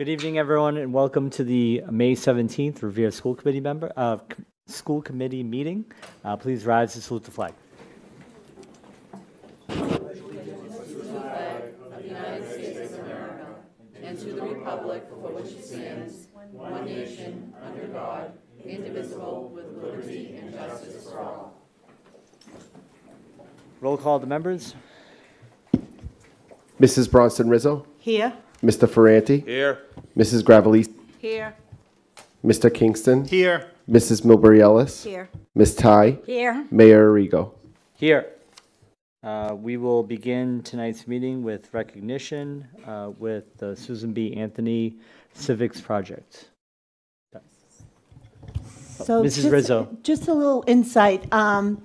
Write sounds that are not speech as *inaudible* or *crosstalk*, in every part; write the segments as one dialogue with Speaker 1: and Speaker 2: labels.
Speaker 1: Good evening, everyone, and welcome to the May 17th Revere School Committee member, uh, School Committee meeting. Uh, Please rise to salute the flag.
Speaker 2: One nation, under God, indivisible, with liberty and justice for all.
Speaker 1: Roll call the members.
Speaker 3: Mrs. Bronsdon Rizzo,
Speaker 4: Here.
Speaker 3: Mr. Ferrante,
Speaker 5: Here.
Speaker 3: Mrs. Gravellese,
Speaker 4: Here.
Speaker 3: Mr. Kingston,
Speaker 5: Here.
Speaker 3: Mrs. Milbury Ellis,
Speaker 4: Here.
Speaker 3: Ms. Tye,
Speaker 4: Here.
Speaker 3: Mayor Arrigo.
Speaker 1: Here. Uh, We will begin tonight's meeting with recognition uh, with the Susan B. Anthony Civics Project.
Speaker 4: So
Speaker 1: Mrs.
Speaker 4: just-
Speaker 1: Rizzo.
Speaker 4: Just a little insight. Um,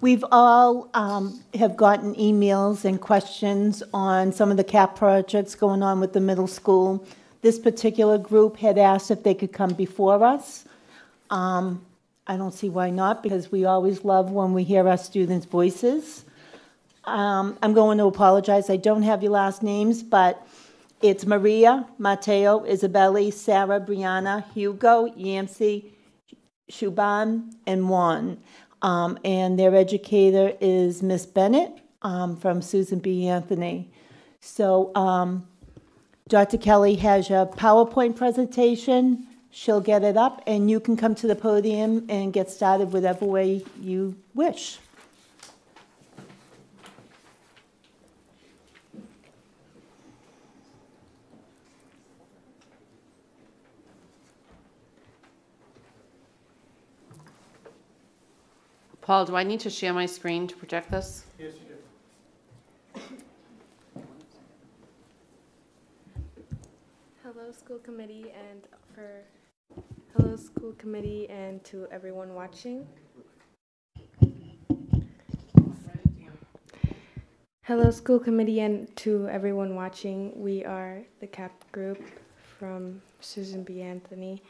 Speaker 4: We've all um, have gotten emails and questions on some of the CAP projects going on with the middle school. This particular group had asked if they could come before us. Um, I don't see why not, because we always love when we hear our students' voices. Um, I'm going to apologize, I don't have your last names, but it's Maria, Mateo, Isabelli, Sarah, Brianna, Hugo, Yancy, Shuban, and Juan. Um, and their educator is Miss Bennett um, from Susan B. Anthony. So um, Dr. Kelly has a PowerPoint presentation. She'll get it up, and you can come to the podium and get started whatever way you wish.
Speaker 6: Paul, do I need to share my screen to project this? Yes, you do.
Speaker 7: Hello, school committee, and for, hello, school committee, and to everyone watching. Hello, school committee, and to everyone watching. We are the CAP group from Susan B. Anthony.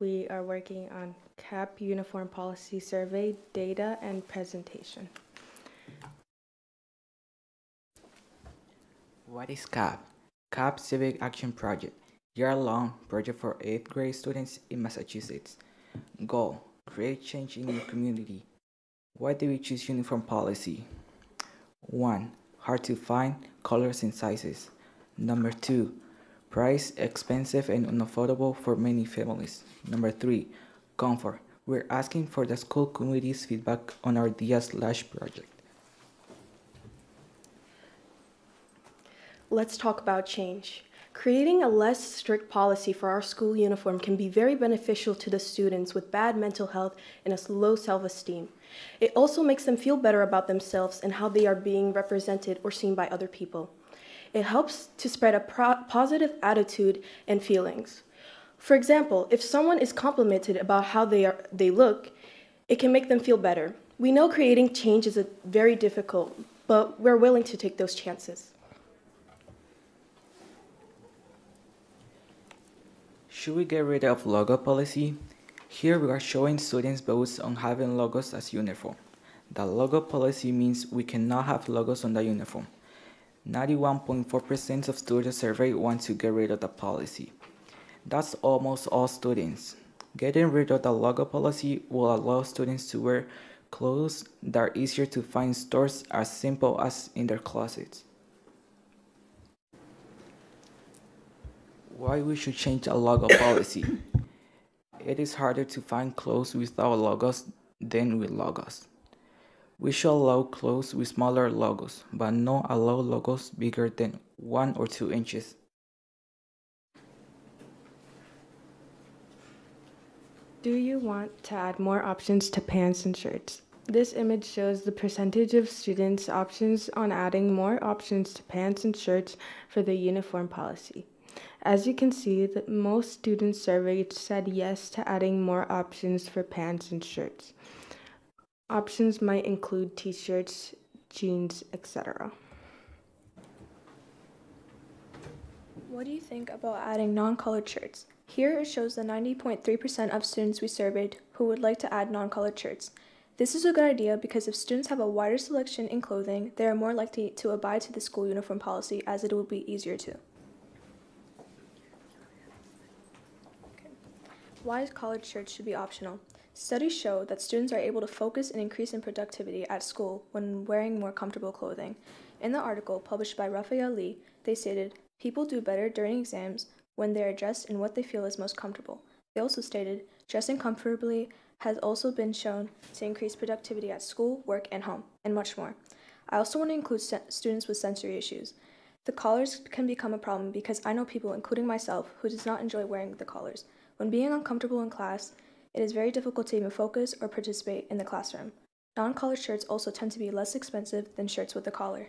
Speaker 7: We are working on CAP uniform policy survey, data, and presentation.
Speaker 8: What is CAP? CAP Civic Action Project, year-long project for 8th grade students in Massachusetts. Goal, create change in your community. Why do we choose uniform policy? 1. Hard to find, colors and sizes. Number 2. Price, expensive and unaffordable for many families. Number 3. Comfort. We're asking for the school community's feedback on our DIA slash project.
Speaker 9: Let's talk about change. Creating a less strict policy for our school uniform can be very beneficial to the students with bad mental health and a low self esteem. It also makes them feel better about themselves and how they are being represented or seen by other people. It helps to spread a pro- positive attitude and feelings. For example, if someone is complimented about how they, are, they look, it can make them feel better. We know creating change is a very difficult, but we're willing to take those chances.
Speaker 8: Should we get rid of logo policy? Here we are showing students votes on having logos as uniform. The logo policy means we cannot have logos on the uniform. 91.4% of students surveyed want to get rid of the policy. That's almost all students. Getting rid of the logo policy will allow students to wear clothes that are easier to find in stores as simple as in their closets. Why we should change the logo *coughs* policy? It is harder to find clothes without logos than with logos. We should allow clothes with smaller logos, but not allow logos bigger than 1 or 2 inches.
Speaker 7: Do you want to add more options to pants and shirts? This image shows the percentage of students' options on adding more options to pants and shirts for the uniform policy. As you can see, that most students surveyed said yes to adding more options for pants and shirts. Options might include t-shirts, jeans, etc.
Speaker 10: What do you think about adding non-colored shirts? Here it shows the 90.3% of students we surveyed who would like to add non-colored shirts. This is a good idea because if students have a wider selection in clothing, they are more likely to abide to the school uniform policy as it will be easier to. Why is college shirts should be optional. Studies show that students are able to focus and increase in productivity at school when wearing more comfortable clothing. In the article published by Raphael Lee, they stated, People do better during exams when they are dressed in what they feel is most comfortable. They also stated, dressing comfortably has also been shown to increase productivity at school, work, and home, and much more. I also want to include st- students with sensory issues. The collars can become a problem because I know people, including myself, who does not enjoy wearing the collars. When being uncomfortable in class, it is very difficult to even focus or participate in the classroom. Non collar shirts also tend to be less expensive than shirts with a collar.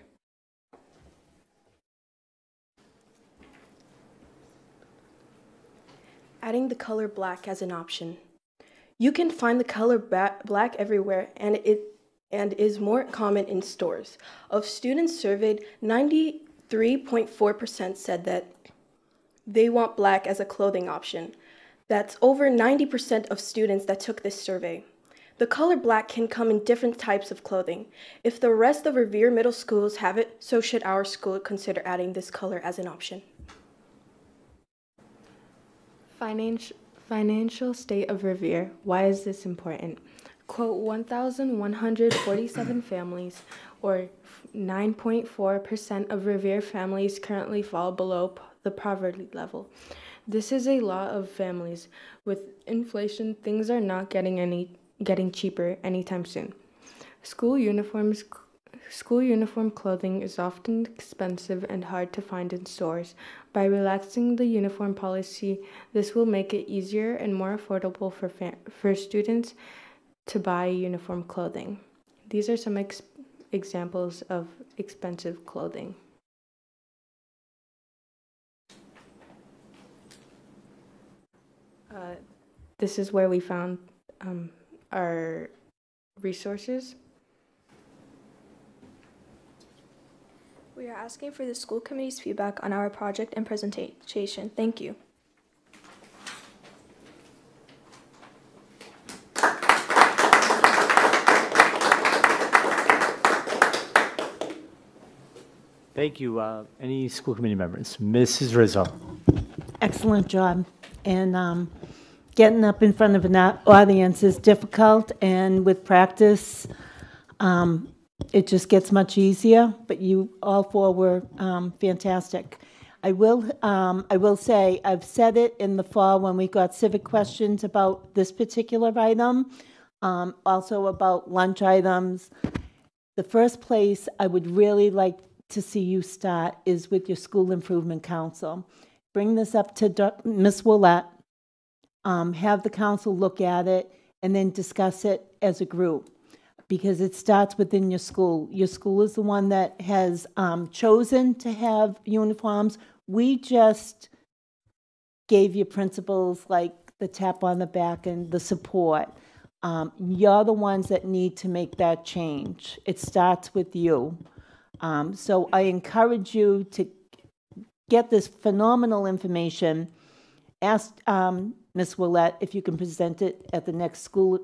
Speaker 9: Adding the color black as an option. You can find the color black everywhere and it and is more common in stores. Of students surveyed, 93.4% said that they want black as a clothing option. That's over 90% of students that took this survey. The color black can come in different types of clothing. If the rest of Revere middle schools have it, so should our school consider adding this color as an option.
Speaker 7: Financial, financial state of Revere. Why is this important? Quote 1,147 *coughs* families, or 9.4% of Revere families, currently fall below the poverty level. This is a lot of families. With inflation, things are not getting any getting cheaper anytime soon. School uniforms School uniform clothing is often expensive and hard to find in stores. By relaxing the uniform policy, this will make it easier and more affordable for, for students to buy uniform clothing. These are some ex- examples of expensive clothing. Uh, this is where we found um, our resources.
Speaker 10: We are asking for the school committee's feedback on our project and presentation. Thank you.
Speaker 1: Thank you. Uh, Any school committee members? Mrs. Rizzo.
Speaker 4: Excellent job. And um, getting up in front of an au- audience is difficult, and with practice, um, it just gets much easier. But you all four were um, fantastic. I will, um, I will say, I've said it in the fall when we got civic questions about this particular item, um, also about lunch items. The first place I would really like to see you start is with your school improvement council. Bring this up to Ms. Willett, um, have the council look at it, and then discuss it as a group. Because it starts within your school. Your school is the one that has um, chosen to have uniforms. We just gave your principals like the tap on the back and the support. Um, You're the ones that need to make that change. It starts with you. Um, So I encourage you to get this phenomenal information. Ask um, Ms. Willett if you can present it at the next school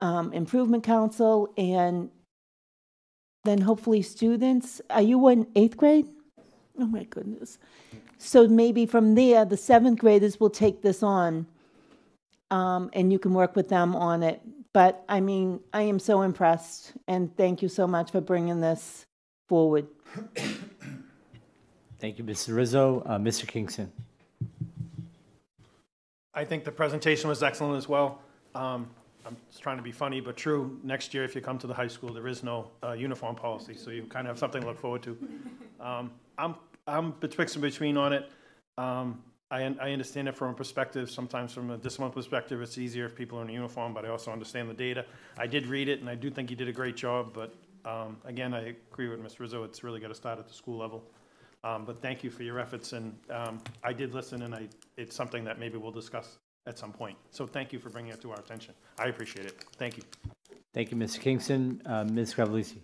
Speaker 4: um, improvement council, and then hopefully students, are you in eighth grade? Oh, my goodness. So maybe from there, the seventh graders will take this on, um, and you can work with them on it. But, I mean, I am so impressed, and thank you so much for bringing this forward. *coughs*
Speaker 1: Thank you, Mrs. Rizzo. Uh, Mr. Kingston.
Speaker 5: I think the presentation was excellent as well. Um, I'm just trying to be funny, but true, next year, if you come to the high school, there is no uh, uniform policy, so you kind of have something to look forward to. Um, I'm, I'm betwixt and between on it. Um, I, I understand it from a perspective, sometimes from a discipline perspective, it's easier if people are in a uniform, but I also understand the data. I did read it, and I do think you did a great job, but um, again, I agree with Ms. Rizzo, it's really got to start at the school level. Um, But thank you for your efforts, and um, I did listen, and I, it's something that maybe we'll discuss at some point. So thank you for bringing it to our attention. I appreciate it. Thank you.
Speaker 1: Thank you, Mr. Kingston. Uh, Ms. Gravellese.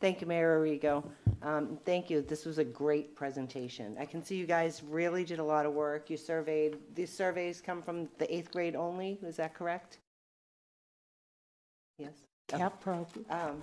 Speaker 11: Thank you, Mayor Arrigo. Um, Thank you. This was a great presentation. I can see you guys really did a lot of work. You surveyed, these surveys come from the eighth grade only, is that correct? Yes?
Speaker 4: Cap problem.
Speaker 11: Um,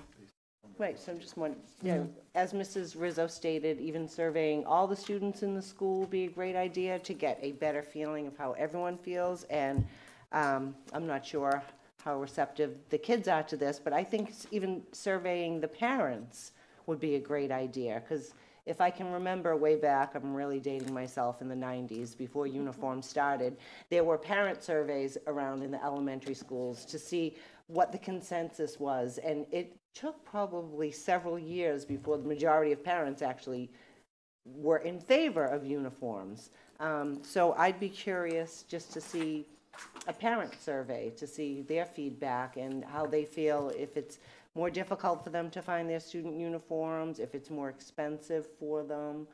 Speaker 11: Right, so I'm just wondering, you know, as Mrs. Rizzo stated, even surveying all the students in the school would be a great idea to get a better feeling of how everyone feels. And um, I'm not sure how receptive the kids are to this, but I think even surveying the parents would be a great idea. Because if I can remember way back, I'm really dating myself in the 90s, before uniforms started, there were parent surveys around in the elementary schools to see what the consensus was. And it took probably several years before the majority of parents actually were in favor of uniforms. Um, So I'd be curious just to see a parent survey, to see their feedback and how they feel, if it's more difficult for them to find their student uniforms, if it's more expensive for them,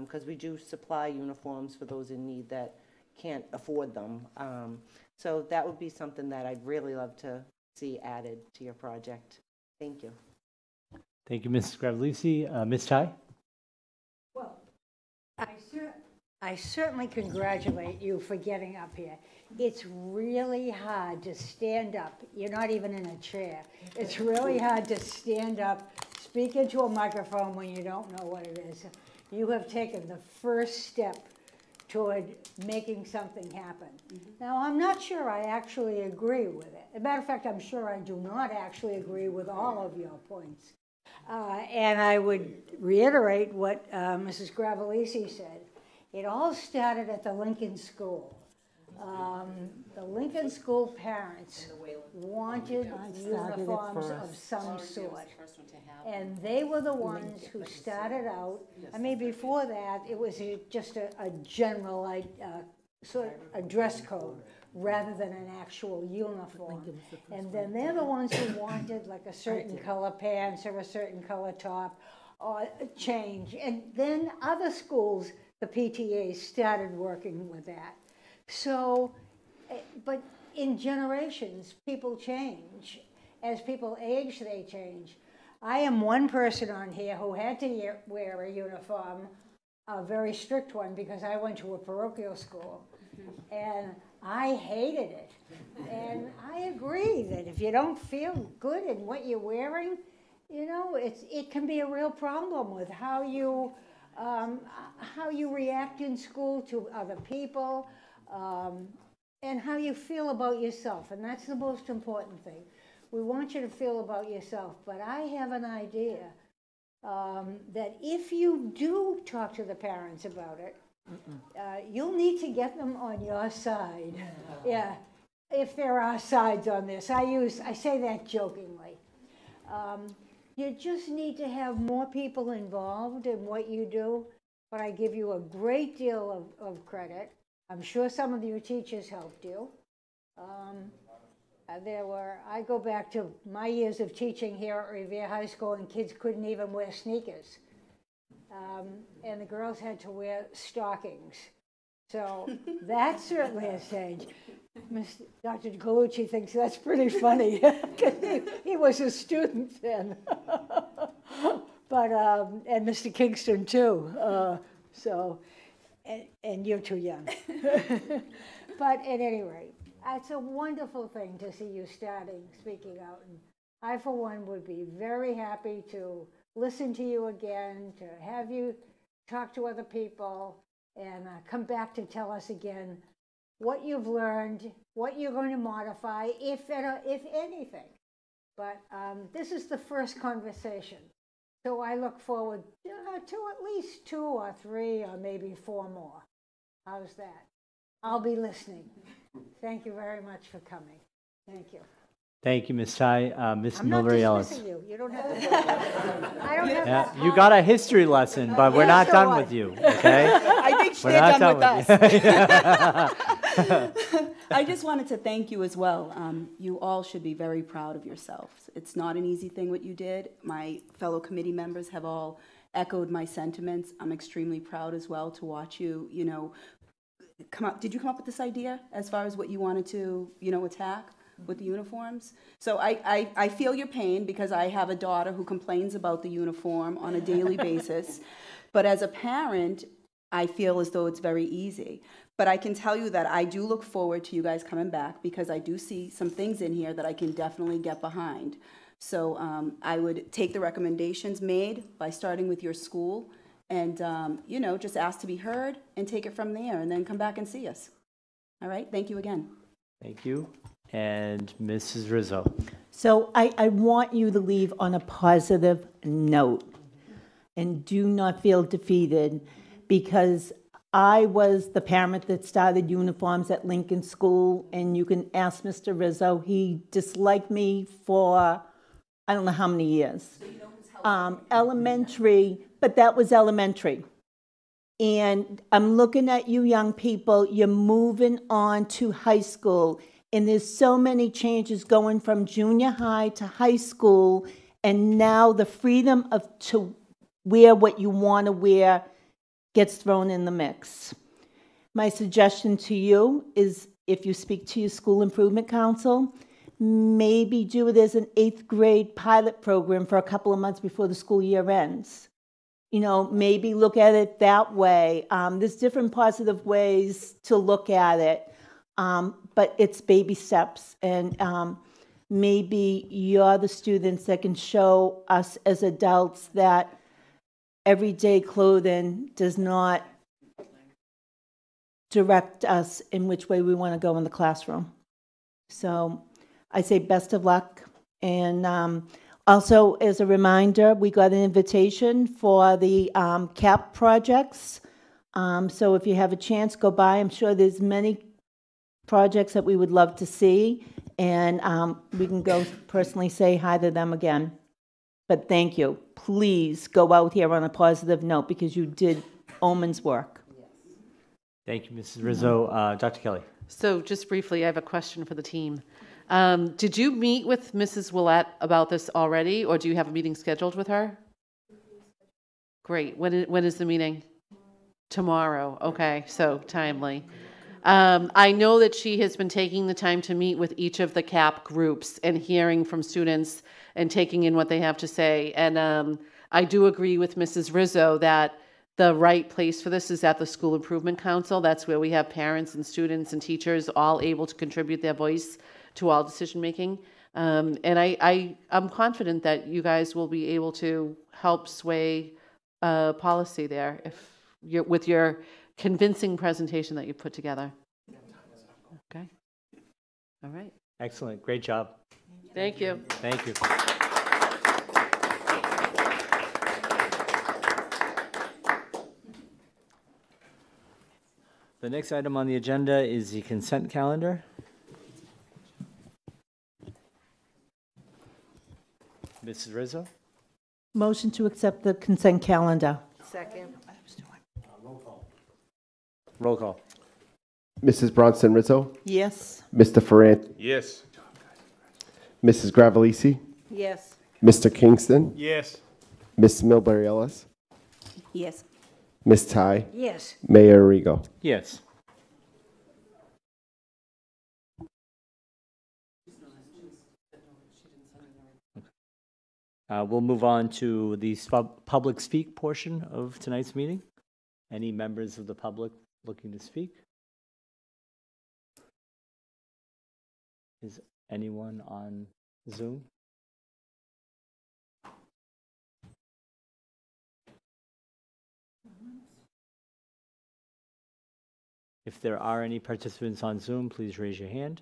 Speaker 11: because we do supply uniforms for those in need that can't afford them. Um, So that would be something that I'd really love to see added to your project. Thank you.
Speaker 1: Thank you, Mrs. Gravellese. Uh, Ms. Tye?
Speaker 12: Well, I cer, I certainly congratulate you for getting up here. It's really hard to stand up, you're not even in a chair. It's really hard to stand up, speak into a microphone when you don't know what it is. You have taken the first step toward making something happen. Now, I'm not sure I actually agree with it. As a matter of fact, I'm sure I do not actually agree with all of your points. Uh, And I would reiterate what uh, Mrs. Gravellese said. It all started at the Lincoln School. Um, The Lincoln School parents wanted uniforms of some sort. And they were the ones who started out, I mean, before that, it was a- just a, a general, like, uh, sort of a dress code, rather than an actual uniform. And then they're the ones who wanted like a certain color pants or a certain color top, or a change. And then other schools, the PTAs started working with that. So, eh, but in generations, people change. As people age, they change. I am one person on here who had to wear a uniform, a very strict one, because I went to a parochial school. And I hated it. And I agree that if you don't feel good in what you're wearing, you know, it's, it can be a real problem with how you, um, how you react in school to other people, um, and how you feel about yourself. And that's the most important thing. We want you to feel about yourself, but I have an idea um, that if you do talk to the parents about it, uh, you'll need to get them on your side. Yeah, if there are sides on this. I use, I say that jokingly. Um, you just need to have more people involved in what you do, but I give you a great deal of, of credit. I'm sure some of your teachers helped you. Um, uh, there were, I go back to my years of teaching here at Revere High School, and kids couldn't even wear sneakers. Um, and the girls had to wear stockings. So *laughs* that certainly has changed. Miss- Dr. Colucci thinks that's pretty funny, *laughs* 'cause he, he was a student then. *laughs* But, um, and Mr. Kingston too, uh, so, and, you're too young. *laughs* *laughs* But at any rate, it's a wonderful thing to see you starting, speaking out. And I, for one, would be very happy to listen to you again, to have you talk to other people, and uh, come back to tell us again what you've learned, what you're going to modify, if, if anything. But um, this is the first conversation. So I look forward uh, to at least two or three or maybe four more. How's that? I'll be listening. Thank you very much for coming. Thank you.
Speaker 1: Thank you, Ms. Tye. Uh, Ms.
Speaker 12: I'm not
Speaker 1: Milbury Ellis.
Speaker 12: dismissing you. You don't have to. I don't have
Speaker 1: Yeah, you got a history lesson, but we're
Speaker 12: Yeah,
Speaker 1: not
Speaker 12: so
Speaker 1: done
Speaker 12: what?
Speaker 1: with you, okay? *laughs*
Speaker 13: I think
Speaker 1: We're
Speaker 13: they're
Speaker 1: not
Speaker 13: done with us. *laughs* I just wanted to thank you as well. Um, you all should be very proud of yourselves. It's not an easy thing what you did. My fellow committee members have all echoed my sentiments. I'm extremely proud as well to watch you, you know, come up. Did you come up with this idea as far as what you wanted to, you know, attack with the uniforms? So I, I, I feel your pain because I have a daughter who complains about the uniform on a daily *laughs* basis. But as a parent, I feel as though it's very easy. But I can tell you that I do look forward to you guys coming back because I do see some things in here that I can definitely get behind. So um, I would take the recommendations made by starting with your school and, um, you know, just ask to be heard and take it from there and then come back and see us. All right, thank you again.
Speaker 1: Thank you. And Mrs. Rizzo.
Speaker 4: So I, I want you to leave on a positive note and do not feel defeated because I was the parent that started uniforms at Lincoln School and you can ask Mr. Rizzo, he disliked me for, I don't know how many years. Um, elementary, but that was elementary. And I'm looking at you young people, you're moving on to high school. And there's so many changes going from junior high to high school. And now the freedom of to wear what you want to wear gets thrown in the mix. My suggestion to you is if you speak to your school improvement council, maybe do it as an eighth grade pilot program for a couple of months before the school year ends you know, maybe look at it that way. Um, there's different positive ways to look at it, um, but it's baby steps. And um, maybe you're the students that can show us as adults that everyday clothing does not direct us in which way we want to go in the classroom. So I say best of luck. And um, also, as a reminder, we got an invitation for the um, CAP projects. Um, So if you have a chance, go by. I'm sure there's many projects that we would love to see, and um, we can go personally say hi to them again. But thank you. Please go out here on a positive note because you did omen's work.
Speaker 1: Thank you, Mrs. Rizzo. Uh, Dr. Kelly.
Speaker 6: So just briefly, I have a question for the team. Um, Did you meet with Mrs. Willett about this already, or do you have a meeting scheduled with her? Great. When is, when is the meeting? Tomorrow. Okay, so timely. Um, I know that she has been taking the time to meet with each of the CAP groups and hearing from students and taking in what they have to say. And um, I do agree with Mrs. Rizzo that the right place for this is at the School Improvement Council. That's where we have parents and students and teachers all able to contribute their voice to all decision-making. Um, and I, I, I'm confident that you guys will be able to help sway uh, policy there if you're, with your convincing presentation that you put together. Okay. All right.
Speaker 1: Excellent. Great job.
Speaker 6: Thank you.
Speaker 1: Thank you. The next item on the agenda is the consent calendar. Mrs. Rizzo?
Speaker 4: Motion to accept the consent calendar.
Speaker 11: Second.
Speaker 1: Roll call. Roll call.
Speaker 3: Mrs. Bronsdon Rizzo,
Speaker 4: Yes?
Speaker 3: Mr. Ferrant,
Speaker 14: Yes.
Speaker 3: Mrs. Gravellese,
Speaker 11: Yes.
Speaker 3: Mr. Kingston,
Speaker 5: Yes.
Speaker 3: Miss Milbury Ellis,
Speaker 13: Yes.
Speaker 3: Miss Tye,
Speaker 12: Yes.
Speaker 3: Mayor Rigo.
Speaker 1: Yes. Uh, We'll move on to the public speak portion of tonight's meeting. Any members of the public looking to speak? Is anyone on Zoom? If there are any participants on Zoom, please raise your hand.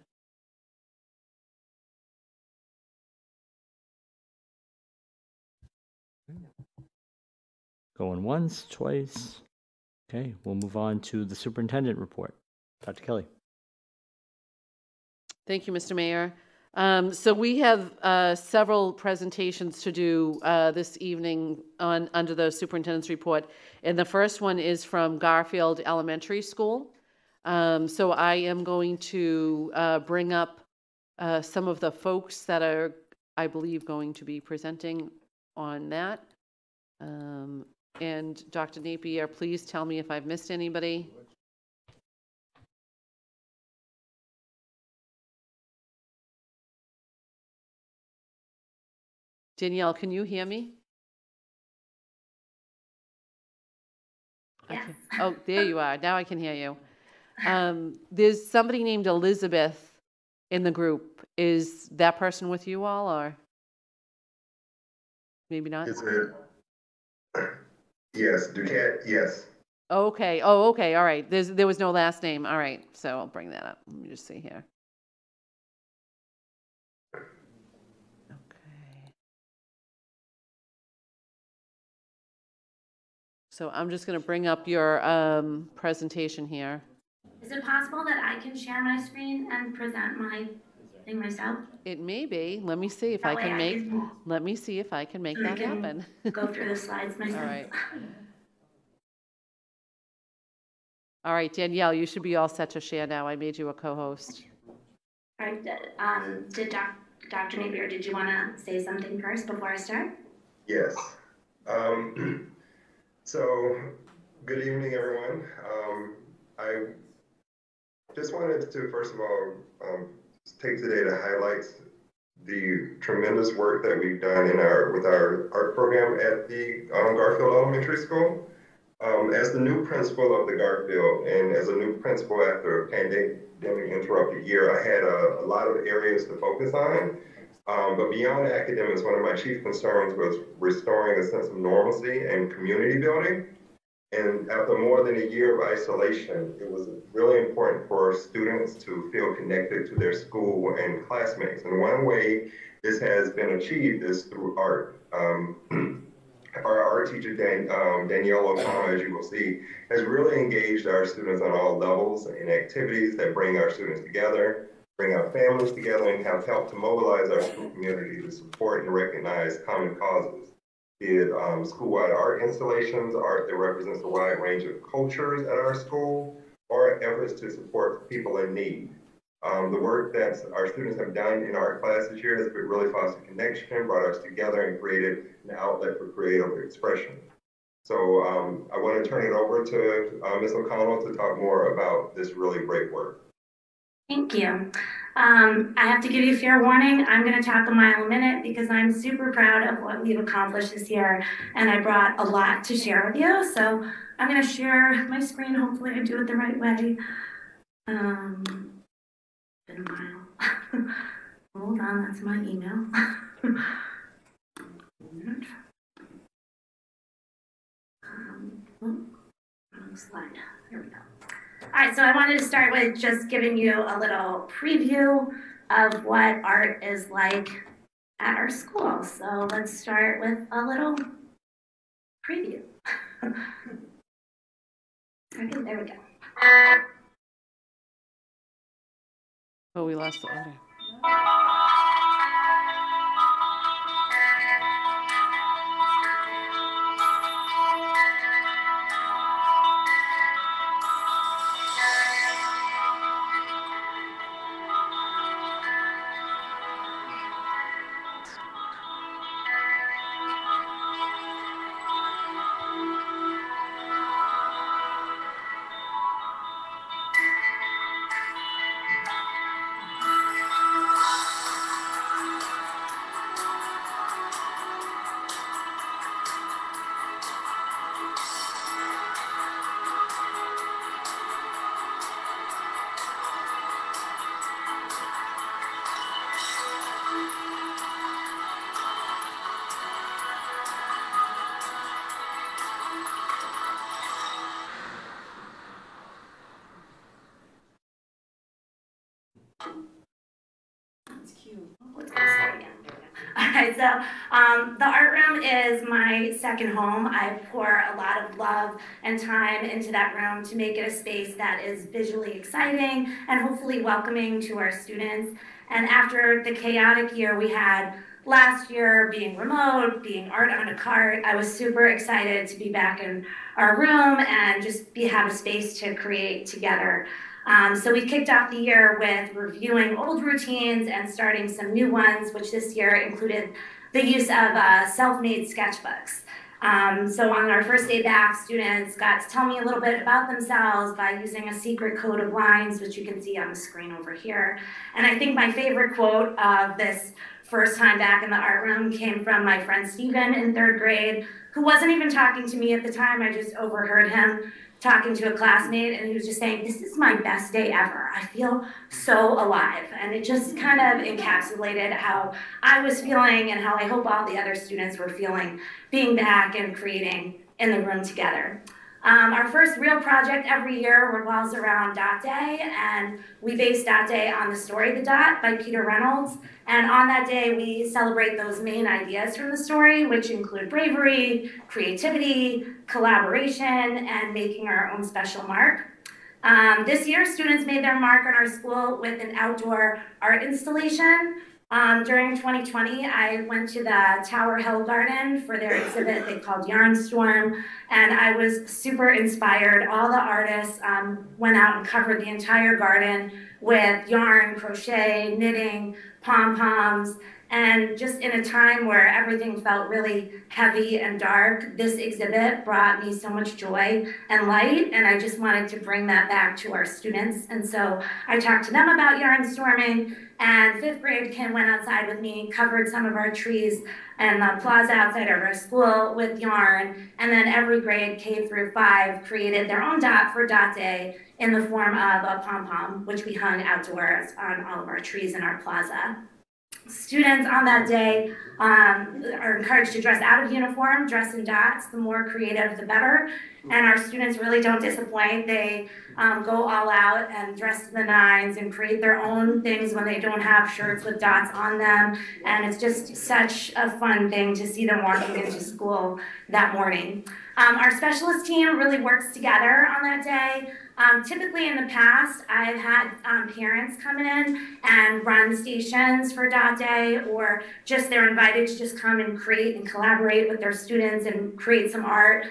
Speaker 1: Going once, twice. Okay, we'll move on to the superintendent report. Dr. Kelly.
Speaker 6: Thank you, Mr. Mayor. Um, So we have uh, several presentations to do uh, this evening on, under the superintendent's report. And the first one is from Garfield Elementary School. Um, So I am going to uh, bring up uh, some of the folks that are, I believe, going to be presenting on that. Um, And Dr. Napier, please tell me if I've missed anybody. Danielle, can you hear me? Yes. Oh, there you are. Now I can hear you. Um, there's somebody named Elizabeth in the group. Is that person with you all or? Maybe not?
Speaker 14: Is it? Yes, Duquette, yes.
Speaker 6: Okay, oh, okay, all right. There's, there was no last name. All right, so I'll bring that up. Let me just see here. Okay. So I'm just going to bring up your um, presentation here.
Speaker 15: Is it possible that I can share my screen and present my thing myself?
Speaker 6: It may be. Let me see if I
Speaker 15: That way
Speaker 6: can
Speaker 15: I
Speaker 6: make,
Speaker 15: can-
Speaker 6: let me see if I can make
Speaker 15: I
Speaker 6: that
Speaker 15: can
Speaker 6: happen.
Speaker 15: Go through the slides *laughs* myself.
Speaker 6: All right. All right, Danielle, you should be all set to share now. I made you a co-host.
Speaker 15: All right, um, did Doc, Dr. Napier, did you want to say something first before I start?
Speaker 14: Yes. Um, *clears throat* so, good evening, everyone. Um, I just wanted to, first of all, um, take today to highlight the tremendous work that we've done in our with our art program at the um, Garfield Elementary School. Um, as the new principal of the Garfield and as a new principal after a pandemic interrupted year, I had a, a lot of areas to focus on. Um, but beyond academics, one of my chief concerns was restoring a sense of normalcy and community building. And after more than a year of isolation, it was really important for students to feel connected to their school and classmates. And one way this has been achieved is through art. Um, *clears throat* our art teacher, Dan, um, Danielle O'Connell, as you will see, has really engaged our students on all levels in activities that bring our students together, bring our families together, and have helped to mobilize our school community to support and recognize common causes it um, school-wide art installations, art that represents a wide range of cultures at our school, or efforts to support people in need. Um, the work that our students have done in art class this year has been really fostered connection, brought us together, and created an outlet for creative expression. So um, I want to turn it over to uh, Ms. O'Connell to talk more about this really great work.
Speaker 15: Thank you. Um, I have to give you fair warning. I'm going to talk a mile a minute because I'm super proud of what we've accomplished this year, and I brought a lot to share with you. So I'm going to share my screen. Hopefully, I do it the right way. Um, been a while. *laughs* Hold on, that's my email. *laughs* um, oh, slide. There we go. All right, so I wanted to start with just giving you a little preview of what art is like at our school. So let's start with a little preview. *laughs* okay, there we go.
Speaker 6: Oh, we lost the audio.
Speaker 15: So um, the art room is my second home. I pour a lot of love and time into that room to make it a space that is visually exciting and hopefully welcoming to our students. And after the chaotic year we had last year, being remote, being art on a cart, I was super excited to be back in our room and just be have a space to create together. Um, so we kicked off the year with reviewing old routines and starting some new ones, which this year included the use of uh, self-made sketchbooks. Um, so on our first day back, students got to tell me a little bit about themselves by using a secret code of lines, which you can see on the screen over here. And I think my favorite quote of this first time back in the art room came from my friend Stephen in third grade, who wasn't even talking to me at the time. I just overheard him talking to a classmate and he was just saying, This is my best day ever. I feel so alive. And it just kind of encapsulated how I was feeling and how I hope all the other students were feeling being back and creating in the room together. Um, our first real project every year revolves around Dot Day, and we base Dot Day on the story The Dot by Peter Reynolds. And on that day, we celebrate those main ideas from the story, which include bravery, creativity, collaboration, and making our own special mark. Um, this year, students made their mark on our school with an outdoor art installation. Um, during 2020, I went to the Tower Hill Garden for their exhibit they called Yarn Storm, and I was super inspired. All the artists um, went out and covered the entire garden with yarn, crochet, knitting, pom poms, and just in a time where everything felt really heavy and dark, this exhibit brought me so much joy and light. And I just wanted to bring that back to our students. And so I talked to them about yarn storming. And fifth grade, Kim went outside with me, covered some of our trees and the plaza outside of our school with yarn. And then every grade, K through five, created their own dot for Dot Day in the form of a pom pom, which we hung outdoors on all of our trees in our plaza. Students on that day um, are encouraged to dress out of uniform, dress in dots. The more creative, the better. And our students really don't disappoint. They um, go all out and dress to the nines and create their own things when they don't have shirts with dots on them. And it's just such a fun thing to see them walking into school that morning. Um, our specialist team really works together on that day. Um, typically in the past, I've had um, parents come in and run stations for Dot Day, or just they're invited to just come and create and collaborate with their students and create some art.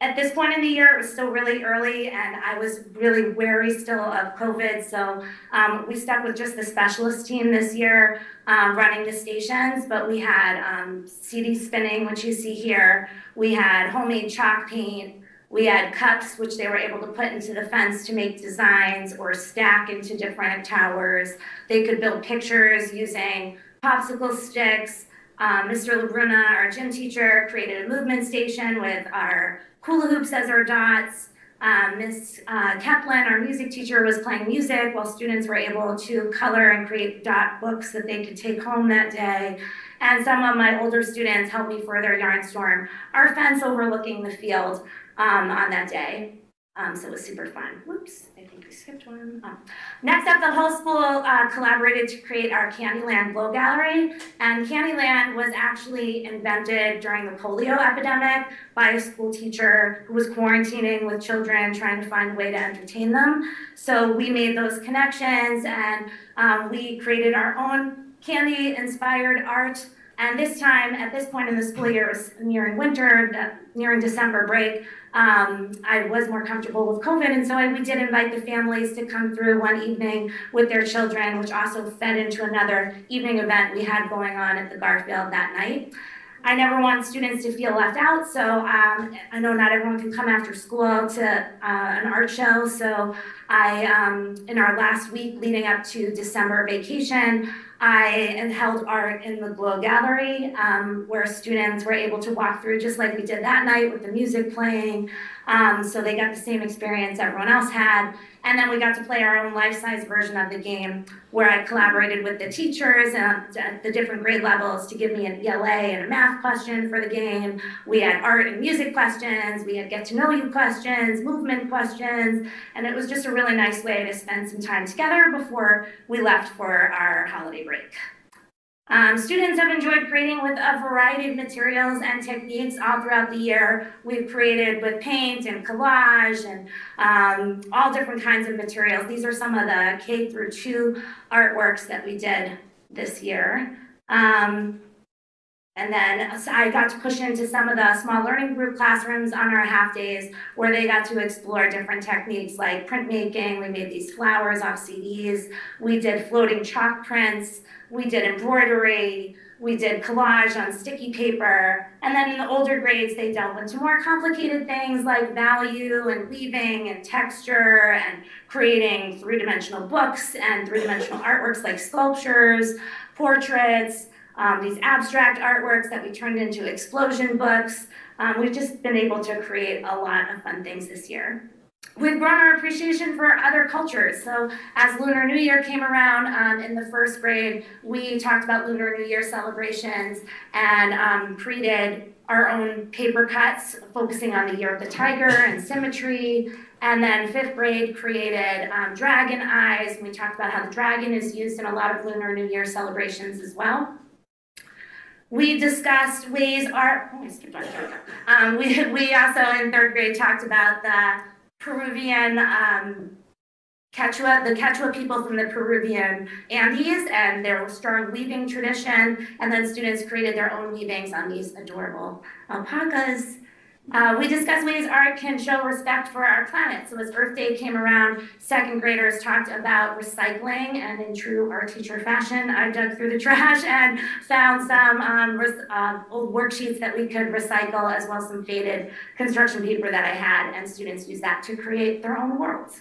Speaker 15: At this point in the year, it was still really early, and I was really wary still of COVID. So um, we stuck with just the specialist team this year um, running the stations. But we had um, CD spinning, which you see here. We had homemade chalk paint. We had cups, which they were able to put into the fence to make designs or stack into different towers. They could build pictures using popsicle sticks. Um, Mr. Labruna, our gym teacher, created a movement station with our hula hoops as our dots. Um, Miss uh, Kaplan, our music teacher, was playing music while students were able to color and create dot books that they could take home that day. And some of my older students helped me further yarn storm our fence overlooking the field um, on that day. Um, so it was super fun. Whoops, I think we skipped one. Oh. Next up, the whole school uh, collaborated to create our Candyland Glow Gallery. And Candyland was actually invented during the polio epidemic by a school teacher who was quarantining with children, trying to find a way to entertain them. So we made those connections and um, we created our own candy inspired art. And this time, at this point in the school year, it was nearing winter, nearing December break um, I was more comfortable with COVID. And so I, we did invite the families to come through one evening with their children, which also fed into another evening event we had going on at the Garfield that night. I never want students to feel left out, so um, I know not everyone can come after school to uh, an art show. So I, um, in our last week leading up to December vacation, I held art in the Glow Gallery um, where students were able to walk through just like we did that night with the music playing. Um, so they got the same experience everyone else had. And then we got to play our own life-size version of the game where I collaborated with the teachers at the different grade levels to give me an ELA and a math question for the game. We had art and music questions. We had get to know you questions, movement questions. And it was just a really nice way to spend some time together before we left for our holiday break. Um, students have enjoyed creating with a variety of materials and techniques all throughout the year. We've created with paint and collage and um, all different kinds of materials. These are some of the K through two artworks that we did this year. Um, and then I got to push into some of the small learning group classrooms on our half days where they got to explore different techniques like printmaking. We made these flowers off CDs. We did floating chalk prints. We did embroidery. We did collage on sticky paper. And then in the older grades, they delved into more complicated things like value and weaving and texture and creating three dimensional books and three dimensional artworks like sculptures, portraits um, these abstract artworks that we turned into explosion books. Um, we've just been able to create a lot of fun things this year. We've grown our appreciation for other cultures. So as Lunar New Year came around um, in the first grade, we talked about Lunar New Year celebrations and um, created our own paper cuts focusing on the year of the tiger and symmetry. And then fifth grade created um, dragon eyes. And We talked about how the dragon is used in a lot of Lunar New Year celebrations as well. We discussed ways on. Um, we we also in third grade talked about the Peruvian um, Quechua, the Quechua people from the Peruvian Andes and their strong weaving tradition. And then students created their own weavings on these adorable alpacas. Uh, we discussed ways art can show respect for our planet. So as Earth Day came around, second graders talked about recycling, and in true art teacher fashion, I dug through the *laughs* trash and found some um, uh, old worksheets that we could recycle, as well as some faded construction paper that I had, and students used that to create their own worlds.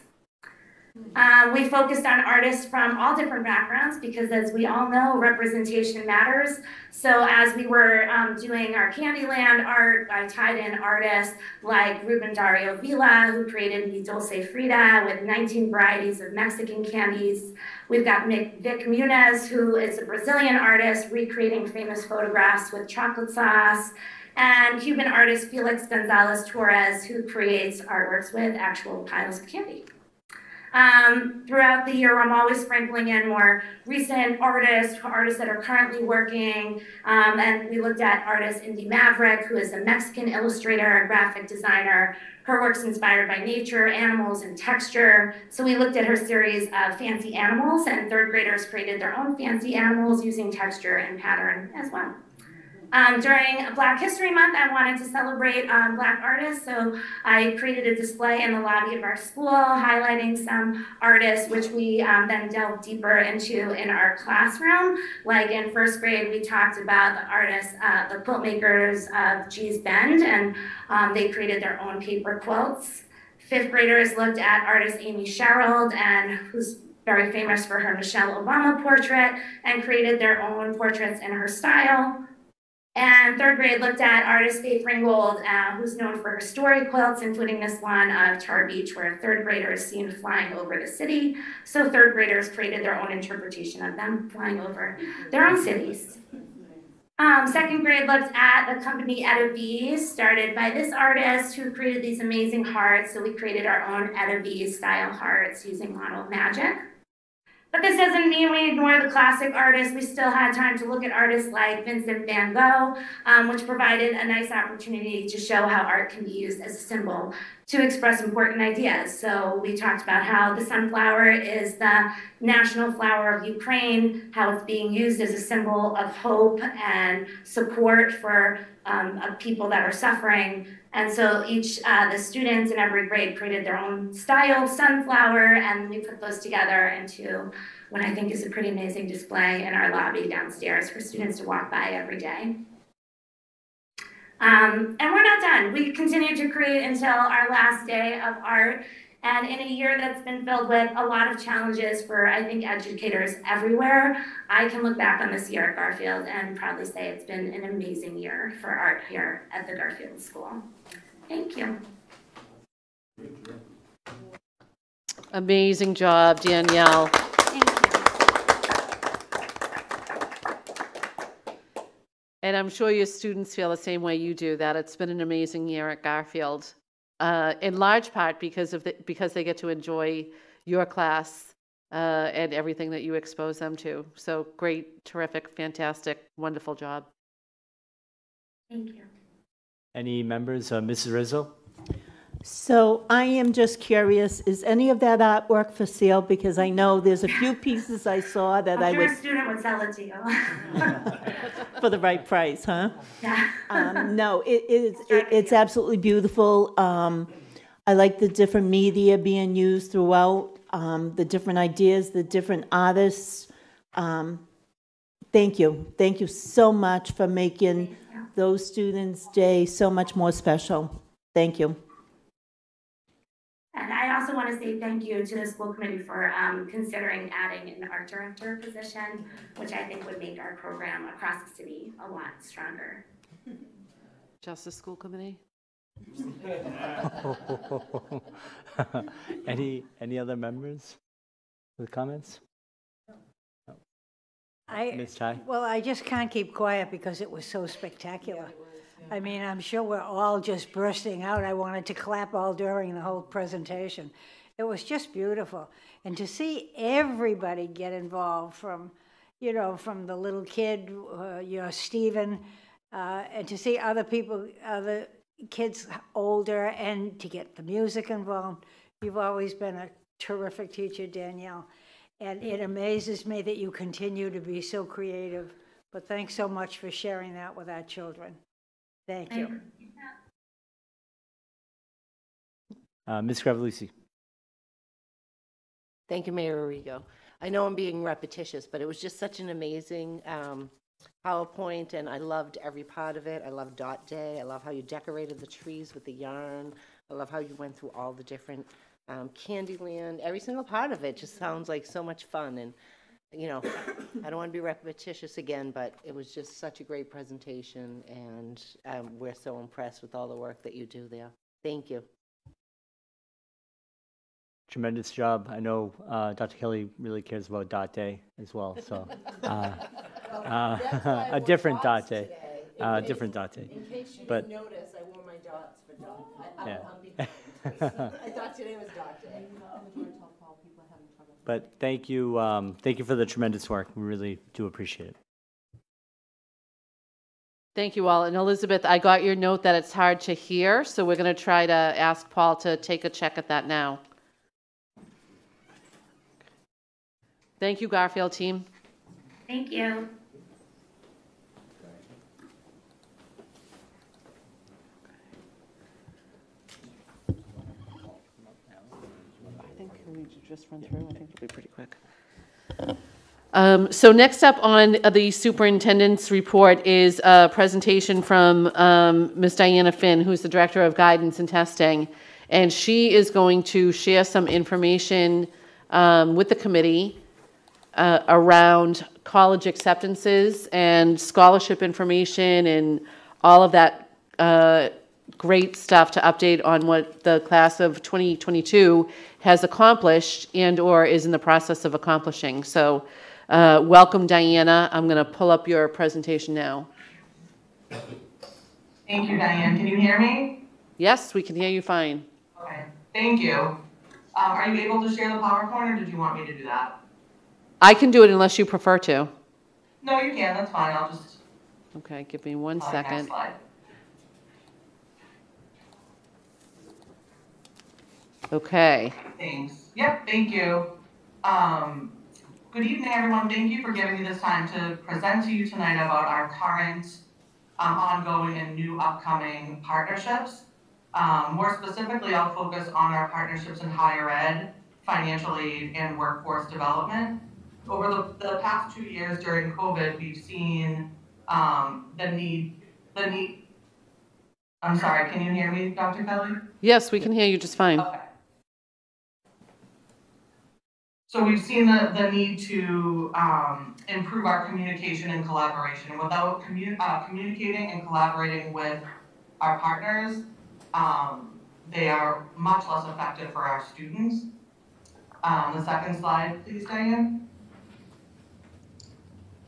Speaker 15: Uh, we focused on artists from all different backgrounds because, as we all know, representation matters. So, as we were um, doing our Candyland art, I tied in artists like Ruben Dario Villa, who created the Dulce Frida with 19 varieties of Mexican candies. We've got Mick, Vik Muniz, who is a Brazilian artist, recreating famous photographs with chocolate sauce. And Cuban artist Felix Gonzalez Torres, who creates artworks with actual piles of candy. Um, throughout the year, I'm always sprinkling in more recent artists, artists that are currently working. Um, and we looked at artist Indy Maverick, who is a Mexican illustrator and graphic designer. Her work's inspired by nature, animals, and texture. So we looked at her series of fancy animals, and third graders created their own fancy animals using texture and pattern as well. Um, during Black History Month, I wanted to celebrate um, Black artists, so I created a display in the lobby of our school highlighting some artists, which we um, then delved deeper into in our classroom. Like in first grade, we talked about the artists, uh, the quilt makers of Gee's Bend, and um, they created their own paper quilts. Fifth graders looked at artist Amy Sherald, and who's very famous for her Michelle Obama portrait, and created their own portraits in her style. And third grade looked at artist Faith Ringgold, uh, who's known for her story quilts, including this one of Tar Beach, where third graders seen flying over the city. So third graders created their own interpretation of them flying over their own cities. Um, second grade looked at the company Etta Bees, started by this artist who created these amazing hearts. So we created our own Etta Bees style hearts using model magic. But this doesn't mean we ignore the classic artists. We still had time to look at artists like Vincent van Gogh, um, which provided a nice opportunity to show how art can be used as a symbol to express important ideas. So we talked about how the sunflower is the national flower of Ukraine, how it's being used as a symbol of hope and support for um, people that are suffering. And so each, uh, the students in every grade created their own style sunflower, and we put those together into what I think is a pretty amazing display in our lobby downstairs for students to walk by every day. Um, and we're not done. We continue to create until our last day of art. And in a year that's been filled with a lot of challenges for, I think, educators everywhere, I can look back on this year at Garfield and proudly say it's been an amazing year for art here at the Garfield School. Thank you.
Speaker 6: Amazing job, Danielle. Thank you. And I'm sure your students feel the same way you do, that it's been an amazing year at Garfield. Uh, in large part because of the, because they get to enjoy your class uh, and everything that you expose them to. So great, terrific, fantastic, wonderful job.
Speaker 15: Thank you.
Speaker 1: Any members, uh, Mrs. Rizzo?
Speaker 4: So I am just curious, is any of that artwork for sale? Because I know there's a few *laughs* pieces I saw that I
Speaker 15: I'm sure
Speaker 4: would,
Speaker 15: a student would sell it to you. *laughs*
Speaker 4: for the right price, huh?
Speaker 15: Yeah.
Speaker 4: Um, no, it is, it- it's absolutely beautiful. Um, I like the different media being used throughout, um, the different ideas, the different artists. Um, Thank you. Thank you so much for making those students' day so much more special. Thank you.
Speaker 15: And I also want to say thank you to the school committee for um, considering adding an art director position, which I think would make our program across the city a lot stronger.
Speaker 6: Just the school committee? *laughs*
Speaker 1: Any, any other members with comments?
Speaker 12: I,
Speaker 1: Ms. Tye?
Speaker 12: well, I just can't keep quiet because it was so spectacular. I mean, I'm sure we're all just bursting out. I wanted to clap all during the whole presentation. It was just beautiful. And to see everybody get involved from, you know, from the little kid, uh, you know, Stephen, uh, and to see other people, other kids older, and to get the music involved. You've always been a terrific teacher, Danielle. And it amazes me that you continue to be so creative. But thanks so much for sharing that with our children. Thank you.
Speaker 1: Uh, Ms. Gravellese?
Speaker 11: Thank you, Mayor Arrigo. I know I'm being repetitious, but it was just such an amazing um, PowerPoint, and I loved every part of it. I love Dot Day. I love how you decorated the trees with the yarn. I love how you went through all the different um, Candyland. Every single part of it just sounds like so much fun. And, you know, I don't want to be repetitious again, but it was just such a great presentation, and um, we're so impressed with all the work that you do there. Thank you.
Speaker 1: Tremendous job. I know uh, Dr. Kelly really cares about Dot Day as well, so. *laughs* uh, uh, *laughs* A different Dot Day, uh, different Dot Day.
Speaker 2: In case you
Speaker 1: But-
Speaker 2: didn't notice, I wore my dots for dot. I-
Speaker 1: Yeah.
Speaker 2: I'll- I'll be back. I thought today was dot day.
Speaker 1: But thank you, um, thank you for the tremendous work. We really do appreciate it.
Speaker 6: Thank you all. And Elizabeth, I got your note that it's hard to hear, so we're going to try to ask Paul to take a check at that now. Thank you, Garfield team.
Speaker 15: Thank you.
Speaker 6: Just run through, I think it'll be pretty quick. Um, So next up on the superintendent's report is a presentation from um, Ms. Diana Finn, who's the Director of Guidance and Testing. And she is going to share some information um, with the committee uh, around college acceptances and scholarship information and all of that uh, great stuff to update on what the class of 2022 has accomplished and/or is in the process of accomplishing. So uh, welcome, Diana. I'm going to pull up your presentation now.
Speaker 16: Thank you, Diane. Can you hear me?
Speaker 6: Yes, we can hear you fine.
Speaker 16: Okay, thank you. Um, are you able to share the PowerPoint or did you want me to do that?
Speaker 6: I can do it unless you prefer to.
Speaker 16: No, you can, that's fine. I'll just,
Speaker 6: Okay, give me one
Speaker 16: uh, next slide.
Speaker 6: Okay.
Speaker 16: Thanks. Yep, thank you. Um, good evening, everyone. Thank you for giving me this time to present to you tonight about our current, um, ongoing and new upcoming partnerships. Um, more specifically, I'll focus on our partnerships in higher ed, financial aid, and workforce development. Over the, the past two years during COVID, we've seen, um, the need, the need, I'm sorry, can you hear me, Dr. Kelly?
Speaker 6: Yes, we can hear you just fine.
Speaker 16: Okay. So we've seen the, the need to, um, improve our communication and collaboration. Without commu- uh, communicating and collaborating with our partners, um, they are much less effective for our students. Um, the second slide, please, Diane.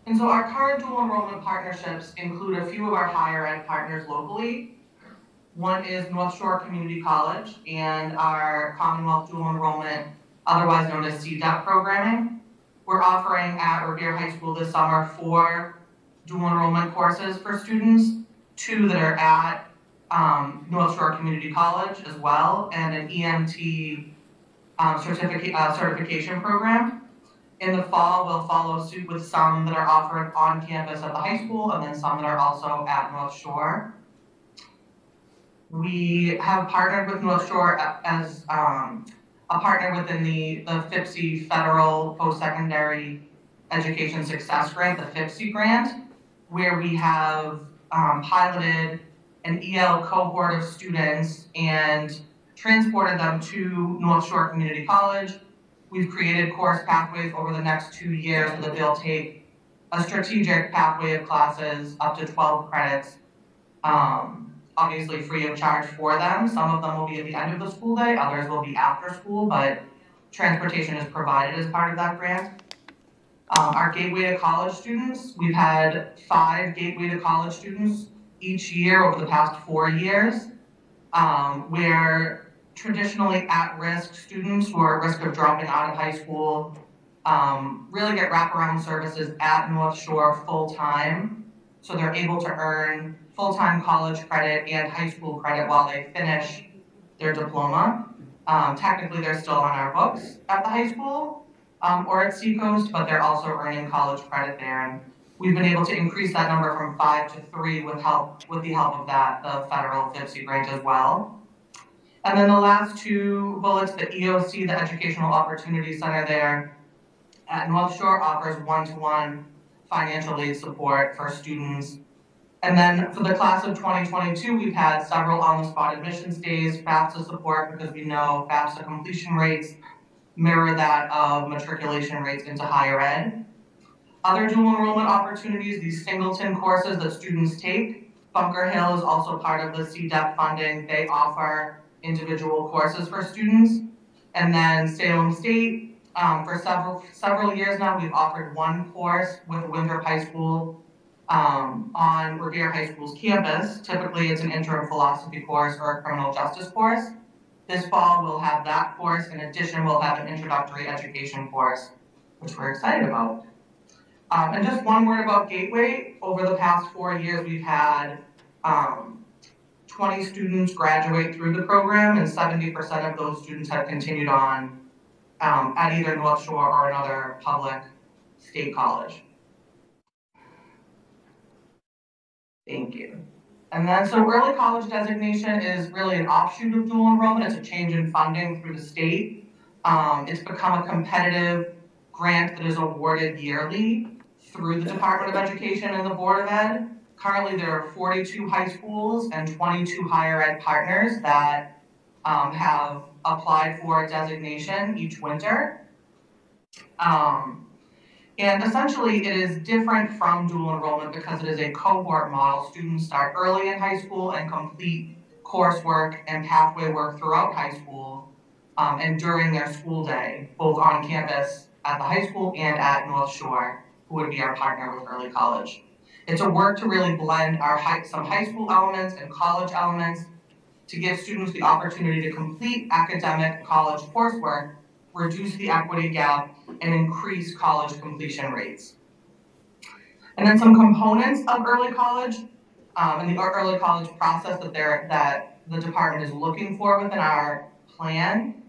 Speaker 16: And so our current dual enrollment partnerships include a few of our higher ed partners locally. One is North Shore Community College and our Commonwealth Dual Enrollment, otherwise known as CDEP programming. We're offering at Revere High School this summer four dual enrollment courses for students, two that are at um, North Shore Community College as well, and an EMT um, uh, certification program. In the fall, we'll follow suit with some that are offered on campus at the high school and then some that are also at North Shore. We have partnered with North Shore as um, a partner within the, the FIPSE Federal Post-Secondary Education Success Grant, the FIPSE grant, where we have um, piloted an EL cohort of students and transported them to North Shore Community College. We've created course pathways over the next two years so that they'll take a strategic pathway of classes up to 12 credits um, obviously free of charge for them. Some of them will be at the end of the school day, others will be after school, but transportation is provided as part of that grant. Um, our Gateway to College students, we've had five Gateway to College students each year over the past four years, um, where traditionally at-risk students who are at risk of dropping out of high school um, really get wraparound services at North Shore full-time. So they're able to earn full-time college credit and high school credit while they finish their diploma. Um, technically, they're still on our books at the high school um, or at Seacoast, but they're also earning college credit there. And we've been able to increase that number from five to three with help with the help of that the federal FIPSE grant as well. And then the last two bullets, the EOC, the Educational Opportunity Center there at North Shore offers one-to-one financial aid support for students. And then for the class of 2022, we've had several on-the-spot admissions days, FAFSA support, because we know FAFSA completion rates mirror that of matriculation rates into higher ed. Other dual enrollment opportunities, these singleton courses that students take. Bunker Hill is also part of the CDEP funding. They offer individual courses for students. And then Salem State, um, for several several years now, we've offered one course with Winthrop High School um, on Revere High School's campus. Typically, it's an interim philosophy course or a criminal justice course. This fall, we'll have that course. In addition, we'll have an introductory education course, which we're excited about. Um, and just one word about Gateway. Over the past four years, we've had um, 20 students graduate through the program, and 70% of those students have continued on um, at either North Shore or another public state college. Thank you. And then, so early college designation is really an offshoot of dual enrollment. It's a change in funding through the state. Um, it's become a competitive grant that is awarded yearly through the Department of Education and the Board of Ed. Currently, there are 42 high schools and 22 higher ed partners that um, have applied for designation each winter. Um, and essentially, it is different from dual enrollment because it is a cohort model. Students start early in high school and complete coursework and pathway work throughout high school um, and during their school day, both on campus at the high school and at North Shore, who would be our partner with early college. It's a work to really blend our high, some high school elements and college elements to give students the opportunity to complete academic college coursework, reduce the equity gap, and increase college completion rates. And then some components of early college um, and the early college process that, that the department is looking for within our plan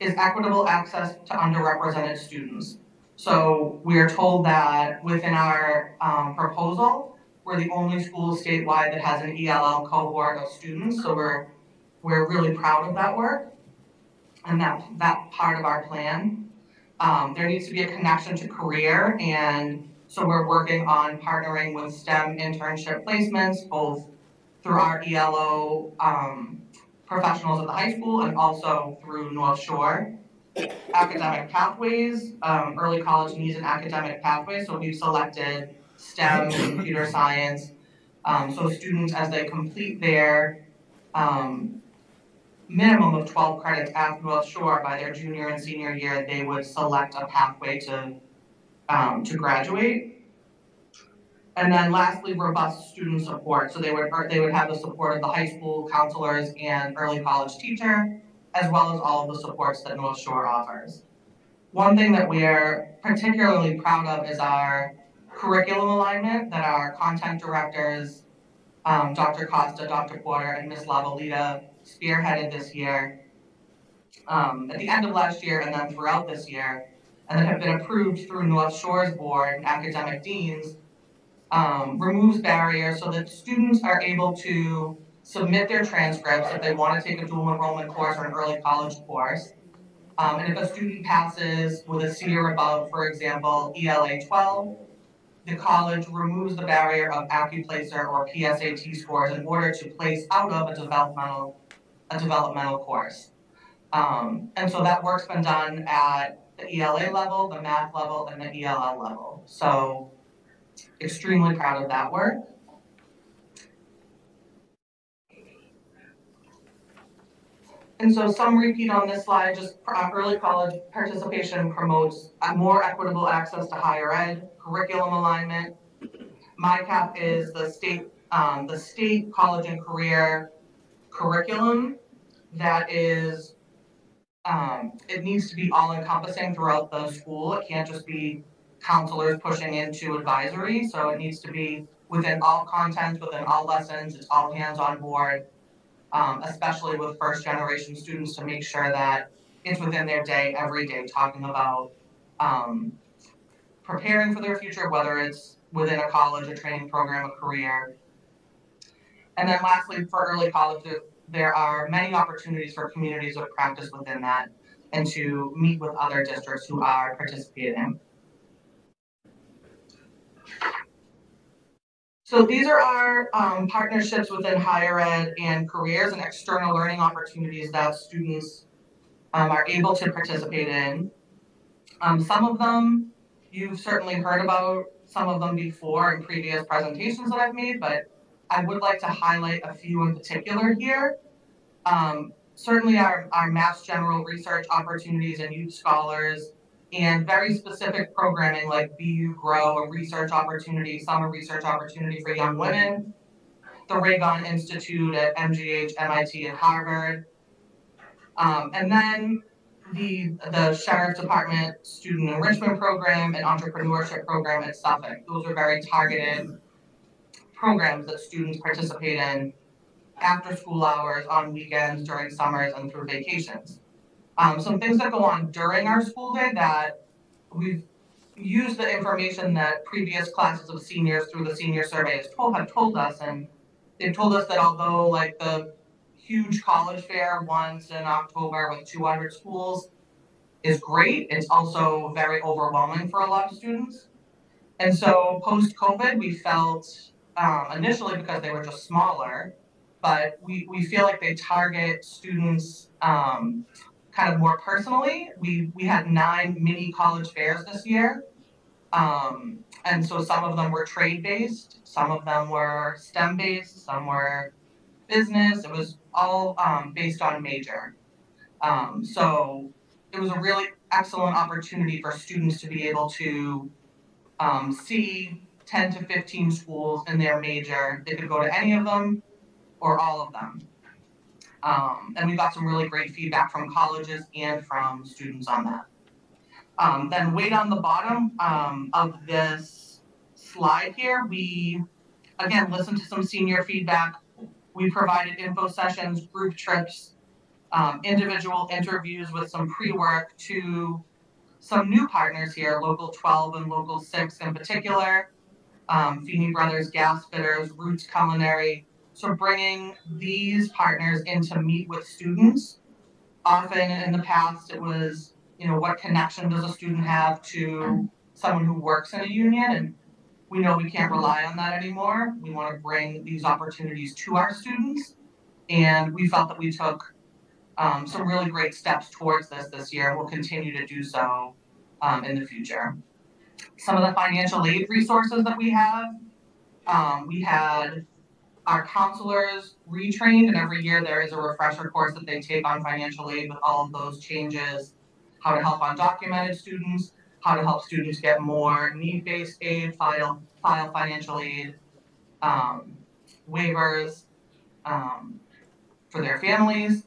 Speaker 16: is equitable access to underrepresented students. So we are told that within our um, proposal, we're the only school statewide that has an ELL cohort of students. So we're we're really proud of that work and that that part of our plan. Um, there needs to be a connection to career, and so we're working on partnering with STEM internship placements, both through our ELO um, professionals at the high school and also through North Shore. Academic pathways, um, early college needs an academic pathway, so we've selected STEM, computer science. Um, so students, as they complete their um, minimum of 12 credits at North Shore by their junior and senior year, they would select a pathway to, um, to graduate. And then lastly, robust student support. So they would, they would have the support of the high school counselors and early college teacher, as well as all of the supports that North Shore offers. One thing that we're particularly proud of is our curriculum alignment that our content directors, um, Dr. Costa, Dr. Porter, and Ms. Lavalita spearheaded this year, um, at the end of last year and then throughout this year, and that have been approved through North Shores Board academic deans, um, removes barriers so that students are able to submit their transcripts if they want to take a dual enrollment course or an early college course. Um, and if a student passes with a C or above, for example, ELA 12, the college removes the barrier of AccuPlacer or PSAT scores in order to place out of a developmental a developmental course. Um, and so that work's been done at the ELA level, the math level, and the ELL level. So extremely proud of that work. And so some repeat on this slide, just early college participation promotes more equitable access to higher ed, curriculum alignment. MyCap is the state, um, the state college and career curriculum that is, um, it needs to be all encompassing throughout the school. It can't just be counselors pushing into advisory, so it needs to be within all content, within all lessons, it's all hands on board um, especially with first generation students to make sure that it's within their day every day talking about um, preparing for their future, whether it's within a college, a training program, a career. And then lastly, for early college, there are many opportunities for communities of practice within that and to meet with other districts who are participating. So these are our um, partnerships within higher ed and careers and external learning opportunities that students um, are able to participate in. Um, some of them you've certainly heard about some of them before in previous presentations that I've made, but I would like to highlight a few in particular here. Um, certainly our, our Mass General research opportunities and youth scholars and very specific programming like BU Grow, a research opportunity, summer research opportunity for young women, the Ragon Institute at MGH, MIT, and Harvard. Um, and then the, the Sheriff Department Student Enrichment Program and Entrepreneurship Program at Suffolk. Those are very targeted programs that students participate in after school hours, on weekends, during summers, and through vacations. Um, some things that go on during our school day that we've used the information that previous classes of seniors through the senior survey has told, have told us, and they've told us that although like the huge college fair once in October with 200 schools is great, it's also very overwhelming for a lot of students. And so post COVID, we felt um, initially because they were just smaller, but we, we feel like they target students um, kind of more personally, we we had nine mini college fairs this year. Um, and so some of them were trade based, some of them were STEM based, some were business. It was all um, based on major. Um, so it was a really excellent opportunity for students to be able to um, see 10 to 15 schools in their major. They could go to any of them or all of them. Um, and we got some really great feedback from colleges and from students on that. Um, then way down the bottom um, of this slide here, we again listened to some senior feedback. We provided info sessions, group trips, um, individual interviews with some pre-work to some new partners here, Local 12 and Local 6 in particular, um, Feeney Brothers Gas Fitters, Roots Culinary, so bringing these partners in to meet with students. Often in the past, it was, you know, what connection does a student have to someone who works in a union? And we know we can't rely on that anymore. We want to bring these opportunities to our students. And we felt that we took um, some really great steps towards this this year and will continue to do so um, in the future. Some of the financial aid resources that we have, um, we had our counselors retrained, and every year there is a refresher course that they take on financial aid with all of those changes, how to help undocumented students, how to help students get more need-based aid, file file financial aid, um, waivers um, for their families.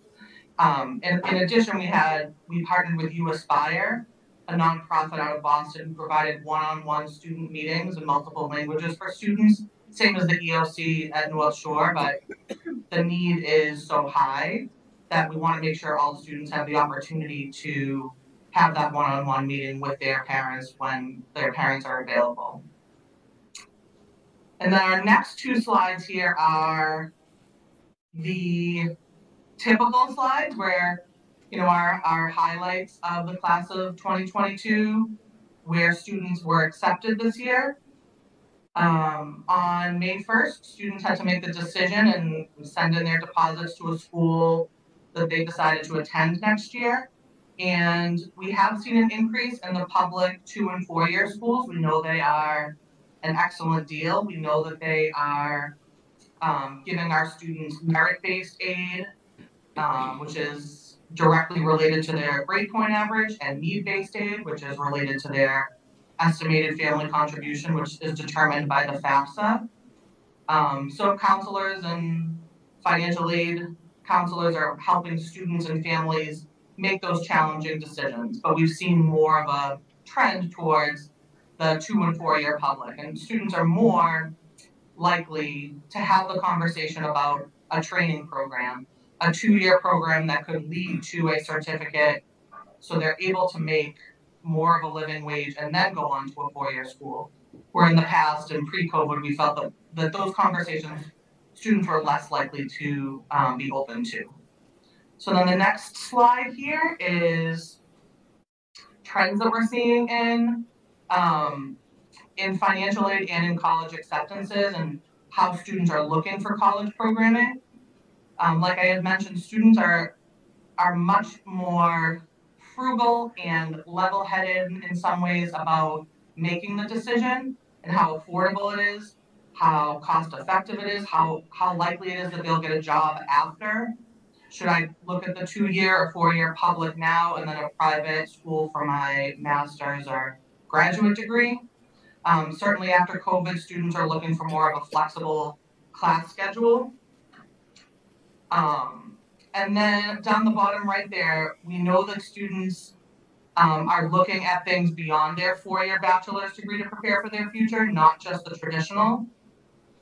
Speaker 16: Um, and in addition, we had we partnered with uAspire, a nonprofit out of Boston who provided one-on-one student meetings in multiple languages for students same as the EOC at North Shore, but the need is so high that we want to make sure all students have the opportunity to have that one-on-one meeting with their parents when their parents are available. And then our next two slides here are the typical slides where, you know, our, our highlights of the class of 2022, where students were accepted this year. Um, on May 1st, students had to make the decision and send in their deposits to a school that they decided to attend next year. And we have seen an increase in the public two and four year schools. We know they are an excellent deal. We know that they are um, giving our students merit based aid, um, which is directly related to their grade point average, and need-based aid, which is related to their estimated family contribution, which is determined by the FAFSA. Um, so counselors and financial aid counselors are helping students and families make those challenging decisions. But we've seen more of a trend towards the two and four year public, and students are more likely to have the conversation about a training program, a two year program that could lead to a certificate so they're able to make more of a living wage and then go on to a four year school. Where in the past and pre COVID, we felt that, that those conversations students were less likely to um, be open to. So then the next slide here is trends that we're seeing in um, in financial aid and in college acceptances and how students are looking for college programming. Um, like I had mentioned, students are are much more frugal and level-headed in some ways about making the decision and how affordable it is, how cost-effective it is, how how likely it is that they'll get a job after. Should I look at the two-year or four-year public now and then a private school for my master's or graduate degree? Um, certainly after COVID, students are looking for more of a flexible class schedule. Um, and then down the bottom right there, we know that students um, are looking at things beyond their four-year bachelor's degree to prepare for their future, not just the traditional.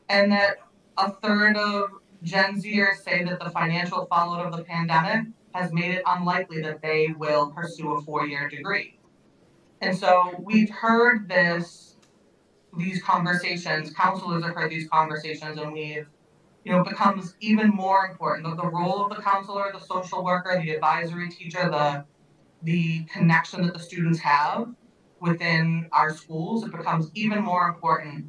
Speaker 16: And that a third of Gen Zers say that the financial fallout of the pandemic has made it unlikely that they will pursue a four-year degree. And so we've heard this, these conversations, counselors have heard these conversations, and we've, you know, it becomes even more important that the role of the counselor, the social worker, the advisory teacher, the the connection that the students have within our schools, it becomes even more important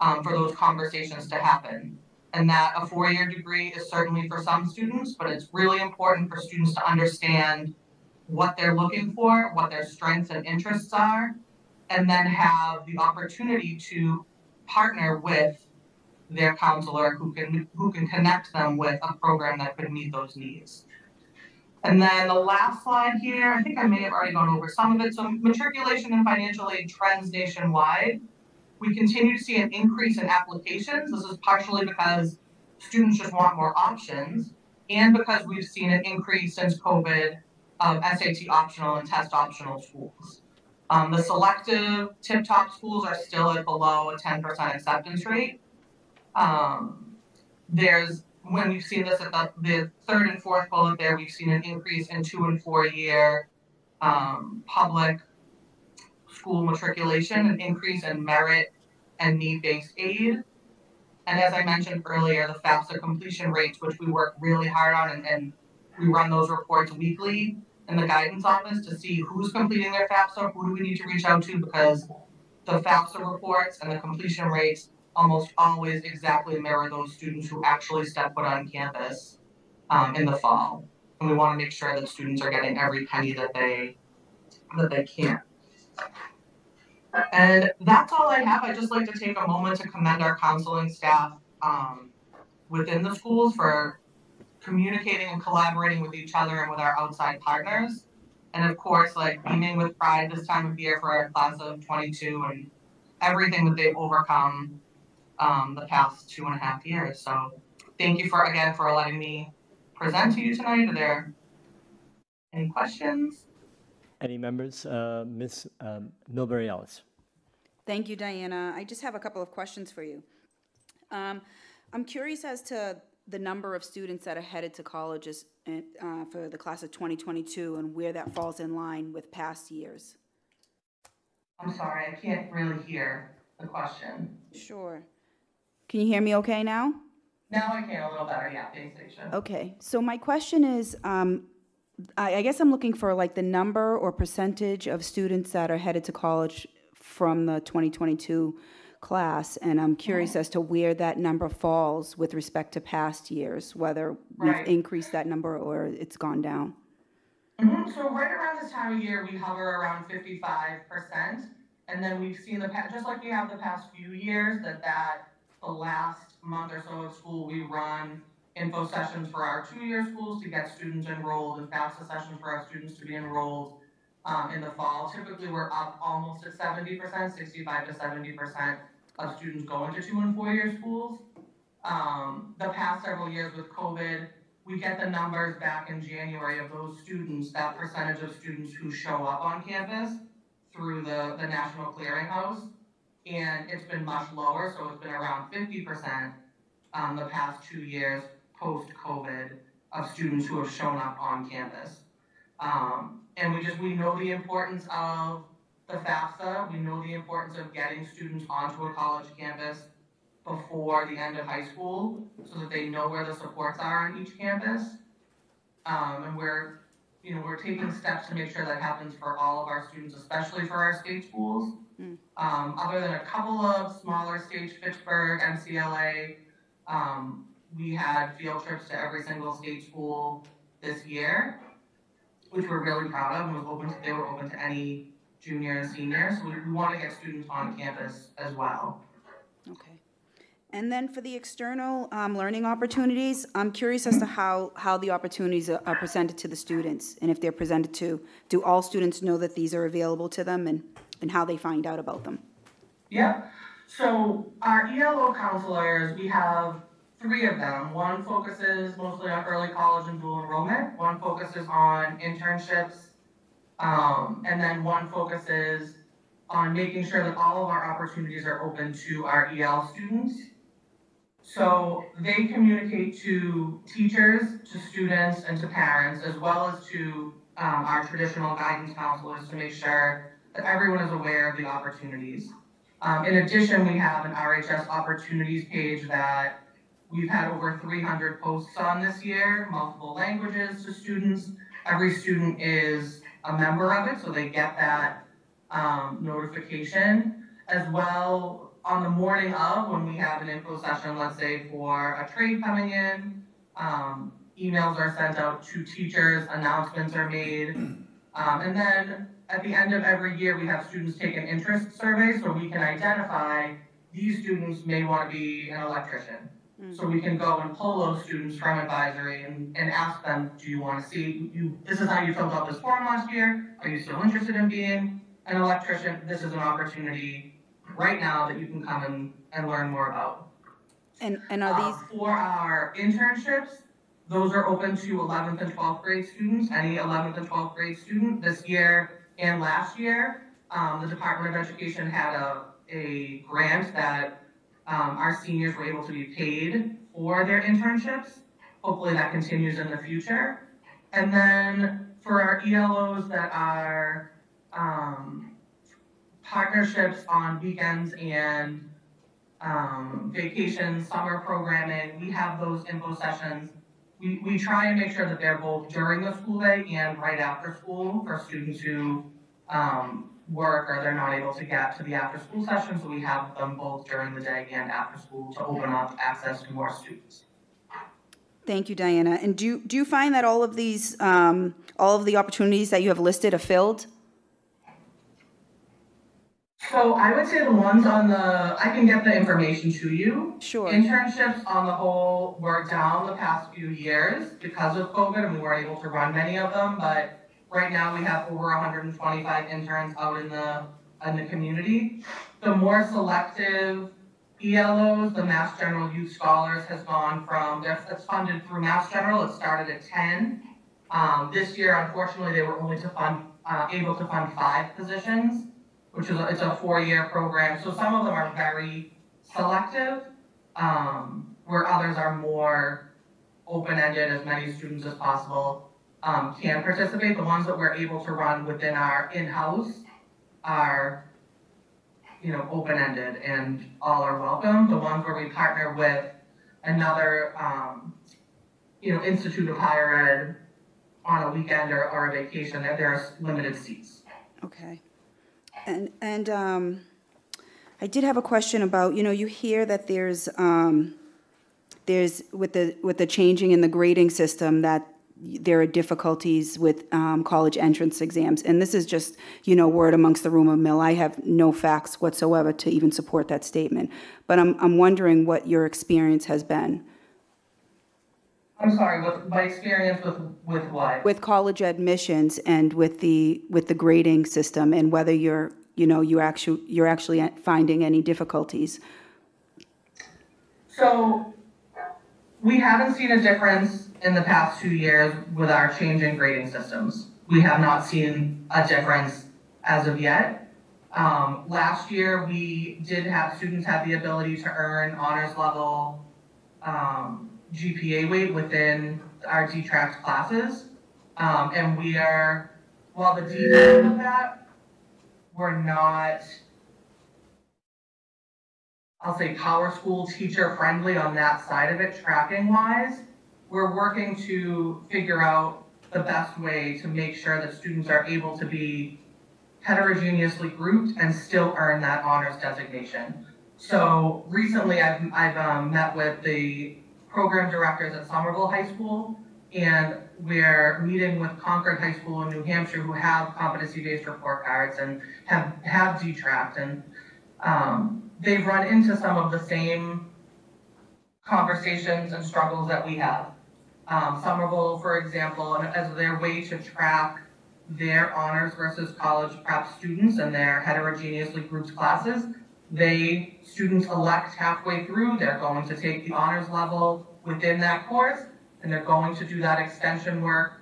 Speaker 16: um, for those conversations to happen. And that a four-year degree is certainly for some students, but it's really important for students to understand what they're looking for, what their strengths and interests are, and then have the opportunity to partner with their counselor who can who can connect them with a program that could meet those needs. And then the last slide here, I think I may have already gone over some of it. So matriculation and financial aid trends nationwide. We continue to see an increase in applications. This is partially because students just want more options and because we've seen an increase since COVID of SAT optional and test optional schools. Um, the selective tip top schools are still at below a 10% acceptance rate. Um, there's when we've seen this at the, the third and fourth bullet there, we've seen an increase in two and four year um, public school matriculation, an increase in merit and need based aid. And as I mentioned earlier, the FAFSA completion rates, which we work really hard on, and, and we run those reports weekly in the guidance office to see who's completing their FAFSA, who do we need to reach out to, because the FAFSA reports and the completion rates almost always exactly mirror those students who actually step foot on campus um, in the fall. And we want to make sure that students are getting every penny that they that they can. And that's all I have. I'd just like to take a moment to commend our counseling staff um, within the schools for communicating and collaborating with each other and with our outside partners. And of course, like beaming with pride this time of year for our class of 22 and everything that they've overcome um, the past two and a half years. So thank you for again for letting me present to you tonight. Are there any questions?
Speaker 1: Any members? Uh, Ms. Um, Milbury Ellis.
Speaker 13: Thank you, Diana. I just have a couple of questions for you. Um, I'm curious as to the number of students that are headed to colleges uh, for the class of 2022 and where that falls in line with past years.
Speaker 16: I'm sorry, I can't really hear the question.
Speaker 13: Sure. Can you hear me okay now?
Speaker 16: Now I can a little better, yeah, thanks, Aisha.
Speaker 13: Okay, so my question is, um, I, I guess I'm looking for like the number or percentage of students that are headed to college from the 2022 class, and I'm curious as to where that number falls with respect to past years, whether
Speaker 16: Right.
Speaker 13: we've increased that number or it's gone down.
Speaker 16: Mhm, So right around this time of year, we hover around fifty-five percent. And then we've seen the, pa- just like we have the past few years, that that, the last month or so of school, we run info sessions for our two-year schools to get students enrolled and FAFSA sessions for our students to be enrolled um, in the fall. Typically, we're up almost at seventy percent, sixty-five to seventy percent of students going to two and four-year schools. Um, the past several years with COVID, we get the numbers back in January of those students, that percentage of students who show up on campus through the, the National Clearinghouse. And it's been much lower, so it's been around fifty percent, um, the past two years, post-COVID, of students who have shown up on campus. Um, and we just, we know the importance of the FAFSA, we know the importance of getting students onto a college campus before the end of high school, so that they know where the supports are on each campus. Um, and we're, you know, we're taking steps to make sure that happens for all of our students, especially for our state schools. Um, other than a couple of smaller states, Fitchburg, MCLA, um, we had field trips to every single state school this year, which we're really proud of, and was open to, they were open to any junior and senior, so we, we wanna get students on campus as well.
Speaker 13: Okay. And then for the external um, learning opportunities, I'm curious as to how, how the opportunities are presented to the students, and if they're presented to, do all students know that these are available to them, and, and how they find out about them?
Speaker 16: Yeah, so our ELO counselors, we have three of them. One focuses mostly on early college and dual enrollment, one focuses on internships, um, and then one focuses on making sure that all of our opportunities are open to our EL students. So they communicate to teachers, to students, and to parents, as well as to um, our traditional guidance counselors to make sure that everyone is aware of the opportunities. Um, in addition, we have an RHS opportunities page that we've had over 300 posts on this year, multiple languages to students. Every student is a member of it, so they get that um, notification. As well, on the morning of, when we have an info session, let's say for a trade coming in, um, emails are sent out to teachers, announcements are made. Um, and then at the end of every year, we have students take an interest survey so we can identify these students may want to be an electrician. So we can go and pull those students from advisory and, and ask them, do you want to see, you, this is how you filled out this form last year? Are you still interested in being an electrician? This is an opportunity right now that you can come and, and learn more about.
Speaker 13: And, and are
Speaker 16: Uh,
Speaker 13: these,
Speaker 16: For our internships, those are open to eleventh and twelfth grade students, any eleventh and twelfth grade student this year and last year. Um, the Department of Education had a, a grant that, um, our seniors were able to be paid for their internships. Hopefully that continues in the future. And then for our ELOs that are, um, partnerships on weekends and um, vacations, summer programming, we have those info sessions. We, we try and make sure that they're both during the school day and right after school for students who, um, work or they're not able to get to the after-school session, so we have them both during the day and after school to open up access to more students.
Speaker 13: thank you, Diana. And do, do you find that all of these, um, all of the opportunities that you have listed are filled?
Speaker 16: So I would say the ones on the, I can get the information to you.
Speaker 13: Sure.
Speaker 16: Internships on the whole were down the past few years because of COVID and we weren't able to run many of them, but right now we have over hundred and twenty-five interns out in the, in the community. The more selective ELOs, the Mass General Youth Scholars has gone from, that's, funded through Mass General, it started at ten. Um, this year, unfortunately, they were only to fund, uh, able to fund five positions which is, a- it's a four-year program, so some of them are very selective, um, where others are more open-ended, as many students as possible, um, can participate. The ones that we're able to run within our in-house are, you know, open-ended and all are welcome. The ones where we partner with another, um, you know, institute of higher ed on a weekend or, or a vacation, there, are limited seats.
Speaker 13: Okay. And, and um, I did have a question about, you know, you hear that there's, um, there's, with the, with the changing in the grading system, that there are difficulties with um, college entrance exams. And this is just, you know, word amongst the rumor mill. I have no facts whatsoever to even support that statement. But I'm, I'm wondering what your experience has been.
Speaker 16: I'm sorry, with my experience with, with what?
Speaker 13: With college admissions and with the, with the grading system and whether you're, you know, you actually, you're actually finding any difficulties.
Speaker 16: So we haven't seen a difference in the past two years with our change in grading systems. We have not seen a difference as of yet. Um, last year, we did have students have the ability to earn honors level um, GPA weight within our detracked classes. Um, and we are, while the details of that, we're not, I'll say PowerSchool teacher friendly on that side of it, tracking wise. We're working to figure out the best way to make sure that students are able to be heterogeneously grouped and still earn that honors designation. So recently I've, I've um, met with the program directors at Somerville High School and we're meeting with Concord High School in New Hampshire who have competency-based report cards and have, have detracked and um, they've run into some of the same conversations and struggles that we have. Um, Somerville, for example, as their way to track their honors versus college prep students and their heterogeneously grouped classes, they, students elect halfway through, they're going to take the honors level within that course, and they're going to do that extension work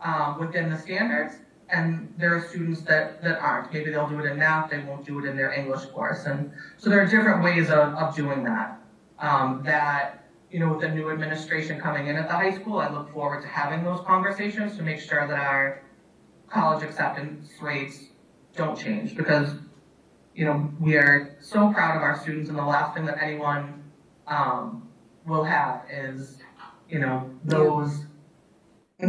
Speaker 16: um, within the standards. And there are students that, that aren't. Maybe they'll do it in math, they won't do it in their English course. And so there are different ways of, of doing that. Um, that, you know, with the new administration coming in at the high school, I look forward to having those conversations to make sure that our college acceptance rates don't change because, you know, we are so proud of our students and the last thing that anyone um, will have is, you know, those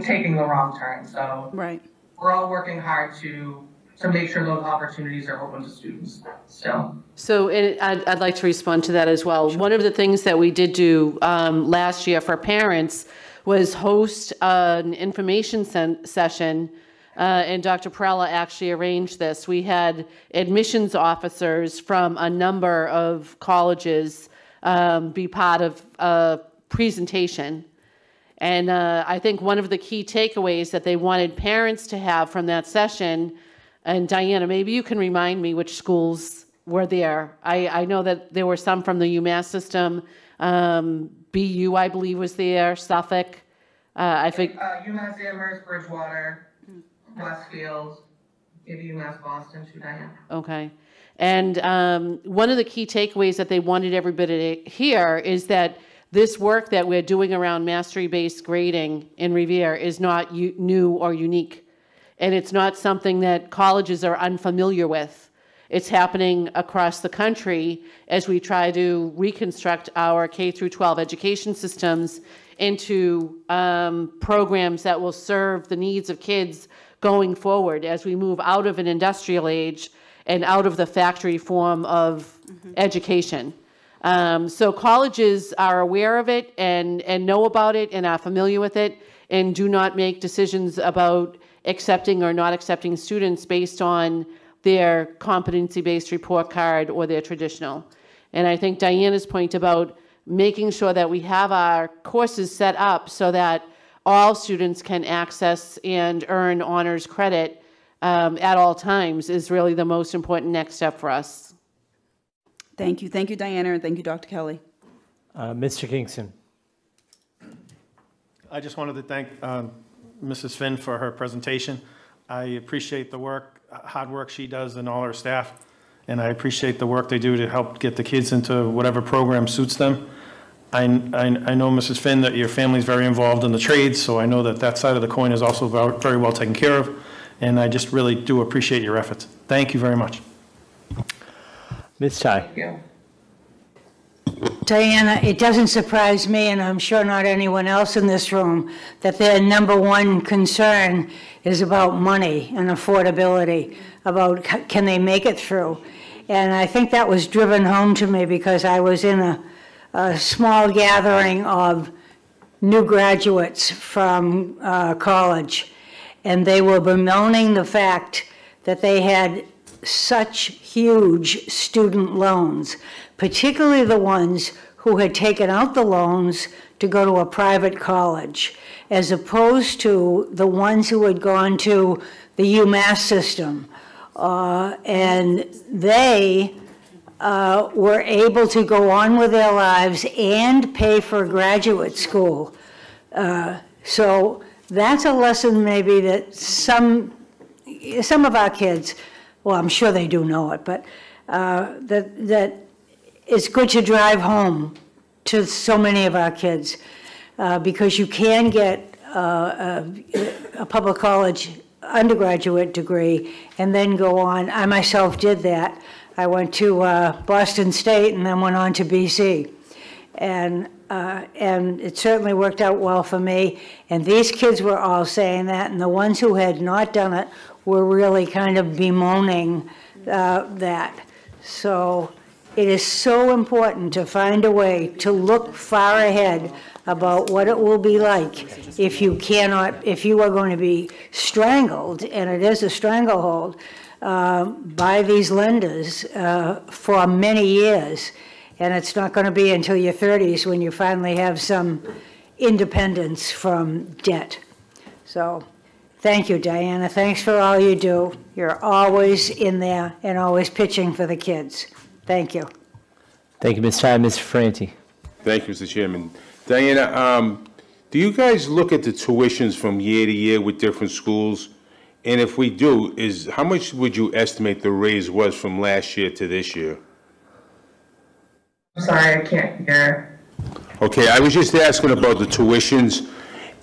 Speaker 16: taking the wrong turn. So
Speaker 13: Right.
Speaker 16: we're all working hard to to make sure those opportunities are open to students still.
Speaker 6: So and I'd, I'd like to respond to that as well. One of the things that we did do um, last year for parents was host an information session, uh, and Dr. Perella actually arranged this. We had admissions officers from a number of colleges um, be part of a presentation. And uh, I think one of the key takeaways that they wanted parents to have from that session, and Diana, maybe you can remind me which schools were there. I, I know that there were some from the UMass system. Um, BU, I believe, was there, Suffolk. Uh, I think,
Speaker 16: Uh, UMass Amherst, Bridgewater, Westfield, maybe UMass Boston, too, Diane.
Speaker 6: Okay. And um, one of the key takeaways that they wanted everybody to hear is that this work that we're doing around mastery-based grading in Revere is not new or unique. And it's not something that colleges are unfamiliar with. It's happening across the country as we try to reconstruct our K through 12 education systems into um, programs that will serve the needs of kids going forward as we move out of an industrial age and out of the factory form of education. Um, so colleges are aware of it and, and know about it and are familiar with it and do not make decisions about accepting or not accepting students based on their competency-based report card or their traditional. And I think Diana's point about making sure that we have our courses set up so that all students can access and earn honors credit um, at all times is really the most important next step for us.
Speaker 13: Thank you. Thank you, Diana, and thank you, Dr. Kelly.
Speaker 1: Uh, Mr. Kingston.
Speaker 5: I just wanted to thank um, Mrs. Finn for her presentation. I appreciate the work, uh, hard work she does and all her staff, and I appreciate the work they do to help get the kids into whatever program suits them. I, I I know, Mrs. Finn, that your family's very involved in the trades, so I know that that side of the coin is also very well taken care of, and I just really do appreciate your efforts. Thank you very much.
Speaker 1: Ms. Tye.
Speaker 12: Diana, it doesn't surprise me, and I'm sure not anyone else in this room, that their number one concern is about money and affordability, about can they make it through? And I think that was driven home to me because I was in a, a small gathering of new graduates from uh, college, and they were bemoaning the fact that they had such huge student loans, particularly the ones who had taken out the loans to go to a private college, as opposed to the ones who had gone to the UMass system. Uh, And they uh, were able to go on with their lives and pay for graduate school. Uh, So that's a lesson maybe that some, some of our kids, well, I'm sure they do know it, but uh, that, that it's good to drive home to so many of our kids uh, because you can get uh, a, a public college undergraduate degree and then go on. I myself did that. I went to uh, Boston State and then went on to BC. And, uh, and it certainly worked out well for me. And these kids were all saying that, and the ones who had not done it were really kind of bemoaning uh, that. So it is so important to find a way to look far ahead about what it will be like if you cannot, if you are going to be strangled, and it is a stranglehold, uh, by these lenders uh, for many years. And it's not going to be until your 30s when you finally have some independence from debt. So, thank you, Diana. Thanks for all you do. You're always in there and always pitching for the kids. Thank you.
Speaker 1: Thank you, Ms. Tye. Ms. Ferrante.
Speaker 17: Thank you, Mr. Chairman. Diana, um, do you guys look at the tuitions from year to year with different schools? And if we do, is, how much would you estimate the raise was from last year to this year?
Speaker 16: I'm sorry, I can't hear.
Speaker 17: Okay, I was just asking about the tuitions,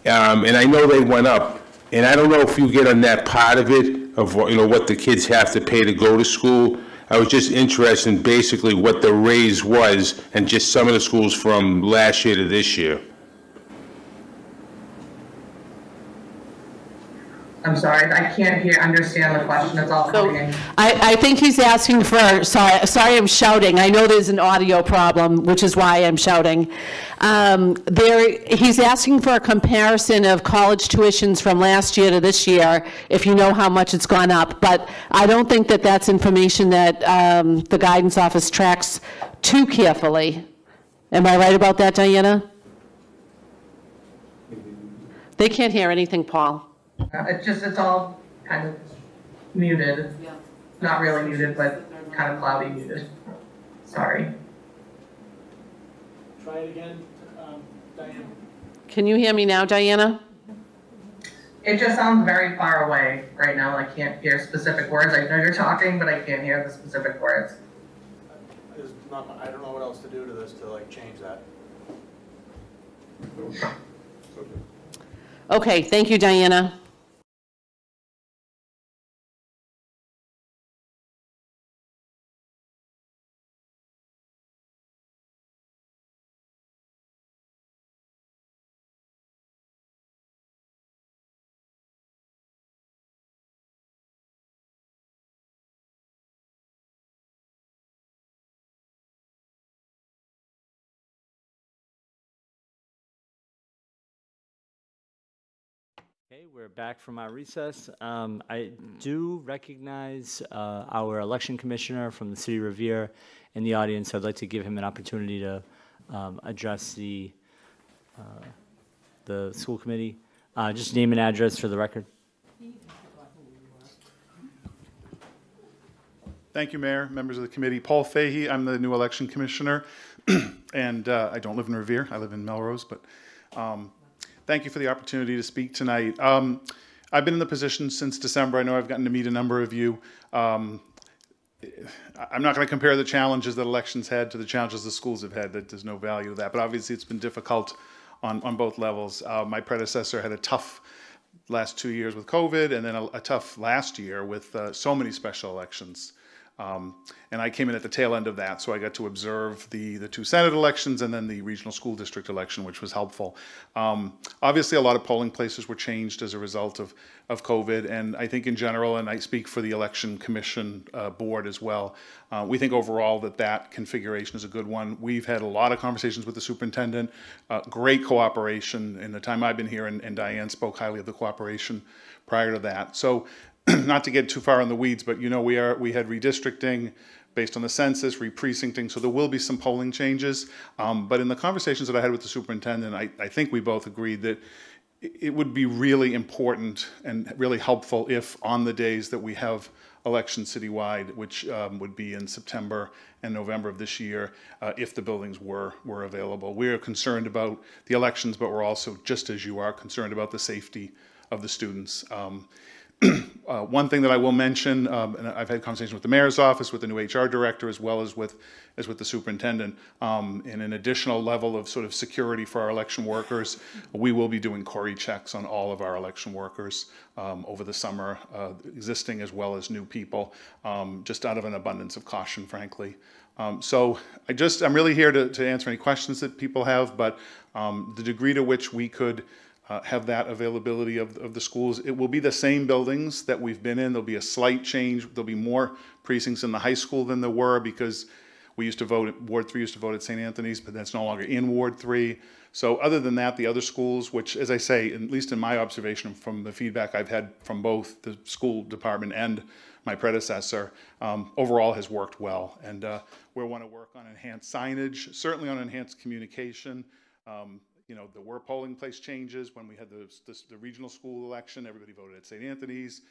Speaker 17: um, and I know they went up. And I don't know if you get on that part of it, of, what, you know, what the kids have to pay to go to school. I was just interested in basically what the raise was and just some of the schools from last year to this year.
Speaker 16: I'm sorry, I can't hear, understand the question, it's all
Speaker 6: So,
Speaker 16: coming in.
Speaker 6: I, I think he's asking for, sorry, sorry I'm shouting. I know there's an audio problem, which is why I'm shouting. Um, There, he's asking for a comparison of college tuitions from last year to this year, if you know how much it's gone up. But I don't think that that's information that um, the guidance office tracks too carefully. Am I right about that, Diana? They can't hear anything, Paul.
Speaker 16: Uh, It's just, it's all kind of muted. Not really muted, but kind of cloudy muted. Sorry.
Speaker 5: Try it again, um, Diane.
Speaker 6: Can you hear me now, Diana?
Speaker 16: It just sounds very far away right now. I can't hear specific words. I know you're talking, but I can't hear the specific words.
Speaker 18: There's not, I don't know what else to do to this to like change that.
Speaker 6: Okay, thank you, Diana.
Speaker 1: Okay, we're back from our recess. Um, I do recognize uh, our election commissioner from the city of Revere in the audience. I'd like to give him an opportunity to um, address the, uh, the school committee. Uh, Just name and address for the record.
Speaker 19: Thank you, Mayor, members of the committee. Paul Fahey, I'm the new election commissioner, *clears throat* and uh, I don't live in Revere, I live in Melrose, but um, thank you for the opportunity to speak tonight. Um, I've been in the position since December. I know I've gotten to meet a number of you. Um, I'm not going to compare the challenges that elections had to the challenges the schools have had. That there's no value to that. But obviously, it's been difficult on, on both levels. Uh, my predecessor had a tough last two years with COVID, and then a, a tough last year with uh, so many special elections. Um, and I came in at the tail end of that, so I got to observe the, the two Senate elections and then the regional school district election, which was helpful. Um, obviously, a lot of polling places were changed as a result of, of COVID, and I think in general, and I speak for the Election Commission uh, Board as well, uh, we think overall that that configuration is a good one. We've had a lot of conversations with the superintendent, uh, great cooperation in the time I've been here, and, and Diane spoke highly of the cooperation prior to that. So *clears throat* not to get too far in the weeds, but you know, we are, we had redistricting, based on the census, re-precincting, so there will be some polling changes. Um, But in the conversations that I had with the superintendent, I, I think we both agreed that it would be really important and really helpful if on the days that we have elections citywide, which um, would be in September and November of this year, uh, if the buildings were, were available. We are concerned about the elections, but we're also, just as you are, concerned about the safety of the students. Um, uh, one thing that I will mention, um, and I've had conversations with the mayor's office, with the new HR director, as well as with as with the superintendent, um, in an additional level of sort of security for our election workers. We will be doing CORI checks on all of our election workers um, over the summer, uh, existing as well as new people, um, just out of an abundance of caution, frankly. Um, so I just I'm really here to, to answer any questions that people have, but um, the degree to which we could uh, have that availability of, of the schools. It will be the same buildings that we've been in. There'll be a slight change. There'll be more precincts in the high school than there were because we used to vote, at- Ward 3 used to vote at St. Anthony's, but that's no longer in Ward 3. So other than that, the other schools, which, as I say, at least in my observation from the feedback I've had from both the school department and my predecessor, um, overall has worked well. And uh, we want to work on enhanced signage, certainly on enhanced communication. Um, you know, there were polling place changes when we had the, the, the regional school election. Everybody voted at St. Anthony's.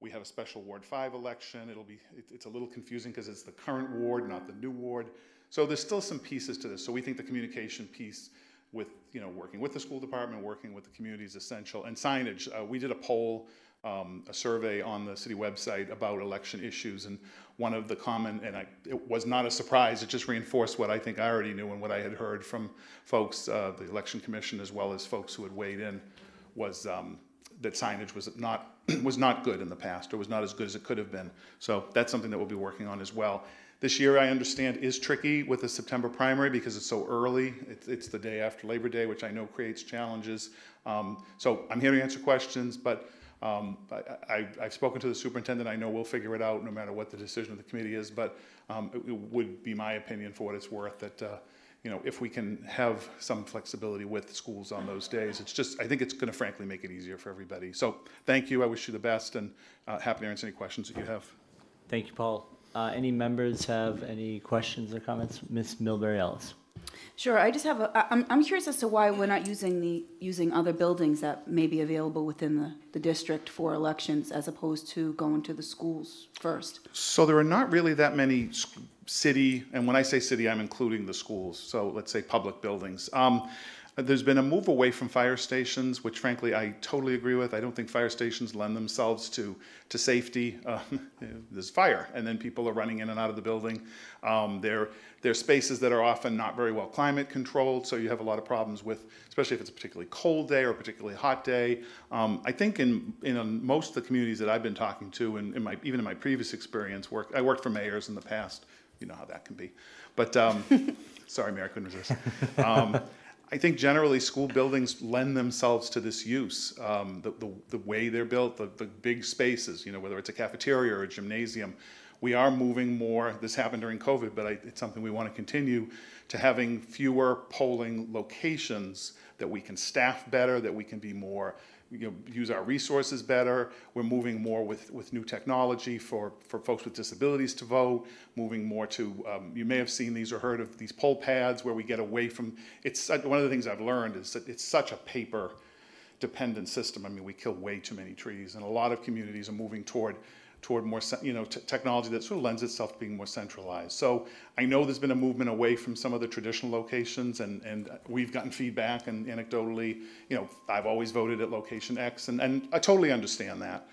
Speaker 19: We have a special Ward 5 election. It'll be, it, it's a little confusing because it's the current ward, not the new ward. So there's still some pieces to this. So we think the communication piece with, you know, working with the school department, working with the community is essential. And signage, uh, we did a poll, um, a survey on the city website about election issues. And one of the common, and I, it was not a surprise, it just reinforced what I think I already knew and what I had heard from folks, uh, the election commission, as well as folks who had weighed in, was um, that signage was not, *clears throat* was not good in the past, or was not as good as it could have been. So that's something that we'll be working on as well. This year, I understand, is tricky with the September primary because it's so early. It's, it's the day after Labor Day, which I know creates challenges. Um, so I'm here to answer questions, but um, I, I've spoken to the superintendent. I know we'll figure it out no matter what the decision of the committee is, but um, it, it would be my opinion, for what it's worth, that uh, you know, if we can have some flexibility with schools on those days, it's just, I think it's going to frankly make it easier for everybody. So thank you. I wish you the best and uh, happy to answer any questions that you have.
Speaker 1: Thank you, Paul. Uh, Any members have any questions or comments? Ms. Milbury Ellis?
Speaker 13: Sure, I just have a, I'm, I'm curious as to why we're not using the, using other buildings that may be available within the, the district for elections as opposed to going to the schools first.
Speaker 19: So there are not really that many city, and when I say city, I'm including the schools, so let's say public buildings. Um, There's been a move away from fire stations, which frankly I totally agree with. I don't think fire stations lend themselves to, to safety. Uh, *laughs* There's fire, and then people are running in and out of the building. Um, They're, they're spaces that are often not very well climate controlled, so you have a lot of problems with, especially if it's a particularly cold day or a particularly hot day. Um, I think in, in um, most of the communities that I've been talking to, and in my, even in my previous experience, work, I worked for mayors in the past, you know how that can be. But, um, *laughs* sorry, Mayor, I couldn't resist. I think generally school buildings lend themselves to this use. Um, the, the, the way they're built, the, the big spaces, you know, whether it's a cafeteria or a gymnasium. We are moving more, this happened during COVID, but I, it's something we want to continue to having fewer polling locations that we can staff better, that we can be more, you know, use our resources better. We're moving more with, with new technology for, for folks with disabilities to vote, moving more to, um, you may have seen these or heard of these poll pads where we get away from, it's, such- one of the things I've learned is that it's such a paper dependent system. I mean, we kill way too many trees and a lot of communities are moving toward toward more, you know, technology that sort of lends itself to being more centralized. So I know there's been a movement away from some of the traditional locations, and, and we've gotten feedback and anecdotally, you know, I've always voted at location X, and, and I totally understand that.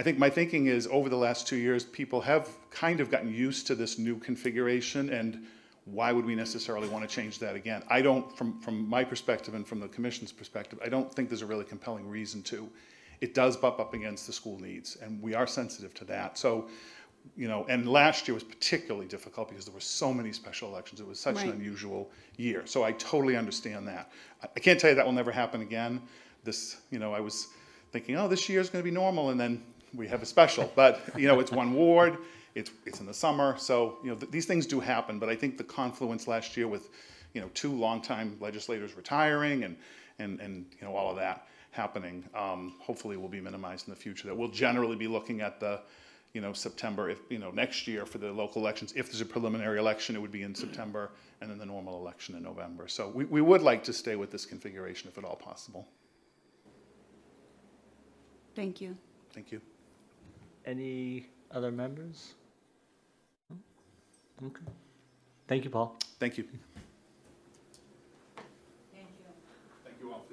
Speaker 19: I think my thinking is over the last two years, people have kind of gotten used to this new configuration, and why would we necessarily want to change that again? I don't, from, from my perspective and from the commission's perspective, I don't think there's a really compelling reason to it does bump up against the school needs, and we are sensitive to that. So, you know, and last year was particularly difficult because there were so many special elections. It was such an
Speaker 13: Right.
Speaker 19: unusual year. So I totally understand that. I I can't tell you that will never happen again. This, you know, I was thinking, oh, this year's going to be normal, and then we have a special. But you know, it's one ward. It's it's in the summer, so you know th- these things do happen. But I think the confluence last year with, you know, two longtime legislators retiring and and and you know all of that happening, um, hopefully will be minimized in the future. That we'll generally be looking at the, you know, September, if, you know, next year for the local elections. If there's a preliminary election, it would be in September, and then the normal election in November. So we, we would like to stay with this configuration if at all possible.
Speaker 13: Thank you.
Speaker 19: Thank you.
Speaker 1: Any other members? Okay. Thank you, Paul.
Speaker 19: Thank you.
Speaker 13: Thank you.
Speaker 19: Thank you all.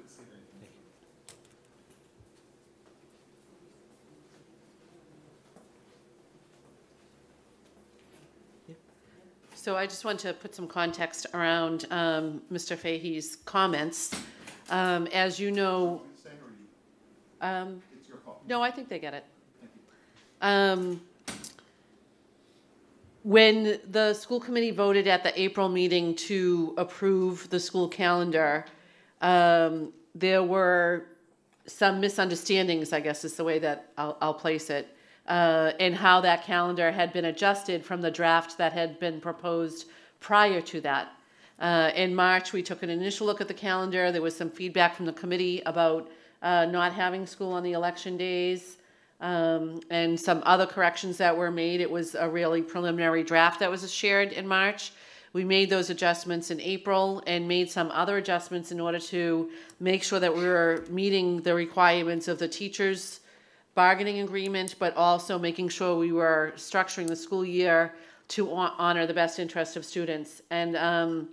Speaker 6: So I just want to put some context around um, Mr. Fahey's comments. Um, As you know. um, No, I think they get it. Um, When the school committee voted at the April meeting to approve the school calendar, um, there were some misunderstandings, I guess is the way that I'll, I'll place it, uh, in how that calendar had been adjusted from the draft that had been proposed prior to that. Uh, in March, we took an initial look at the calendar. There was some feedback from the committee about uh, not having school on the election days um, and some other corrections that were made. It was a really preliminary draft that was shared in March. We made those adjustments in April and made some other adjustments in order to make sure that we were meeting the requirements of the teachers' bargaining agreement, but also making sure we were structuring the school year to honor the best interest of students. And um,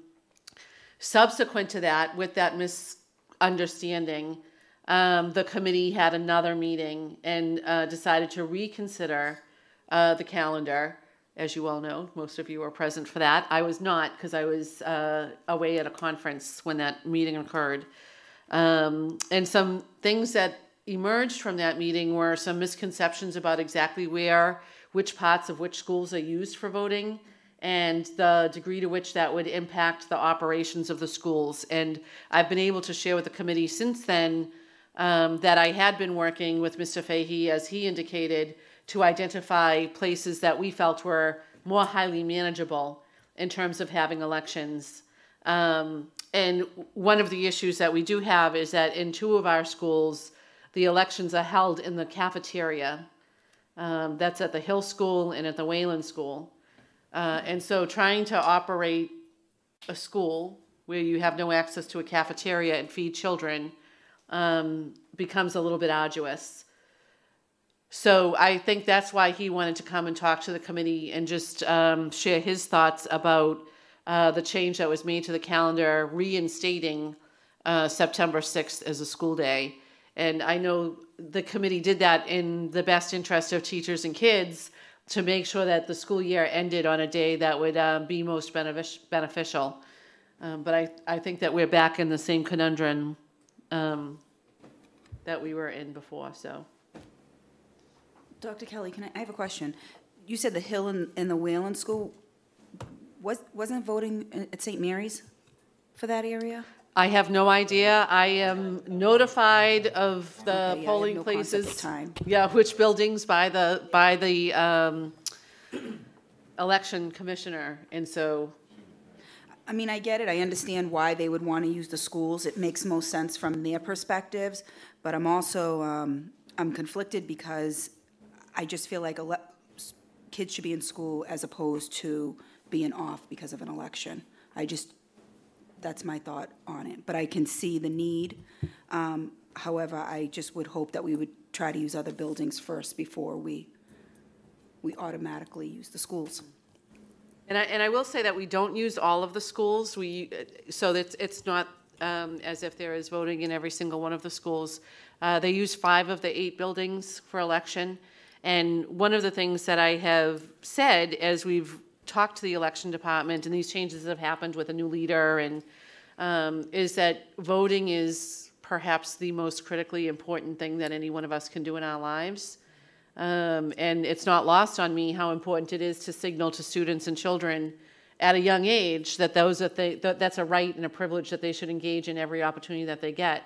Speaker 6: subsequent to that, with that misunderstanding, um, the committee had another meeting and uh, decided to reconsider uh, the calendar. As you all know, most of you were present for that. I was not because I was uh, away at a conference when that meeting occurred. Um, and some things that emerged from that meeting were some misconceptions about exactly where, which parts of which schools are used for voting, and the degree to which that would impact the operations of the schools. And I've been able to share with the committee since then um, that I had been working with Mr. Fahey, as he indicated, to identify places that we felt were more highly manageable in terms of having elections. Um, and one of the issues that we do have is that in two of our schools, the elections are held in the cafeteria. Um, that's at the Hill School and at the Whelan School. Uh, and so trying to operate a school where you have no access to a cafeteria and feed children um, becomes a little bit arduous. So I think that's why he wanted to come and talk to the committee and just um, share his thoughts about uh, the change that was made to the calendar, reinstating uh, September 6th as a school day. And I know the committee did that in the best interest of teachers and kids to make sure that the school year ended on a day that would uh, be most benefic- beneficial. Um, but I, I think that we're back in the same conundrum um, that we were in before, so.
Speaker 13: Dr. Kelly, can I, I have a question. You said the Hill and, and the Whelan School, was, wasn't voting at St. Mary's for that area?
Speaker 6: I have no idea. I am notified of
Speaker 13: Okay,
Speaker 6: the
Speaker 13: yeah, I have
Speaker 6: polling
Speaker 13: no concept of
Speaker 6: places.
Speaker 13: time.
Speaker 6: Yeah, which buildings by the, by the um, election commissioner, and so,
Speaker 13: I mean, I get it. I understand why they would want to use the schools. It makes most sense from their perspectives. But I'm also, um, I'm conflicted because I just feel like ele- s- kids should be in school as opposed to being off because of an election. I just, that's my thought on it. But I can see the need. Um, However, I just would hope that we would try to use other buildings first before we, we automatically use the schools.
Speaker 6: and I, and I will say that we don't use all of the schools. We, so that it's not um, as if there is voting in every single one of the schools. Uh, They use five of the eight buildings for election. And one of the things that I have said as we've talked to the election department, and these changes have happened with a new leader, and um, is that voting is perhaps the most critically important thing that any one of us can do in our lives. Um, and it's not lost on me how important it is to signal to students and children at a young age that those are th- that that's a right and a privilege that they should engage in every opportunity that they get.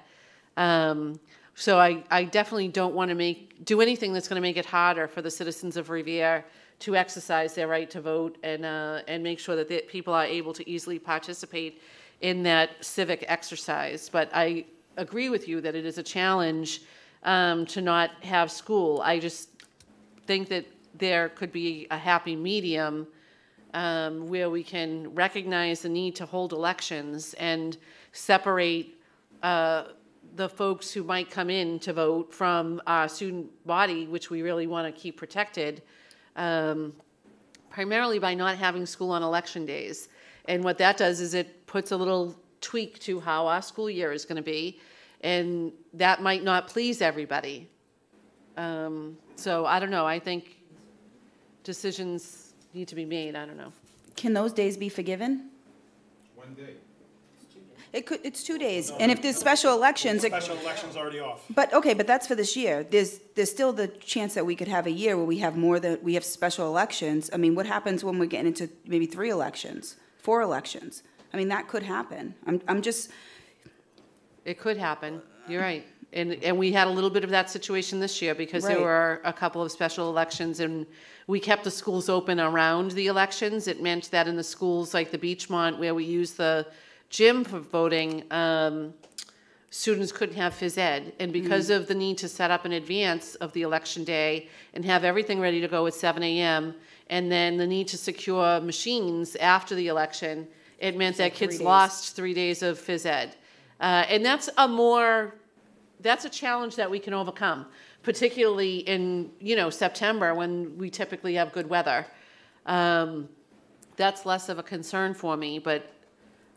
Speaker 6: Um, so I, I definitely don't want to make do anything that's going to make it harder for the citizens of Revere to exercise their right to vote and uh, and make sure that the, people are able to easily participate in that civic exercise. But I agree with you that it is a challenge um, to not have school. I just think that there could be a happy medium um, where we can recognize the need to hold elections and separate uh, the folks who might come in to vote from our student body, which we really want to keep protected, um, primarily by not having school on election days. And what that does is it puts a little tweak to how our school year is going to be, and that might not please everybody. Um, so I don't know. I think decisions need to be made. I don't know.
Speaker 13: Can those days be forgiven?
Speaker 17: One day.
Speaker 13: It could, it's two days, and if there's special elections, it-
Speaker 5: Special election's already off.
Speaker 13: but, okay, but that's for this year. There's, there's still the chance that we could have a year where we have more than, we have special elections. I mean, what happens when we're getting into maybe three elections, four elections? I mean, that could happen. I'm, I'm just,
Speaker 6: It could happen. You're right. And, and we had a little bit of that situation this year because there
Speaker 13: Right.
Speaker 6: were a couple of special elections and we kept the schools open around the elections. It meant that in the schools like the Beachmont where we use the gym for voting, um, students couldn't have phys ed. And because of the need to set up in advance of the election day and have everything ready to go at seven AM, and then the need to secure machines after the election, it meant that
Speaker 13: three
Speaker 6: kids
Speaker 13: days.
Speaker 6: lost three days of phys ed. Uh, and that's a more, that's a challenge that we can overcome, particularly in, you know, September when we typically have good weather. Um, that's less of a concern for me, but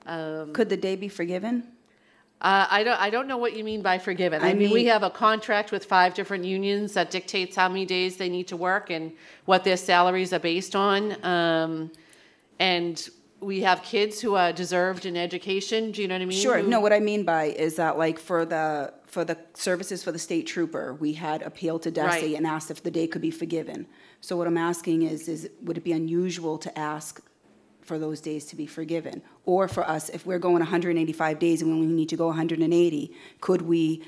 Speaker 6: um,
Speaker 13: could the day be forgiven?
Speaker 6: uh, I don't, I don't know what you mean by forgiven. I
Speaker 13: I
Speaker 6: mean, we have a contract with five different unions that dictates how many days they need to work and what their salaries are based on. Um, and we have kids who are deserved in education, do you know what I mean?
Speaker 13: Sure,
Speaker 6: Who-
Speaker 13: no, what I mean by is that like for the, for the services for the state trooper, we had appealed to DESE
Speaker 6: Right.
Speaker 13: and asked if the day could be forgiven. So what I'm asking is, is would it be unusual to ask for those days to be forgiven? Or for us, if we're going 185 days and we need to go 180, could we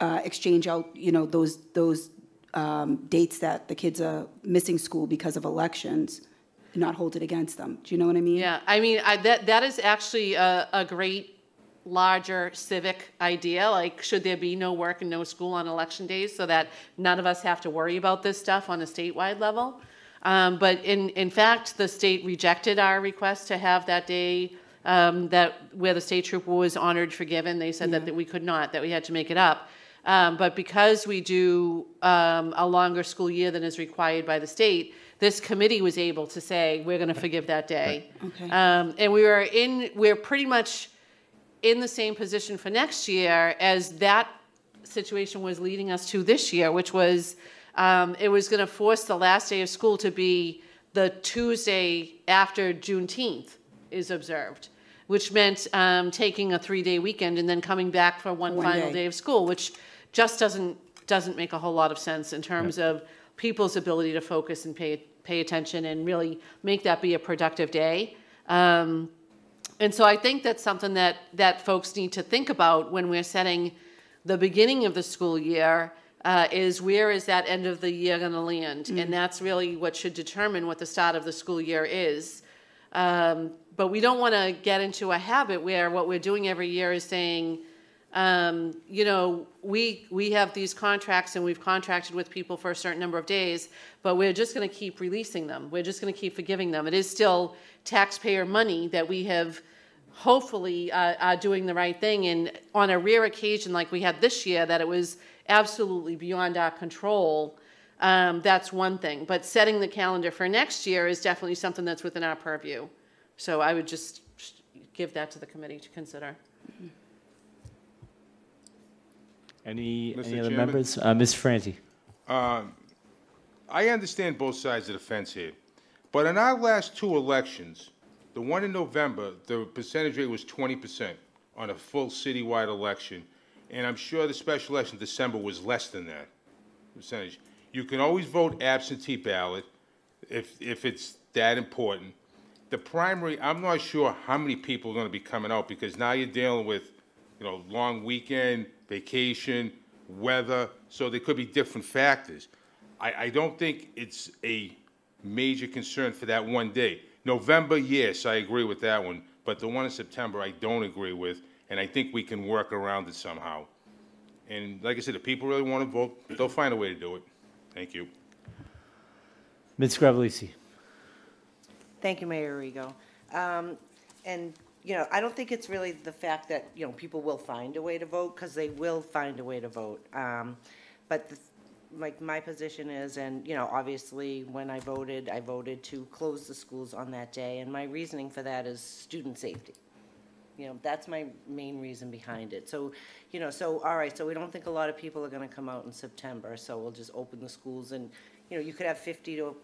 Speaker 13: uh, exchange out, you know, those, those um, dates that the kids are missing school because of elections, not hold it against them? Do you know what I mean?
Speaker 6: Yeah, I mean, I, that, that is actually a, a great larger civic idea, like, should there be no work and no school on election days so that none of us have to worry about this stuff on a statewide level? Um, but in, in fact, the state rejected our request to have that day, um, that, where the state trooper was honored, forgiven, they said that, that we could not, that we had to make it up. Um, but because we do, um, a longer school year than is required by the state, this committee was able to say, we're gonna forgive that day.
Speaker 13: Okay.
Speaker 6: Um, and we were in, we're pretty much in the same position for next year as that situation was leading us to this year, which was, um, it was gonna force the last day of school to be the Tuesday after Juneteenth is observed, which meant, um, taking a three-day weekend and then coming back for one
Speaker 13: One
Speaker 6: final
Speaker 13: day.
Speaker 6: day of school, which just doesn't, doesn't make a whole lot of sense in terms of people's ability to focus and pay, pay attention and really make that be a productive day. Um, and so I think that's something that, that folks need to think about when we're setting the beginning of the school year, uh, is where is that end of the year gonna land? And that's really what should determine what the start of the school year is. Um, but we don't wanna get into a habit where what we're doing every year is saying, um, you know, we, we have these contracts and we've contracted with people for a certain number of days, but we're just gonna keep releasing them. We're just gonna keep forgiving them. It is still taxpayer money that we have hopefully uh, are doing the right thing. And on a rare occasion like we had this year, that it was absolutely beyond our control, um, that's one thing. But setting the calendar for next year is definitely something that's within our purview. So I would just give that to the committee to consider.
Speaker 1: Any,
Speaker 17: Mr.
Speaker 1: any other
Speaker 17: Chairman?
Speaker 1: members? Uh, Ms. Ferrante?
Speaker 17: Um, I understand both sides of the fence here, but in our last two elections, the one in November, the percentage rate was twenty percent on a full citywide election, and I'm sure the special election in December was less than that percentage. You can always vote absentee ballot if, if it's that important. The primary, I'm not sure how many people are gonna be coming out, because now you're dealing with, you know, long weekend, vacation, weather, so there could be different factors. I, I don't think it's a major concern for that one day. November, yes, I agree with that one, but the one in September, I don't agree with, and I think we can work around it somehow. And like I said, if people really want to vote, they'll find a way to do it. Thank you.
Speaker 1: Ms. Gravellese.
Speaker 11: Thank you, Mayor Arrigo. Um, And, you know, I don't think it's really the fact that, you know, people will find a way to vote, because they will find a way to vote. Um, But, the- like, my position is, and, you know, obviously, when I voted, I voted to close the schools on that day, and my reasoning for that is student safety. You know, that's my main reason behind it. So, you know, so, all right, so we don't think a lot of people are gonna come out in September, so we'll just open the schools and, you know, you could have fifty to,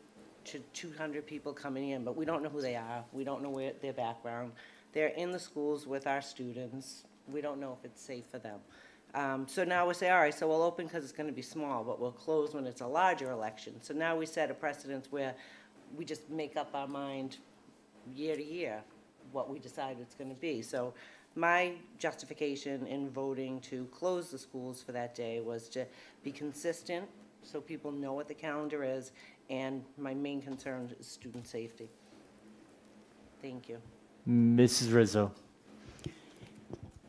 Speaker 11: to two hundred people coming in, but we don't know who they are. We don't know where, their background. They're in the schools with our students. We don't know if it's safe for them. Um, so now we say, all right, so we'll open because it's gonna be small, but we'll close when it's a larger election. So now we set a precedence where we just make up our mind year to year what we decide it's gonna be. So my justification in voting to close the schools for that day was to be consistent, so people know what the calendar is, and my main concern is student safety. Thank you.
Speaker 1: Mrs. Rizzo.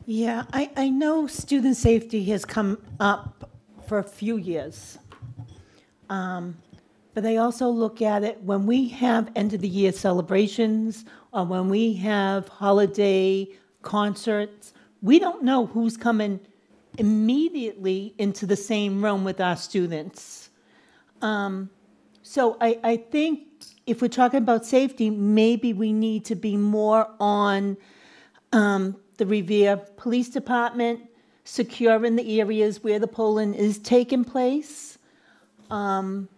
Speaker 4: Yeah, I, I know student safety has come up for a few years. Um, But I also look at it, when we have end-of-the-year celebrations, or when we have holiday concerts, we don't know who's coming immediately into the same room with our students. Um, So I, I think if we're talking about safety, maybe we need to be more on um, the Revere Police Department, securing the areas where the polling is taking place. Um,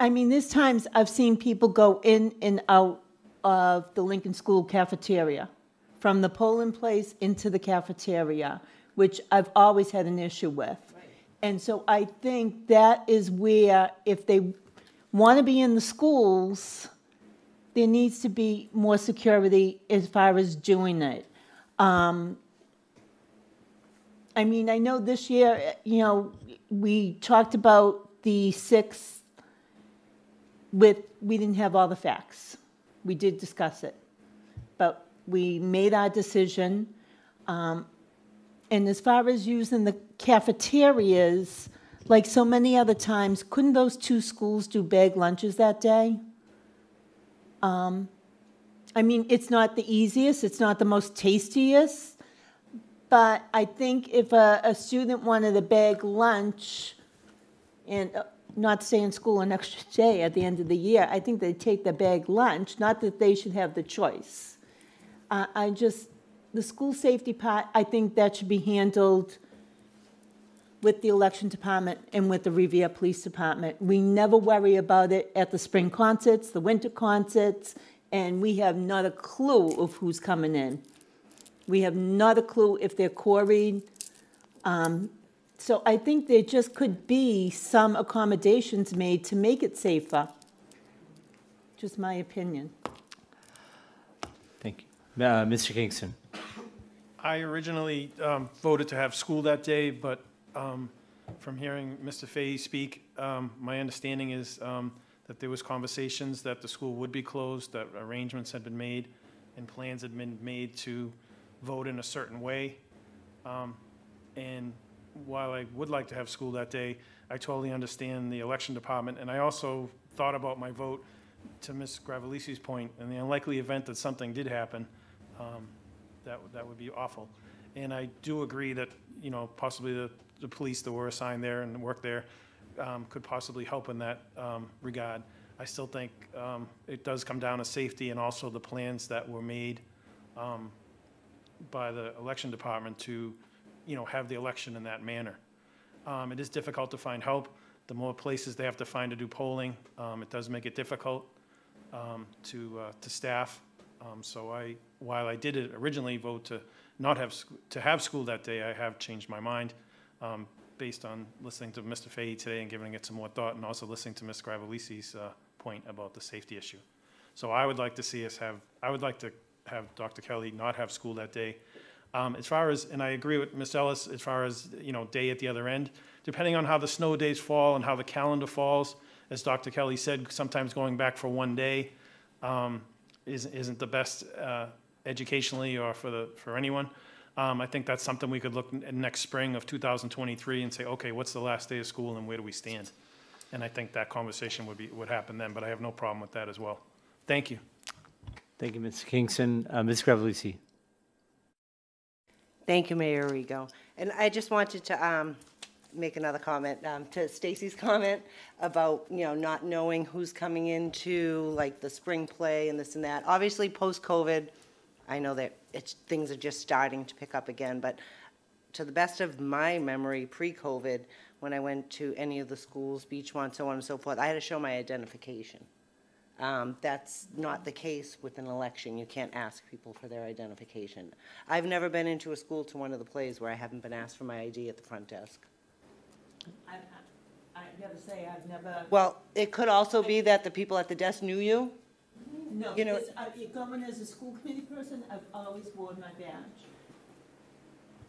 Speaker 4: I mean, there's times I've seen people go in and out of the Lincoln School cafeteria, from the polling place into the cafeteria, which I've always had an issue with. And so I think that is where, if they want to be in the schools, there needs to be more security as far as doing it. Um, I mean, I know this year, you know, we talked about the sixth with, we didn't have all the facts. We did discuss it. But we made our decision. Um, And as far as using the cafeterias, like so many other times, couldn't those two schools do bag lunches that day? Um, I mean, it's not the easiest, it's not the most tastiest, but I think if a, a student wanted a bag lunch and uh, not stay in school an extra day at the end of the year, I think they'd take the bag lunch, not that they should have the choice. Uh, I just, the school safety part, I think that should be handled with the election department and with the Revere Police Department. We never worry about it at the spring concerts, the winter concerts, and we have not a clue of who's coming in. We have not a clue if they're CORI'd. Um, So I think there just could be some accommodations made to make it safer. Just my opinion.
Speaker 1: Thank you. Uh, Mr. Kingston.
Speaker 5: I originally um, voted to have school that day, but um, from hearing Mr. Fahey speak, um, my understanding is um, that there was conversations that the school would be closed, that arrangements had been made, and plans had been made to vote in a certain way. Um, And while I would like to have school that day, I totally understand the election department, and I also thought about my vote to Ms. Gravellese's point, in the unlikely event that something did happen, um, that, that would be awful. And I do agree that, you know, possibly the, the police that were assigned there and work there um, could possibly help in that um, regard. I still think um, it does come down to safety and also the plans that were made um, by the election department to, you know, have the election in that manner. Um, It is difficult to find help. The more places they have to find to do polling, um, it does make it difficult um, to, uh, to staff. Um, So I, while I did it originally vote to not have, to have school that day, I have changed my mind um, based on listening to Mr. Fahey today and giving it some more thought, and also listening to Ms. Gravellese's uh, point about the safety issue. So I would like to see us have, I would like to have Dr. Kelly not have school that day. Um, As far as, and I agree with Ms. Ellis, as far as, you know, day at the other end, depending on how the snow days fall and how the calendar falls, as Dr. Kelly said, sometimes going back for one day um, isn't isn't the best uh, educationally or for the, for anyone. Um, I think that's something we could look next spring of 2023 and say, okay, what's the last day of school and where do we stand? And I think that conversation would be, would happen then, but I have no problem with that as well. Thank you.
Speaker 1: Thank you, Mr. Kingston. Uh, Ms. Gravellese.
Speaker 11: Thank you, Mayor Arrigo. And I just wanted to um, make another comment um, to Stacy's *laughs* comment about, you know, not knowing who's coming into like the spring play and this and that. Obviously, post-COVID, I know that it's, things are just starting to pick up again, but to the best of my memory, pre-COVID, when I went to any of the schools, Beachmont, so on and so forth, I had to show my identification. Um, That's not the case with an election. You can't ask people for their identification. I've never been into a school to one of the plays where I haven't been asked for my ID at the front desk.
Speaker 4: I, I never say I've never.
Speaker 11: Well, it could also be that the people at the desk knew you.
Speaker 4: No,
Speaker 11: you know-
Speaker 4: because I, going as a school committee person, I've always worn my badge.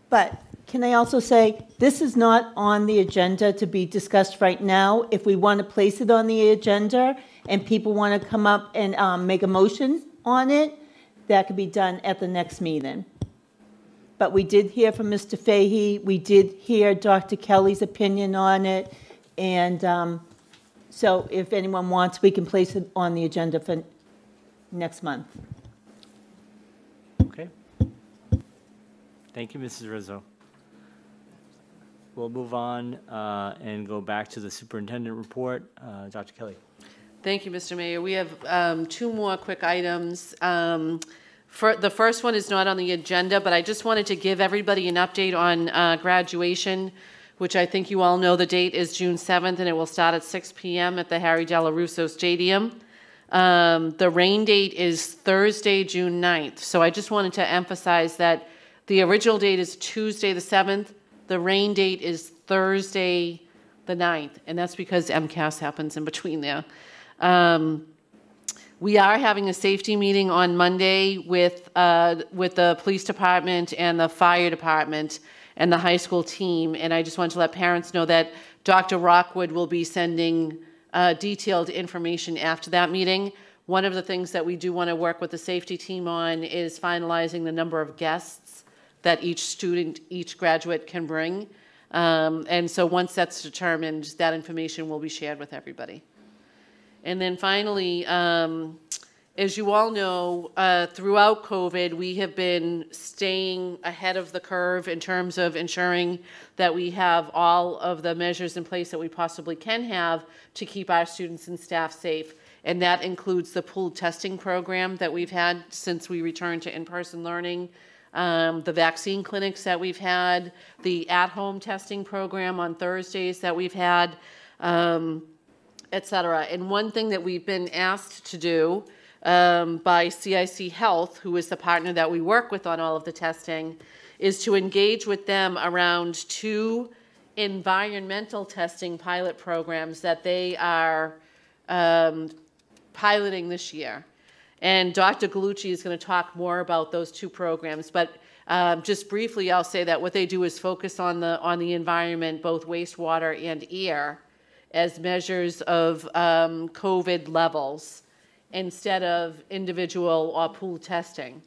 Speaker 4: But can I also say, this is not on the agenda to be discussed right now. If we want to place it on the agenda and people want to come up and um, make a motion on it, that could be done at the next meeting. But we did hear from Mr. Fahey, we did hear Dr. Kelly's opinion on it, and um, so if anyone wants, we can place it on the agenda for next month.
Speaker 1: Okay. Thank you, Mrs. Rizzo. We'll move on uh, and go back to the superintendent report. Uh, Dr. Kelly.
Speaker 6: Thank you, Mr. Mayor. We have um, two more quick items. Um, for- The first one is not on the agenda, but I just wanted to give everybody an update on uh, graduation, which I think you all know the date is June 7th, and it will start at 6 PM at the Harry Della Russo Stadium. Um, The rain date is Thursday, June 9th. So I just wanted to emphasize that the original date is Tuesday, the 7th. The rain date is Thursday, the 9th, and that's because MCAS happens in between there. Um, We are having a safety meeting on Monday with, uh, with the police department and the fire department and the high school team. And I just want to let parents know that Dr. Rockwood will be sending uh, detailed information after that meeting. One of the things that we do want to work with the safety team on is finalizing the number of guests that each student, each graduate can bring. Um, And so once that's determined, that information will be shared with everybody. And then finally, um, as you all know, uh, throughout COVID, we have been staying ahead of the curve in terms of ensuring that we have all of the measures in place that we possibly can have to keep our students and staff safe. And that includes the pooled testing program that we've had since we returned to in-person learning, um, the vaccine clinics that we've had, the at-home testing program on Thursdays that we've had. Um, et cetera. And one thing that we've been asked to do um, by CIC Health, who is the partner that we work with on all of the testing, is to engage with them around two environmental testing pilot programs that they are um, piloting this year. And Dr. Galucci is going to talk more about those two programs, but um, just briefly, I'll say that what they do is focus on the, on the environment, both wastewater and air, as measures of um, COVID levels instead of individual or pool testing.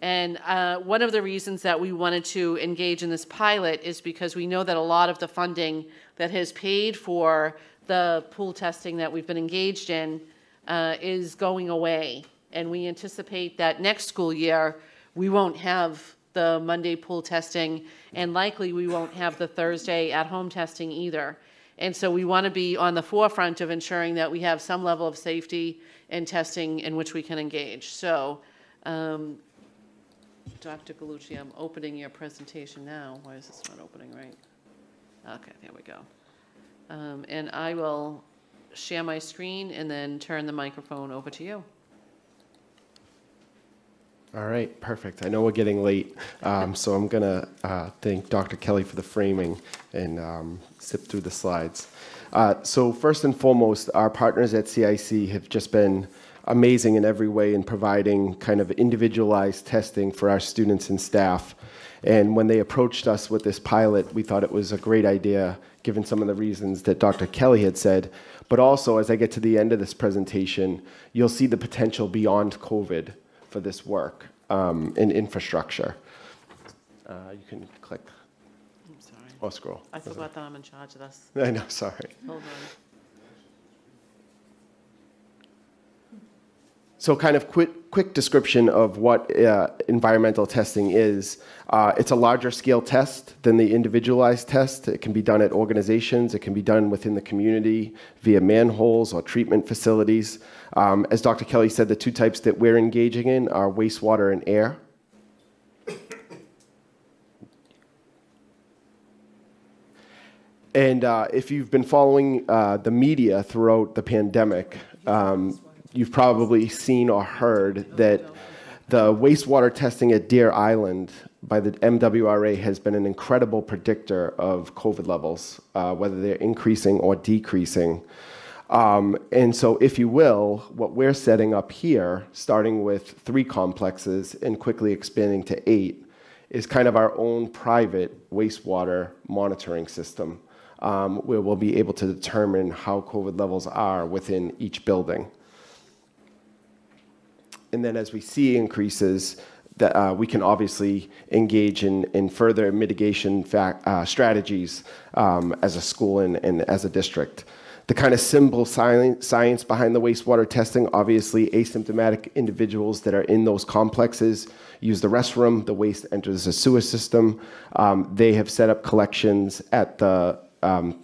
Speaker 6: And uh, one of the reasons that we wanted to engage in this pilot is because we know that a lot of the funding that has paid for the pool testing that we've been engaged in uh, is going away. And we anticipate that next school year, we won't have the Monday pool testing, and likely we won't have the Thursday at-home testing either. And so we want to be on the forefront of ensuring that we have some level of safety and testing in which we can engage. So, um, Dr. Galucci, I'm opening your presentation now. Why is this not opening right? Okay, there we go. Um, And I will share my screen and then turn the microphone over to you.
Speaker 3: All right, perfect. I know we're getting late, um, so I'm going to uh, thank Dr. Kelly for the framing and um, zip through the slides. Uh, so, first and foremost, our partners at CIC have just been amazing in every way in providing kind of individualized testing for our students and staff. And when they approached us with this pilot, we thought it was a great idea, given some of the reasons that Dr. Kelly had said. But also, as I get to the end of this presentation, you'll see the potential beyond COVID for this work um, in infrastructure. Uh, You can click
Speaker 6: I'm sorry.
Speaker 3: or scroll.
Speaker 6: I forgot that I'm in charge of this. *laughs*
Speaker 3: I know, sorry.
Speaker 6: Hold on.
Speaker 3: So kind of quick, quick description of what uh, environmental testing is. Uh, it's a larger scale test than the individualized test. It can be done at organizations. It can be done within the community via manholes or treatment facilities. Um, as Dr. Kelly said, the two types that we're engaging in are wastewater and air. And uh, if you've been following uh, the media throughout the pandemic, um, you've probably seen or heard that the wastewater testing at Deer Island by the MWRA has been an incredible predictor of COVID levels, uh, whether they're increasing or decreasing. Um, and so, if you will, what we're setting up here, starting with three complexes and quickly expanding to eight, is kind of our own private wastewater monitoring system um, where we'll be able to determine how COVID levels are within each building. And then as we see increases, that uh, we can obviously engage in, in further mitigation fact, uh, strategies um, as a school and, and as a district. The kind of simple science, behind the wastewater testing, obviously asymptomatic individuals that are in those complexes use the restroom, the waste enters the sewer system. Um, they have set up collections at the um,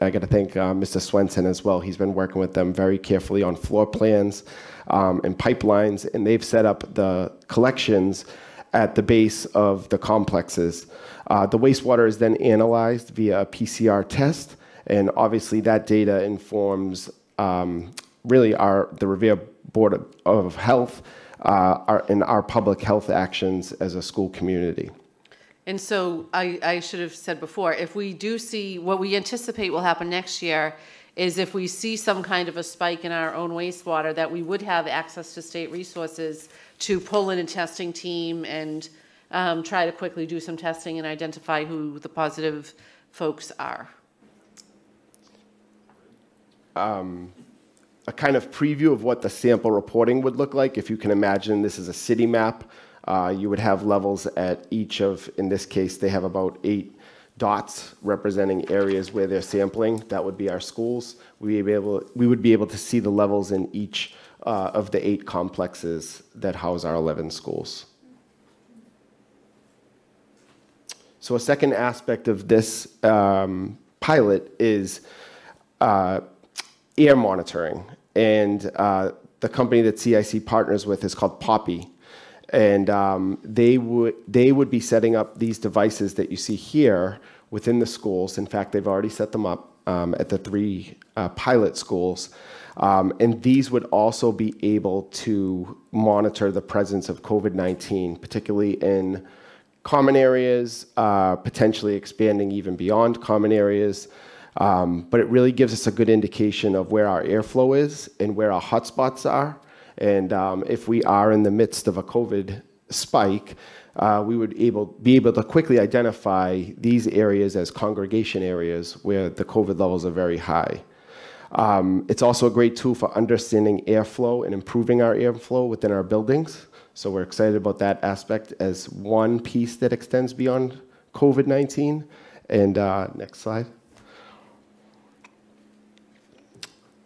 Speaker 3: I got to thank uh, Mr. Swenson as well. He's been working with them very carefully on floor plans um, and pipelines, and they've set up the collections at the base of the complexes. Uh, the wastewater is then analyzed via a PCR test, and obviously that data informs um, really our the Revere Board of, of Health uh, our, and our public health actions as a school community.
Speaker 6: And so I, I should have said before, if we do see, what we anticipate will happen next year is if we see some kind of a spike in our own wastewater, that we would have access to state resources to pull in a testing team and um, try to quickly do some testing and identify who the positive folks are.
Speaker 3: Um, a kind of preview of what the sample reporting would look like. If you can imagine, this is a city map. Uh, you would have levels at each of, in this case, they have about eight dots representing areas where they're sampling. That would be our schools. We would be able, we would be able to see the levels in each uh, of the eight complexes that house our 11 schools. So a second aspect of this um, pilot is uh, air monitoring. And uh, the company that CIC partners with is called Poppy and um, they would they would be setting up these devices that you see here within the schools. In fact, they've already set them up um, at the three uh, pilot schools, um, and these would also be able to monitor the presence of COVID-19, particularly in common areas, uh, potentially expanding even beyond common areas. Um, but it really gives us a good indication of where our airflow is and where our hotspots are. And um, if we are in the midst of a COVID spike, uh, we would able, be able to quickly identify these areas as congregation areas where the COVID levels are very high. Um, it's also a great tool for understanding airflow and improving our airflow within our buildings. So we're excited about that aspect as one piece that extends beyond COVID-19. And uh, next slide.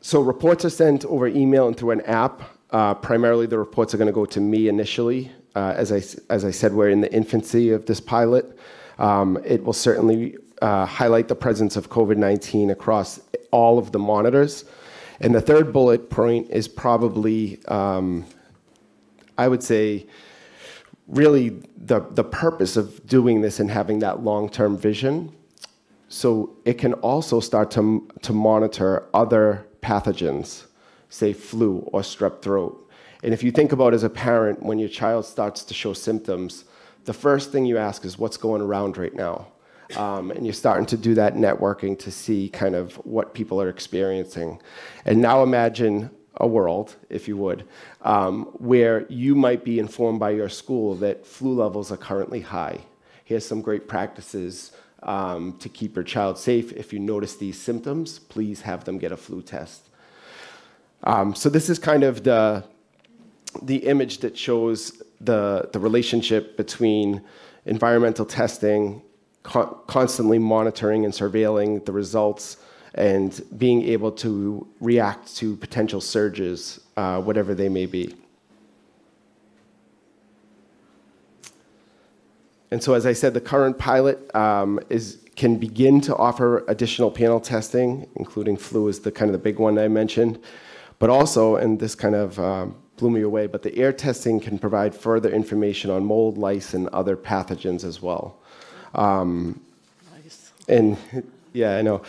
Speaker 3: So reports are sent over email and through an app. Uh, primarily, the reports are going to go to me initially. Uh, as, I, as I said, we're in the infancy of this pilot. Um, it will certainly uh, highlight the presence of COVID 19 across all of the monitors. And the third bullet point is probably, um, I would say, really the, the purpose of doing this and having that long term vision. So it can also start to, to monitor other pathogens say flu or strep throat. And if you think about as a parent, when your child starts to show symptoms, the first thing you ask is what's going around right now. Um, and you're starting to do that networking to see kind of what people are experiencing. And now imagine a world, if you would, um, where you might be informed by your school that flu levels are currently high. Here's some great practices um, to keep your child safe. If you notice these symptoms, please have them get a flu test. Um, so this is kind of the, the image that shows the, the relationship between environmental testing, con- constantly monitoring and surveilling the results, and being able to react to potential surges, uh, whatever they may be. And so, as I said, the current pilot um, is can begin to offer additional panel testing, including flu is the kind of the big one I mentioned, but also, and this kind of um, blew me away, but the air testing can provide further information on mold, lice, and other pathogens as well. Um, and yeah, I know.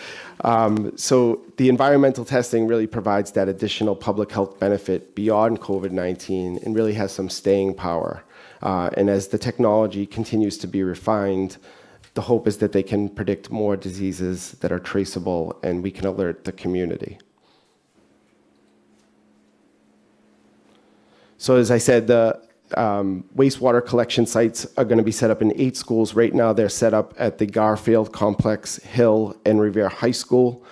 Speaker 3: Um, so the environmental testing really provides that additional public health benefit beyond COVID 19 and really has some staying power. Uh, and as the technology continues to be refined, the hope is that they can predict more diseases that are traceable and we can alert the community. So, as I said, the um, wastewater collection sites are going to be set up in eight schools. Right now, they're set up at the Garfield Complex, Hill, and Revere High School.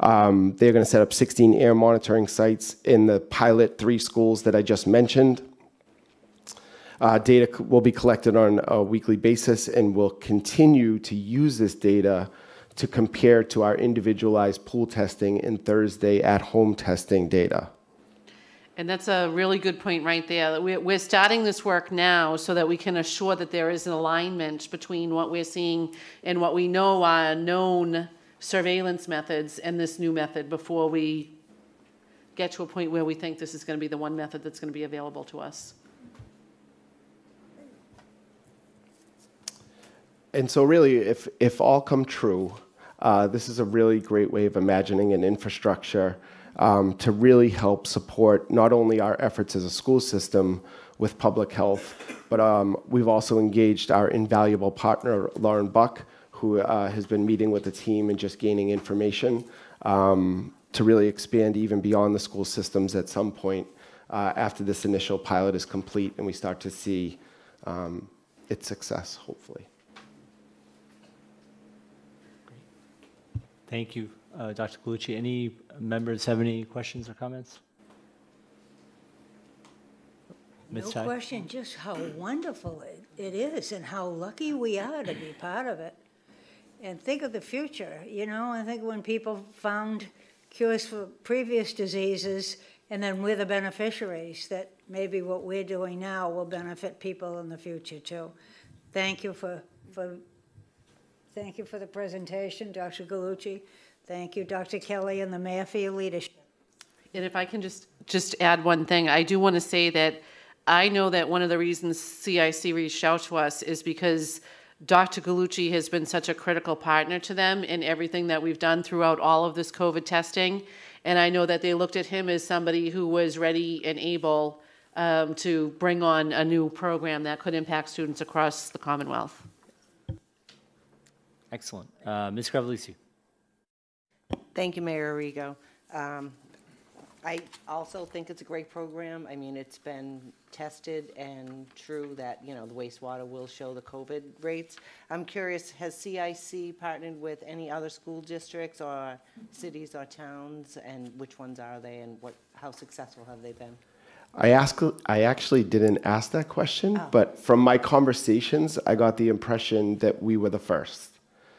Speaker 3: Um, they're going to set up 16 air monitoring sites in the pilot three schools that I just mentioned. Uh, data will be collected on a weekly basis, and we'll continue to use this data to compare to our individualized pool testing and Thursday at home testing data.
Speaker 6: And that's a really good point right there. We're, starting this work now so that we can assure that there is an alignment between what we're seeing and what we know are known surveillance methods and this new method before we get to a point where we think this is going to be the one method that's going to be available to us.
Speaker 3: And so, really, if, if all come true, uh, this is a really great way of imagining an infrastructure um, to really help support not only our efforts as a school system with public health, but um, we've also engaged our invaluable partner, Lauren Buck, who uh, has been meeting with the team and just gaining information um, to really expand even beyond the school systems at some point uh, after this initial pilot is complete and we start to see um, its success, hopefully.
Speaker 1: Thank you, uh, Dr. Galucci. Any members have any questions or comments? Ms.
Speaker 12: No question, just how wonderful it, it is and how lucky we are to be part of it. And think of the future, you know, I think when people found cures for previous diseases and then we're the beneficiaries, that maybe what we're doing now will benefit people in the future too. Thank you for, for, thank you for the presentation, Dr. Galucci. Thank you, Dr. Kelly and the mayor for leadership.
Speaker 6: And if I can just, just add one thing, I do want to say that I know that one of the reasons CIC reached out to us is because Dr. Galucci has been such a critical partner to them in everything that we've done throughout all of this COVID testing. And I know that they looked at him as somebody who was ready and able um, to bring on a new program that could impact students across the Commonwealth.
Speaker 1: Excellent. Uh, Ms. Gravellese?
Speaker 11: Thank you, Mayor Arrigo. Um, I also think it's a great program. I mean, it's been tested and true that, you know, the wastewater will show the COVID rates. I'm curious, has CIC partnered with any other school districts or cities or towns? And which ones are they and what, how successful have they been?
Speaker 3: I ask, I actually didn't ask that question,
Speaker 11: Oh.
Speaker 3: but from my conversations, I got the impression that we were the first.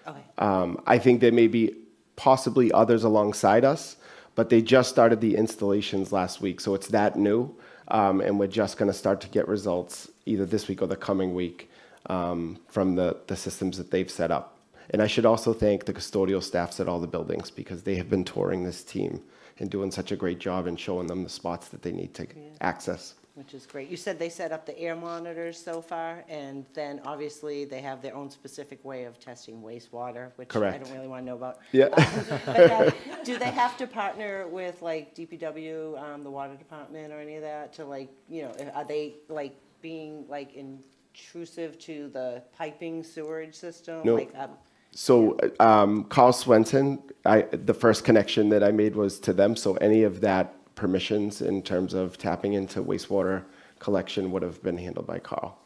Speaker 11: Okay.
Speaker 3: Um, I think there may be possibly others alongside us, but they just started the installations last week, so it's that new, um, and we're just going to start to get results either this week or the coming week um, from the, the systems that they've set up. And I should also thank the custodial staffs at all the buildings because they have been touring this team and doing such a great job and showing them the spots that they need to access.
Speaker 11: Which is great. You said they set up the air monitors so far, and then obviously they have their own specific way of testing wastewater, which I don't really want to know about.
Speaker 3: Yeah. *laughs*
Speaker 11: Um, do they have to partner with like DPW, um, the water department or any of that to like, you know, are they like being like intrusive to the piping sewerage system?
Speaker 3: No.
Speaker 11: Like, um,
Speaker 3: So um, Carl Swenson, I, the first connection that I made was to them. So any of that permissions in terms of tapping into wastewater collection would have been handled by Carl.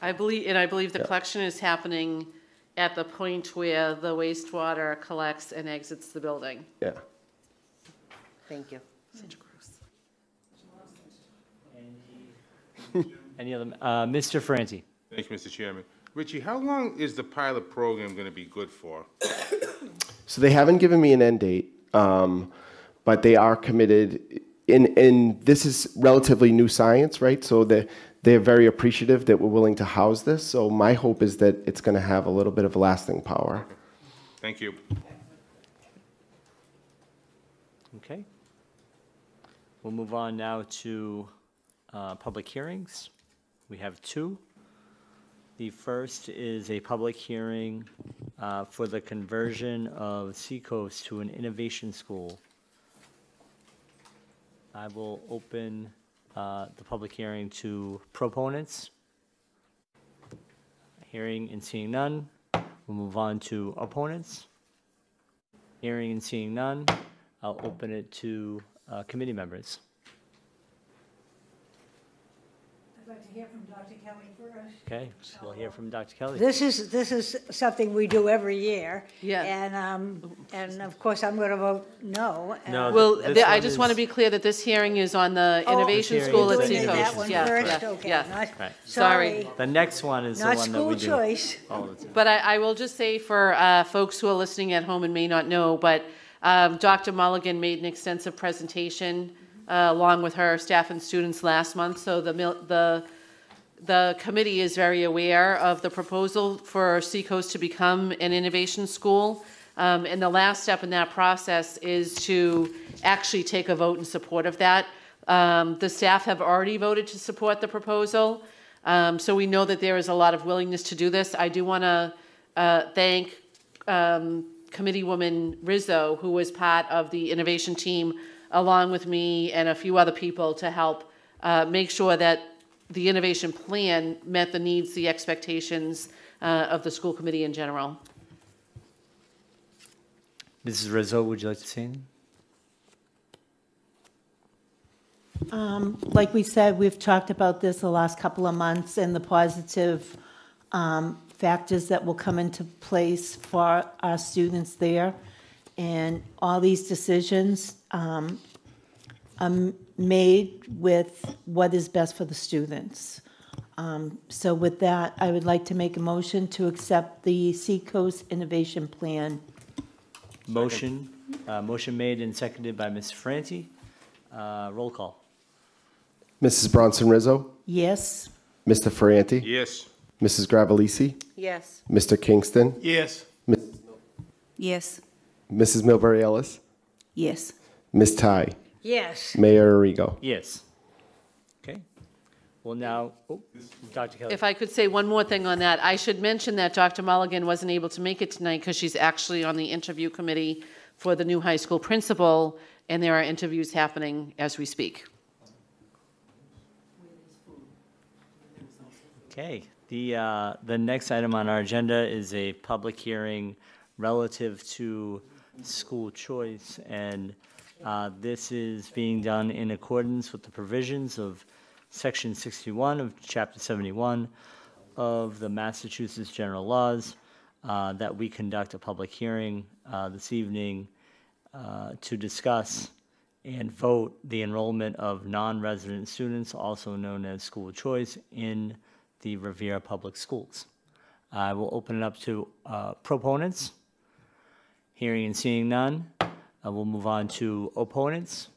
Speaker 6: I believe, and I believe the
Speaker 3: Yeah.
Speaker 6: collection is happening at the point where the wastewater collects and exits the building.
Speaker 3: Yeah.
Speaker 11: Thank you. *laughs*
Speaker 1: Any other, uh, Mr. Ferrante?
Speaker 17: Thank you, Mr. Chairman. Richie, how long is the pilot program gonna be good for? *coughs*
Speaker 3: So they haven't given me an end date, um, but they are committed. In and this is relatively new science, right? So they they're very appreciative that we're willing to house this. So my hope is that it's going to have a little bit of lasting power.
Speaker 17: Thank you.
Speaker 1: Okay. We'll move on now to uh, public hearings. We have two. The first is a public hearing uh, for the conversion of Seacoast to an innovation school. I will open uh, the public hearing to proponents. Hearing and seeing none, we'll move on to opponents. Hearing and seeing none, I'll open it to uh, committee members.
Speaker 12: I'd like to hear from Dr. Kelly first.
Speaker 1: Okay, so we'll hear from Dr. Kelly.
Speaker 12: This is, this is something we do every year.
Speaker 6: Yeah.
Speaker 12: And, um, and of course, I'm going to vote no.
Speaker 1: No, th-
Speaker 6: Well,
Speaker 1: this
Speaker 6: the- I
Speaker 1: one
Speaker 6: just want to
Speaker 1: is-
Speaker 6: be clear that this hearing is on the
Speaker 12: Oh,
Speaker 6: Innovation
Speaker 1: This
Speaker 6: School at
Speaker 1: hearing is
Speaker 12: Doing
Speaker 1: the
Speaker 12: that
Speaker 6: Seacoast.
Speaker 12: one
Speaker 6: Yeah,
Speaker 12: first?
Speaker 6: yeah,
Speaker 12: Okay,
Speaker 6: yeah.
Speaker 12: not-
Speaker 1: Right.
Speaker 6: Sorry.
Speaker 1: The next one is the
Speaker 12: Not
Speaker 1: one that we do.
Speaker 12: school choice.
Speaker 1: all the time.
Speaker 6: But I, I will just say for uh, folks who are listening at home and may not know, but um, Dr. Mulligan made an extensive presentation uh, along with her staff and students last month. So the the the committee is very aware of the proposal for Seacoast to become an innovation school. Um, and the last step in that process is to actually take a vote in support of that. Um, the staff have already voted to support the proposal. Um, so we know that there is a lot of willingness to do this. I do want to uh, thank um, Committeewoman Rizzo, who was part of the innovation team, along with me and a few other people to help uh, make sure that the innovation plan met the needs, the expectations uh, of the school committee in general.
Speaker 1: Mrs. Rizzo, would you like to say anything?
Speaker 4: Um, Like we said, we've talked about this the last couple of months and the positive um, factors that will come into place for our students there. And all these decisions um, are made with what is best for the students. Um, So with that, I would like to make a motion to accept the Seacoast Innovation Plan.
Speaker 1: Motion, uh, motion made and seconded by Ms. Ferrante. Uh, Roll call.
Speaker 3: Mrs. Bronsdon Rizzo,
Speaker 4: Yes?
Speaker 3: Mr. Ferrante,
Speaker 17: Yes.
Speaker 3: Mrs. Gravellese,
Speaker 11: Yes.
Speaker 3: Mr. Kingston,
Speaker 5: Yes.
Speaker 13: Yes.
Speaker 3: Mrs. Milbury Ellis,
Speaker 13: Yes.
Speaker 3: Ms. Tye,
Speaker 12: Yes.
Speaker 3: Mayor Arrigo.
Speaker 1: Yes. Okay. Well, now, oh, Dr. Kelly.
Speaker 6: If I could say one more thing on that, I should mention that Dr. Mulligan wasn't able to make it tonight because she's actually on the interview committee for the new high school principal, and there are interviews happening as we speak.
Speaker 1: Okay, the, uh, the next item on our agenda is a public hearing relative to school choice. And uh, this is being done in accordance with the provisions of Section 61 of Chapter 71 of the Massachusetts General Laws, uh, that we conduct a public hearing uh, this evening uh, to discuss and vote the enrollment of non-resident students, also known as school choice, in the Revere Public Schools. I will open it up to uh, proponents. Hearing and seeing none, we'll move on to opponents.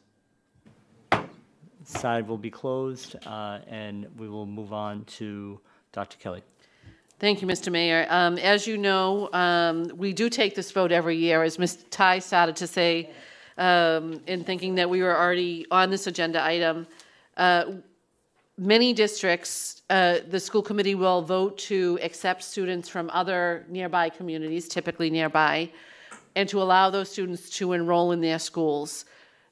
Speaker 1: Side will be closed, uh, and we will move on to Dr. Kelly.
Speaker 6: Thank you, Mr. Mayor. Um, As you know, um, we do take this vote every year, as Ms. Tye started to say, um, in thinking that we were already on this agenda item. Uh, Many districts, uh, the school committee will vote to accept students from other nearby communities, typically nearby, and to allow those students to enroll in their schools.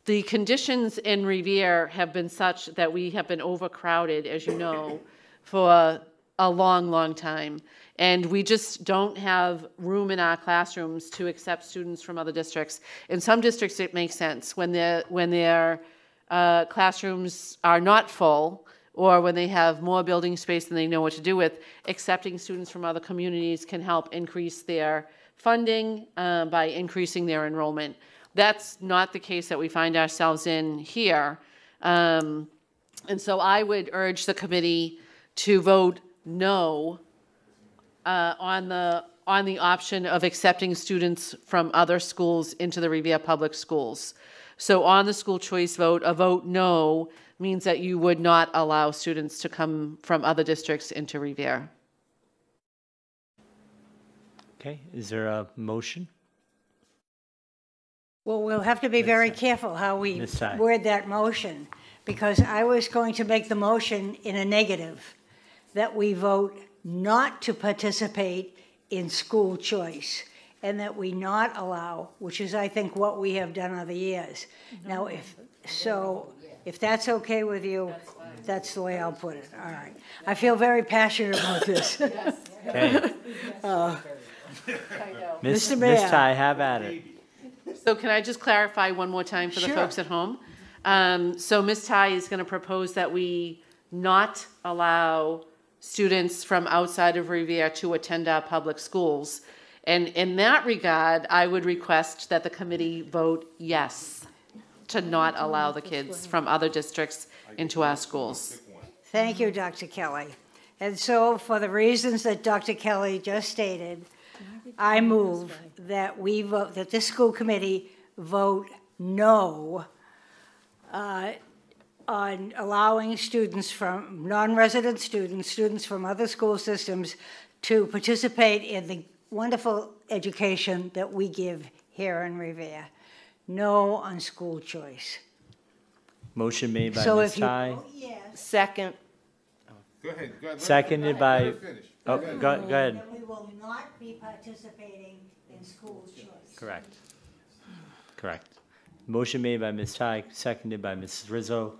Speaker 6: The conditions in Revere have been such that we have been overcrowded, as you know, for a long, long time. And we just don't have room in our classrooms to accept students from other districts. In some districts, it makes sense when when their uh, classrooms are not full, or when they have more building space than they know what to do with, accepting students from other communities can help increase their funding uh, by increasing their enrollment. That's not the case that we find ourselves in here. Um, and so I would urge the committee to vote no uh, on the, on the option of accepting students from other schools into the Revere Public Schools. So on the school choice vote, a vote no means that you would not allow students to come from other districts into Revere.
Speaker 1: Okay, is there a motion?
Speaker 12: Well, we'll have to be very careful how we
Speaker 1: Ms. Tye.
Speaker 12: word that motion, because I was going to make the motion in a negative, that we vote not to participate in school choice, and that we not allow, which is, I think, what we have done other years. Now, if, so, if that's okay with you, that's the way I'll put it, all right. I feel very passionate about this.
Speaker 1: Okay. *laughs*
Speaker 12: Uh,
Speaker 1: Ms.
Speaker 12: Mr.
Speaker 1: Ms.
Speaker 12: Mayor.
Speaker 1: Tye, have at it.
Speaker 6: So can I just clarify one more time for the
Speaker 12: Sure.
Speaker 6: folks at home? Um, So Ms. Tye is going to propose that we not allow students from outside of Revere to attend our public schools. And in that regard, I would request that the committee vote yes to not allow the kids from other districts into our schools.
Speaker 12: Thank you, Dr. Kelly. And so, for the reasons that Dr. Kelly just stated, I move that we vote, that this school committee vote no uh, on allowing students from, non-resident students, students from other school systems to participate in the wonderful education that we give here in Revere. No on school choice.
Speaker 1: Motion made by
Speaker 12: So
Speaker 1: Ms.
Speaker 12: if you-
Speaker 1: Tye,
Speaker 11: Second.
Speaker 17: Go ahead, go ahead.
Speaker 1: seconded by, oh, go, go ahead.
Speaker 12: we will not be participating in school choice.
Speaker 1: Correct. Correct. Motion made by Ms. Tye, seconded by Mrs. Rizzo.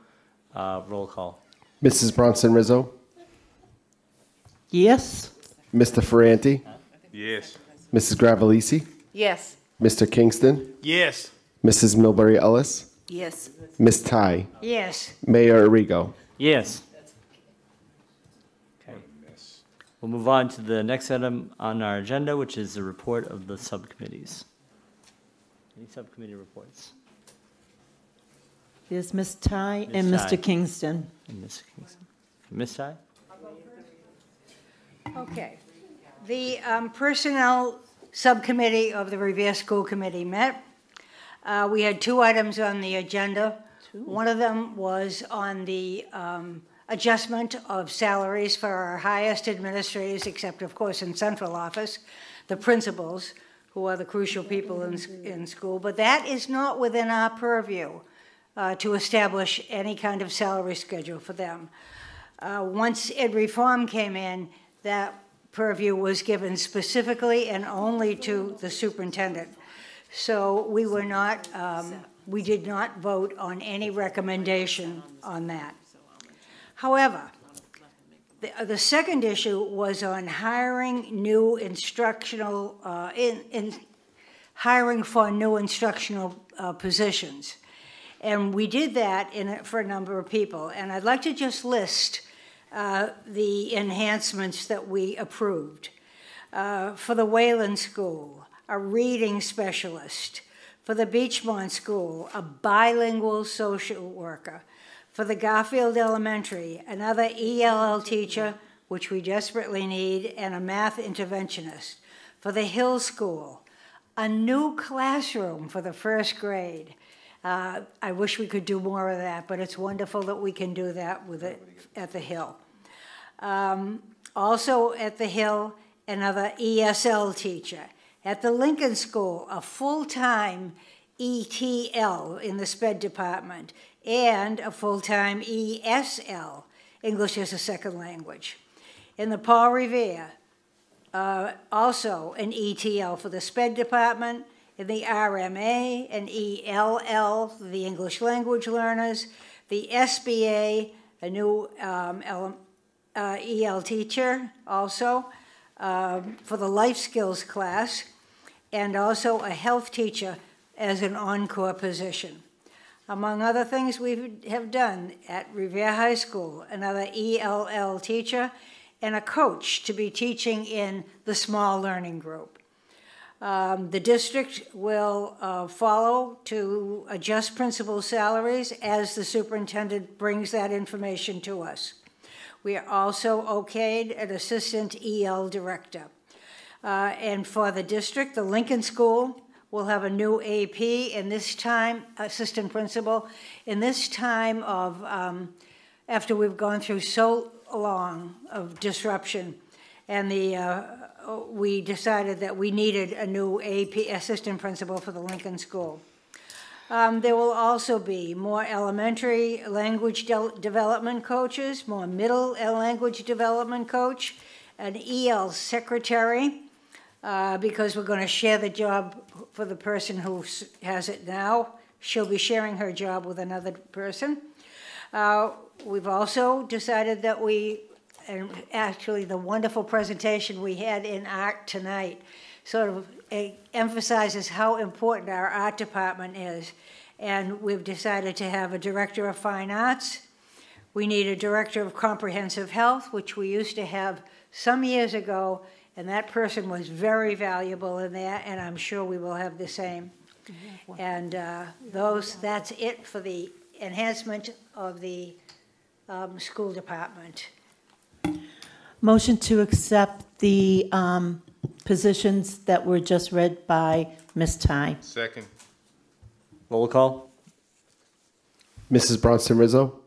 Speaker 1: Uh, roll call.
Speaker 3: Mrs. Bronsdon Rizzo,
Speaker 4: Yes?
Speaker 3: Mr. Ferrante,
Speaker 17: Yes.
Speaker 3: Mrs. Gravellese,
Speaker 11: Yes.
Speaker 3: Mr. Kingston,
Speaker 5: Yes.
Speaker 3: Mrs. Milbury Ellis,
Speaker 13: Yes.
Speaker 3: Ms. Tye,
Speaker 12: Yes.
Speaker 3: Mayor Arrigo.
Speaker 1: Yes. Okay. We'll move on to the next item on our agenda, which is the report of the subcommittees. Any subcommittee reports?
Speaker 4: There's Ms. Tye and
Speaker 1: Ms. Tye.
Speaker 4: Mr. Kingston.
Speaker 1: And Ms. Kingston. Ms. Tye?
Speaker 12: Okay. The um, Personnel Subcommittee of the Revere School Committee met. Uh, We had two items on the agenda. One of them was on the um, adjustment of salaries for our highest administrators, except of course in central office, the principals, who are the crucial people in, in school. But that is not within our purview uh, to establish any kind of salary schedule for them. Uh, Once ed reform came in, that purview was given specifically and only to the superintendent. So we were not, um, we did not vote on any recommendation on that. However, the, the second issue was on hiring new instructional, uh, in, in, hiring for new instructional uh, positions. And we did that in, for a number of people. And I'd like to just list uh, the enhancements that we approved. Uh, For the Whelan School, a reading specialist. For the Beachmont School, a bilingual social worker. For the Garfield Elementary, another ELL teacher, which we desperately need, and a math interventionist. For the Hill School, a new classroom for the first grade. Uh, I wish we could do more of that, but it's wonderful that we can do that with it at the Hill. Um, Also at the Hill, another ESL teacher. At the Lincoln School, a full-time ETL in the SPED department, and a full-time ESL, English as a Second Language. In the Paul Revere, uh, also an ETL for the SPED department, in the RMA, an ELL the English language learners, the SBA, a new um, ele- uh, EL teacher also um, for the life skills class, and also a health teacher as an encore position. Among other things we have done at Revere High School, another ELL teacher and a coach to be teaching in the small learning group. Um, The district will uh, follow to adjust principal salaries as the superintendent brings that information to us. We are also okayed an assistant EL director. Uh, And for the district, the Lincoln School will have a new AP, and this time, assistant principal, in this time of, um, after we've gone through so long of disruption, and the, uh, we decided that we needed a new AP, assistant principal for the Lincoln School. Um, there will also be more elementary language del- development coaches, more middle uh, language development coach, an EL secretary, uh, because we're going to share the job for the person who has it now. She'll be sharing her job with another person. Uh, we've also decided that we, and actually the wonderful presentation we had in art tonight sort of eh, emphasizes how important our art department is. And we've decided to have a director of fine arts. We need a director of comprehensive health, which we used to have some years ago, and that person was very valuable in that, and I'm sure we will have the same. And uh, those, that's it for the enhancement of the um, school department.
Speaker 4: Motion to accept the um, positions that were just read by Ms. Tye.
Speaker 17: Second.
Speaker 1: Roll call?
Speaker 3: Mrs. Bronsdon Rizzo,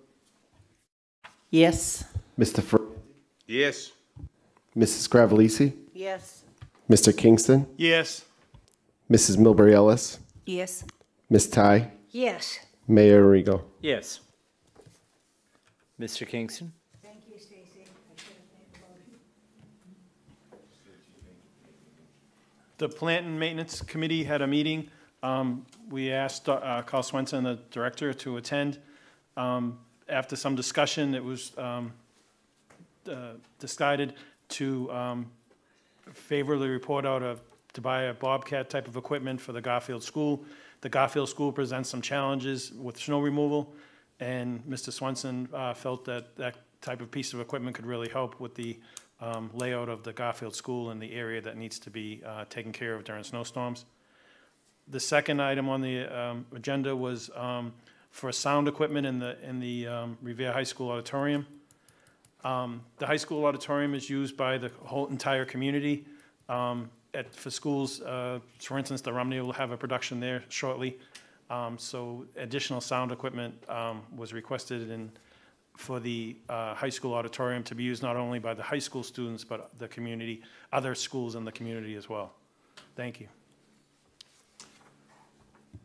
Speaker 4: Yes.
Speaker 3: Mr. Fer-
Speaker 17: Yes.
Speaker 3: Mrs. Gravellese,
Speaker 12: Yes.
Speaker 3: Mr. Kingston,
Speaker 5: Yes.
Speaker 3: Mrs. Milbury Ellis,
Speaker 12: Yes.
Speaker 3: Ms. Tye,
Speaker 12: Yes.
Speaker 3: Mayor Arrigo.
Speaker 1: Yes. Mr. Kingston?
Speaker 12: Thank you, Stacy.
Speaker 5: The Plant and Maintenance Committee had a meeting. Um, We asked uh, Carl Swenson, the director, to attend. Um, After some discussion, it was um, uh, decided to um, favorably report out of, to buy a Bobcat type of equipment for the Garfield School. The Garfield School presents some challenges with snow removal, and Mr. Swenson uh, felt that that type of piece of equipment could really help with the um, layout of the Garfield School and the area that needs to be uh, taken care of during snowstorms. The second item on the um, agenda was um, for sound equipment in the, in the um, Revere High School auditorium. Um, The high school auditorium is used by the whole entire community. Um, At, for schools, uh, for instance, the Rumney will have a production there shortly. Um, So additional sound equipment um, was requested in, for the uh, high school auditorium to be used not only by the high school students, but the community, other schools in the community as well. Thank you.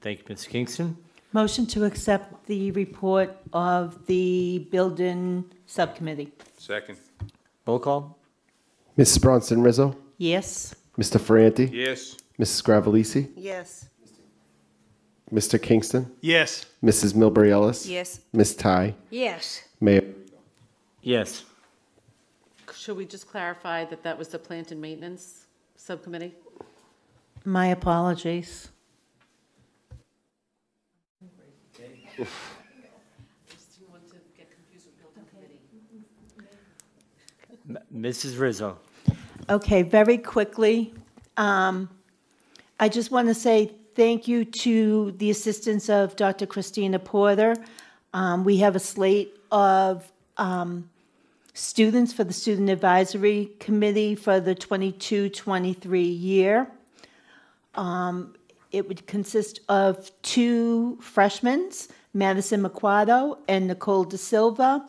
Speaker 1: Thank you, Mr. Kingston.
Speaker 4: Motion to accept the report of the building subcommittee.
Speaker 17: Second.
Speaker 1: Roll call?
Speaker 3: Mrs. Bronsdon Rizzo,
Speaker 4: Yes.
Speaker 3: Mr. Ferrante,
Speaker 17: Yes.
Speaker 3: Mrs. Gravellese,
Speaker 12: Yes.
Speaker 3: Mr. Kingston,
Speaker 5: Yes.
Speaker 3: Mrs. Milbury Ellis,
Speaker 12: Yes.
Speaker 3: Ms. Tye,
Speaker 12: Yes.
Speaker 3: Mayor.
Speaker 1: Yes.
Speaker 6: Should we just clarify that that was the plant and maintenance subcommittee?
Speaker 4: My apologies.
Speaker 1: Mrs. Rizzo?
Speaker 4: Okay, very quickly, um, I just want to say thank you to the assistance of Dr. Christina Porter. Um, We have a slate of um, students for the Student Advisory Committee for the 22-23 year. Um, It would consist of two freshmen, Madison McQuado and Nicole De Silva,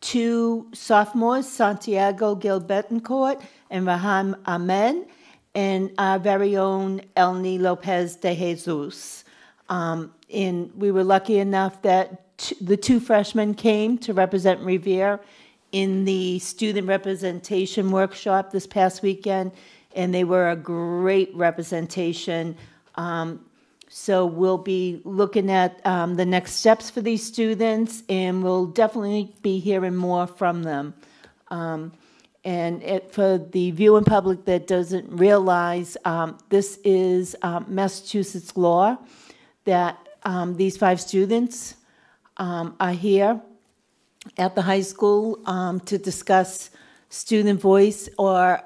Speaker 4: two sophomores, Santiago Gil Betancourt and Raham Ahmed, and our very own Elni Lopez de Jesus. Um, and we were lucky enough that the two freshmen came to represent Revere in the student representation workshop this past weekend, and they were a great representation. Um, so we'll be looking at um, the next steps for these students, and we'll definitely be hearing more from them. Um, and it, for the viewing public that doesn't realize, um, this is um, Massachusetts law that um, these five students um, are here at the high school to discuss student voice or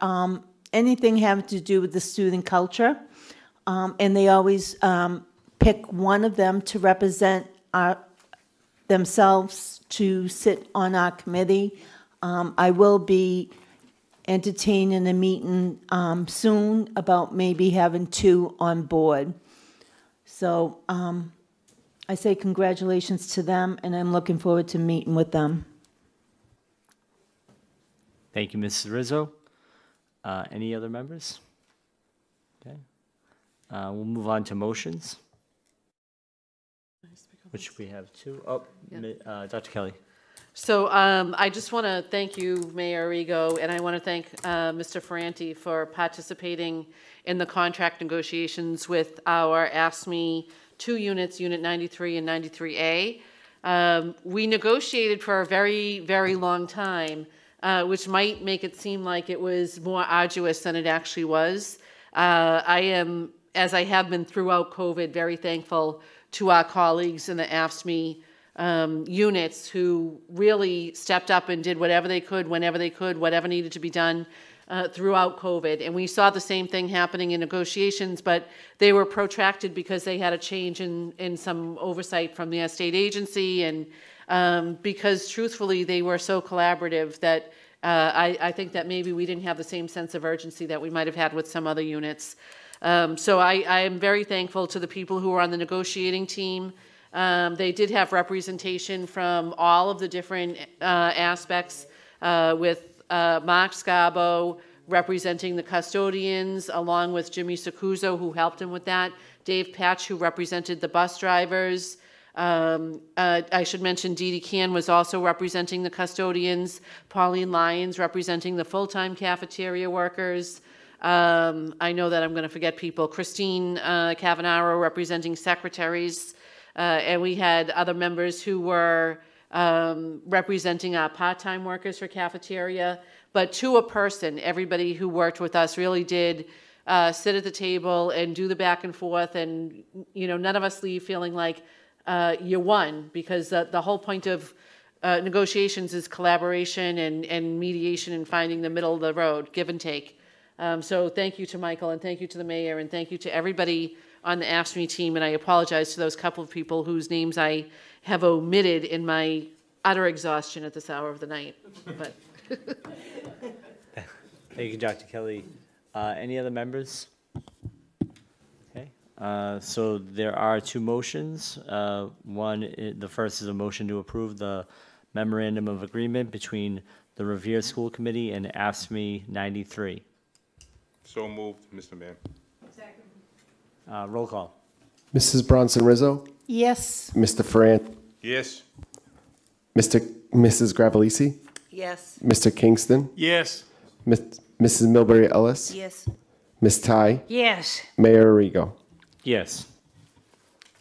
Speaker 4: anything having to do with the student culture. Um, and they always um, pick one of them to represent our, themselves to sit on our committee. Um, I will be entertaining a meeting um, soon about maybe having two on board. So um, I say congratulations to them, and I'm looking forward to meeting with them.
Speaker 1: Thank you, Mrs. Rizzo. Uh, Any other members? Uh, We'll move on to motions, which we have two. Oh, mi- uh, Dr. Kelly.
Speaker 6: So um, I just want to thank you, Mayor Arrigo, and I want to thank uh, Mr. Ferrante for participating in the contract negotiations with our AFSCME two units, Unit 93 and 93A. Um, We negotiated for a very, very long time, uh, which might make it seem like it was more arduous than it actually was. Uh, I am, as I have been throughout COVID, very thankful to our colleagues in the AFSCME um, units who really stepped up and did whatever they could, whenever they could, whatever needed to be done uh, throughout COVID. And we saw the same thing happening in negotiations, but they were protracted because they had a change in, in some oversight from the state agency and um, because truthfully, they were so collaborative that uh, I, I think that maybe we didn't have the same sense of urgency that we might have had with some other units. Um, so I, I am very thankful to the people who were on the negotiating team. Um, they did have representation from all of the different uh, aspects, uh, with uh, Mark Scabo representing the custodians, along with Jimmy Sakuzo, who helped him with that, Dave Patch, who represented the bus drivers. Um, uh, I should mention Dee Dee Can was also representing the custodians, Pauline Lyons representing the full-time cafeteria workers. Um, I know that I'm going to forget people. Christine uh, Cavanaro representing secretaries. Uh, and we had other members who were um, representing our part-time workers for cafeteria. But to a person, everybody who worked with us really did uh, sit at the table and do the back and forth. And, you know, none of us leave feeling like uh, you won because the, the whole point of uh, negotiations is collaboration and, and mediation and finding the middle of the road, give and take. Um, so thank you to Michael and thank you to the mayor and thank you to everybody on the AFSCME team. And I apologize to those couple of people whose names I have omitted in my utter exhaustion at this hour of the night. But *laughs*
Speaker 1: Thank you, Dr. Kelly. Uh, Any other members? Okay, uh, so there are two motions. Uh, One, the first is a motion to approve the memorandum of agreement between the Revere School Committee and AFSCME 93.
Speaker 17: So moved, Mr. Mayor.
Speaker 1: Uh, Roll call.
Speaker 3: Mrs. Bronsdon Rizzo,
Speaker 4: Yes.
Speaker 3: Mr. Ferrante,
Speaker 17: Yes.
Speaker 3: Mr. Mrs. Gravellese,
Speaker 2: Yes.
Speaker 3: Mr. Kingston,
Speaker 5: Yes.
Speaker 3: Miss- Mrs. Milbury Ellis,
Speaker 2: Yes.
Speaker 3: Ms. Tye,
Speaker 12: Yes.
Speaker 3: Mayor Arrigo.
Speaker 1: Yes.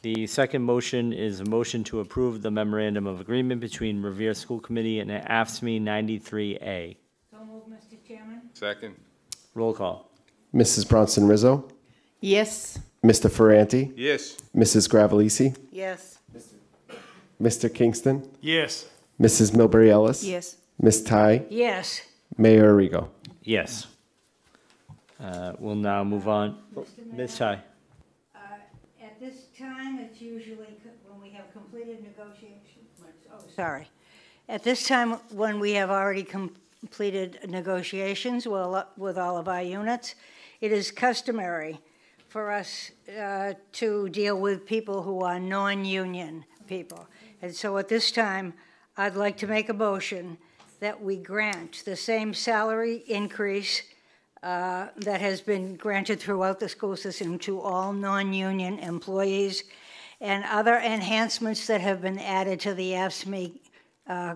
Speaker 1: The second motion is a motion to approve the memorandum of agreement between Revere School Committee and AFSCME 93A.
Speaker 12: So move, Mr. Chairman?
Speaker 17: Second.
Speaker 1: Roll call.
Speaker 3: Mrs. Bronsdon Rizzo,
Speaker 4: Yes.
Speaker 3: Mr. Ferrante,
Speaker 17: Yes.
Speaker 3: Mrs. Gravellese,
Speaker 2: Yes.
Speaker 3: Mr. Kingston,
Speaker 5: Yes.
Speaker 3: Mrs. Milbury Ellis,
Speaker 2: Yes.
Speaker 3: Ms. Tye,
Speaker 12: Yes.
Speaker 3: Mayor Arrigo.
Speaker 1: Yes. Uh, We'll now move on. Ms. Tye.
Speaker 12: Uh, At this time, it's usually co- when we have completed negotiations. Oh, sorry. At this time, when we have already completed negotiations with with all of our units, it is customary for us uh, to deal with people who are non-union people. And so at this time, I'd like to make a motion that we grant the same salary increase uh, that has been granted throughout the school system to all non-union employees and other enhancements that have been added to the AFSCME uh,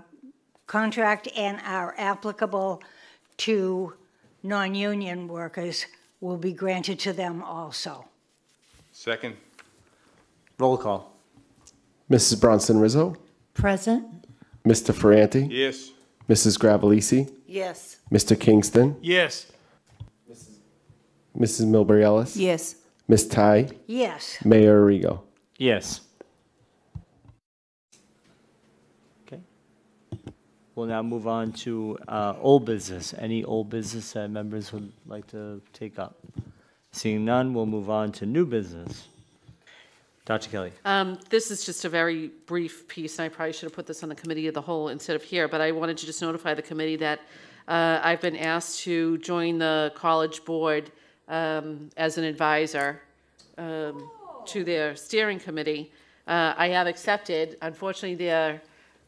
Speaker 12: contract and are applicable to non-union workers will be granted to them also.
Speaker 17: Second.
Speaker 1: Roll call.
Speaker 3: Mrs. Bronsdon Rizzo,
Speaker 4: Present?
Speaker 3: Mr. Ferrante,
Speaker 17: Yes.
Speaker 3: Mrs. Gravellese,
Speaker 2: Yes.
Speaker 3: Mr. Kingston,
Speaker 5: Yes.
Speaker 3: Mrs. Milbury Ellis,
Speaker 2: Yes.
Speaker 3: Ms. Tye,
Speaker 12: Yes.
Speaker 3: Mayor Arrigo.
Speaker 1: Yes. We'll now move on to uh, old business. Any old business that members would like to take up? Seeing none, we'll move on to new business. Dr. Kelly.
Speaker 6: Um, This is just a very brief piece, and I probably should have put this on the committee of the whole instead of here, but I wanted to just notify the committee that uh, I've been asked to join the college board um, as an advisor um, to their steering committee. Uh, I have accepted. Unfortunately, their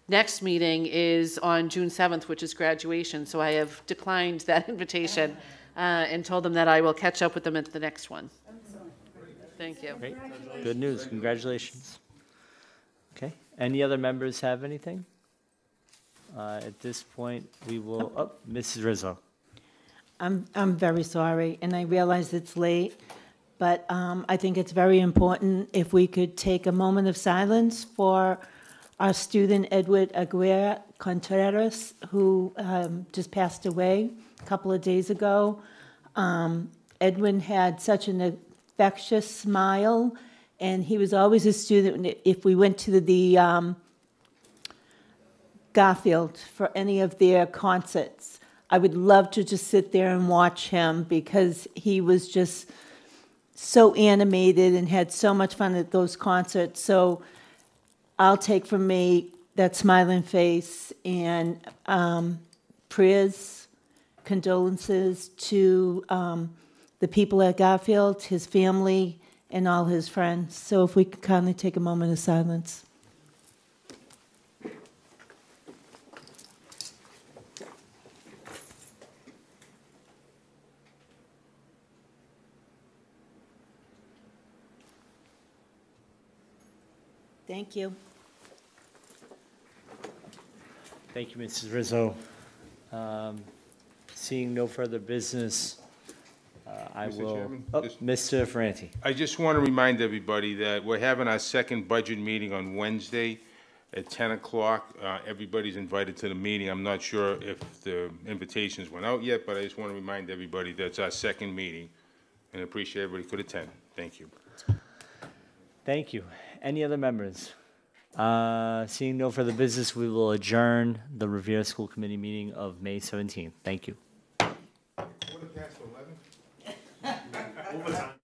Speaker 6: next meeting is on June 7th, which is graduation, so I have declined that *laughs* invitation uh, and told them that I will catch up with them at the next one. Thank you.
Speaker 1: Great. Good news. Congratulations. Okay. Any other members have anything? Uh, At this point, we will, oh, Mrs. Rizzo.
Speaker 4: I'm, I'm very sorry, and I realize it's late, but um, I think it's very important if we could take a moment of silence for our student Edward Aguirre Contreras, who um, just passed away a couple of days ago. Um, Edwin had such an infectious smile, and he was always a student. If we went to the um, Garfield for any of their concerts. I would love to just sit there and watch him because he was just so animated and had so much fun at those concerts. So I'll take from me that smiling face and um, prayers, condolences to um, the people at Garfield, his family, and all his friends. So if we could kindly take a moment of silence. Thank you.
Speaker 1: Thank you, Mrs. Rizzo. Um, Seeing no further business, uh, I
Speaker 17: Mr.
Speaker 1: will,
Speaker 17: Chairman,
Speaker 1: oh,
Speaker 17: just-
Speaker 1: Mr. Ferrante.
Speaker 17: I just want to remind everybody that we're having our second budget meeting on Wednesday at 10 o'clock. Uh, Everybody's invited to the meeting. I'm not sure if the invitations went out yet, but I just want to remind everybody that it's our second meeting, and appreciate everybody could attend. Thank you.
Speaker 1: Thank you. Any other members? Uh, Seeing no further business, we will adjourn the Revere School Committee meeting of May 17th. Thank you.
Speaker 5: Overtime.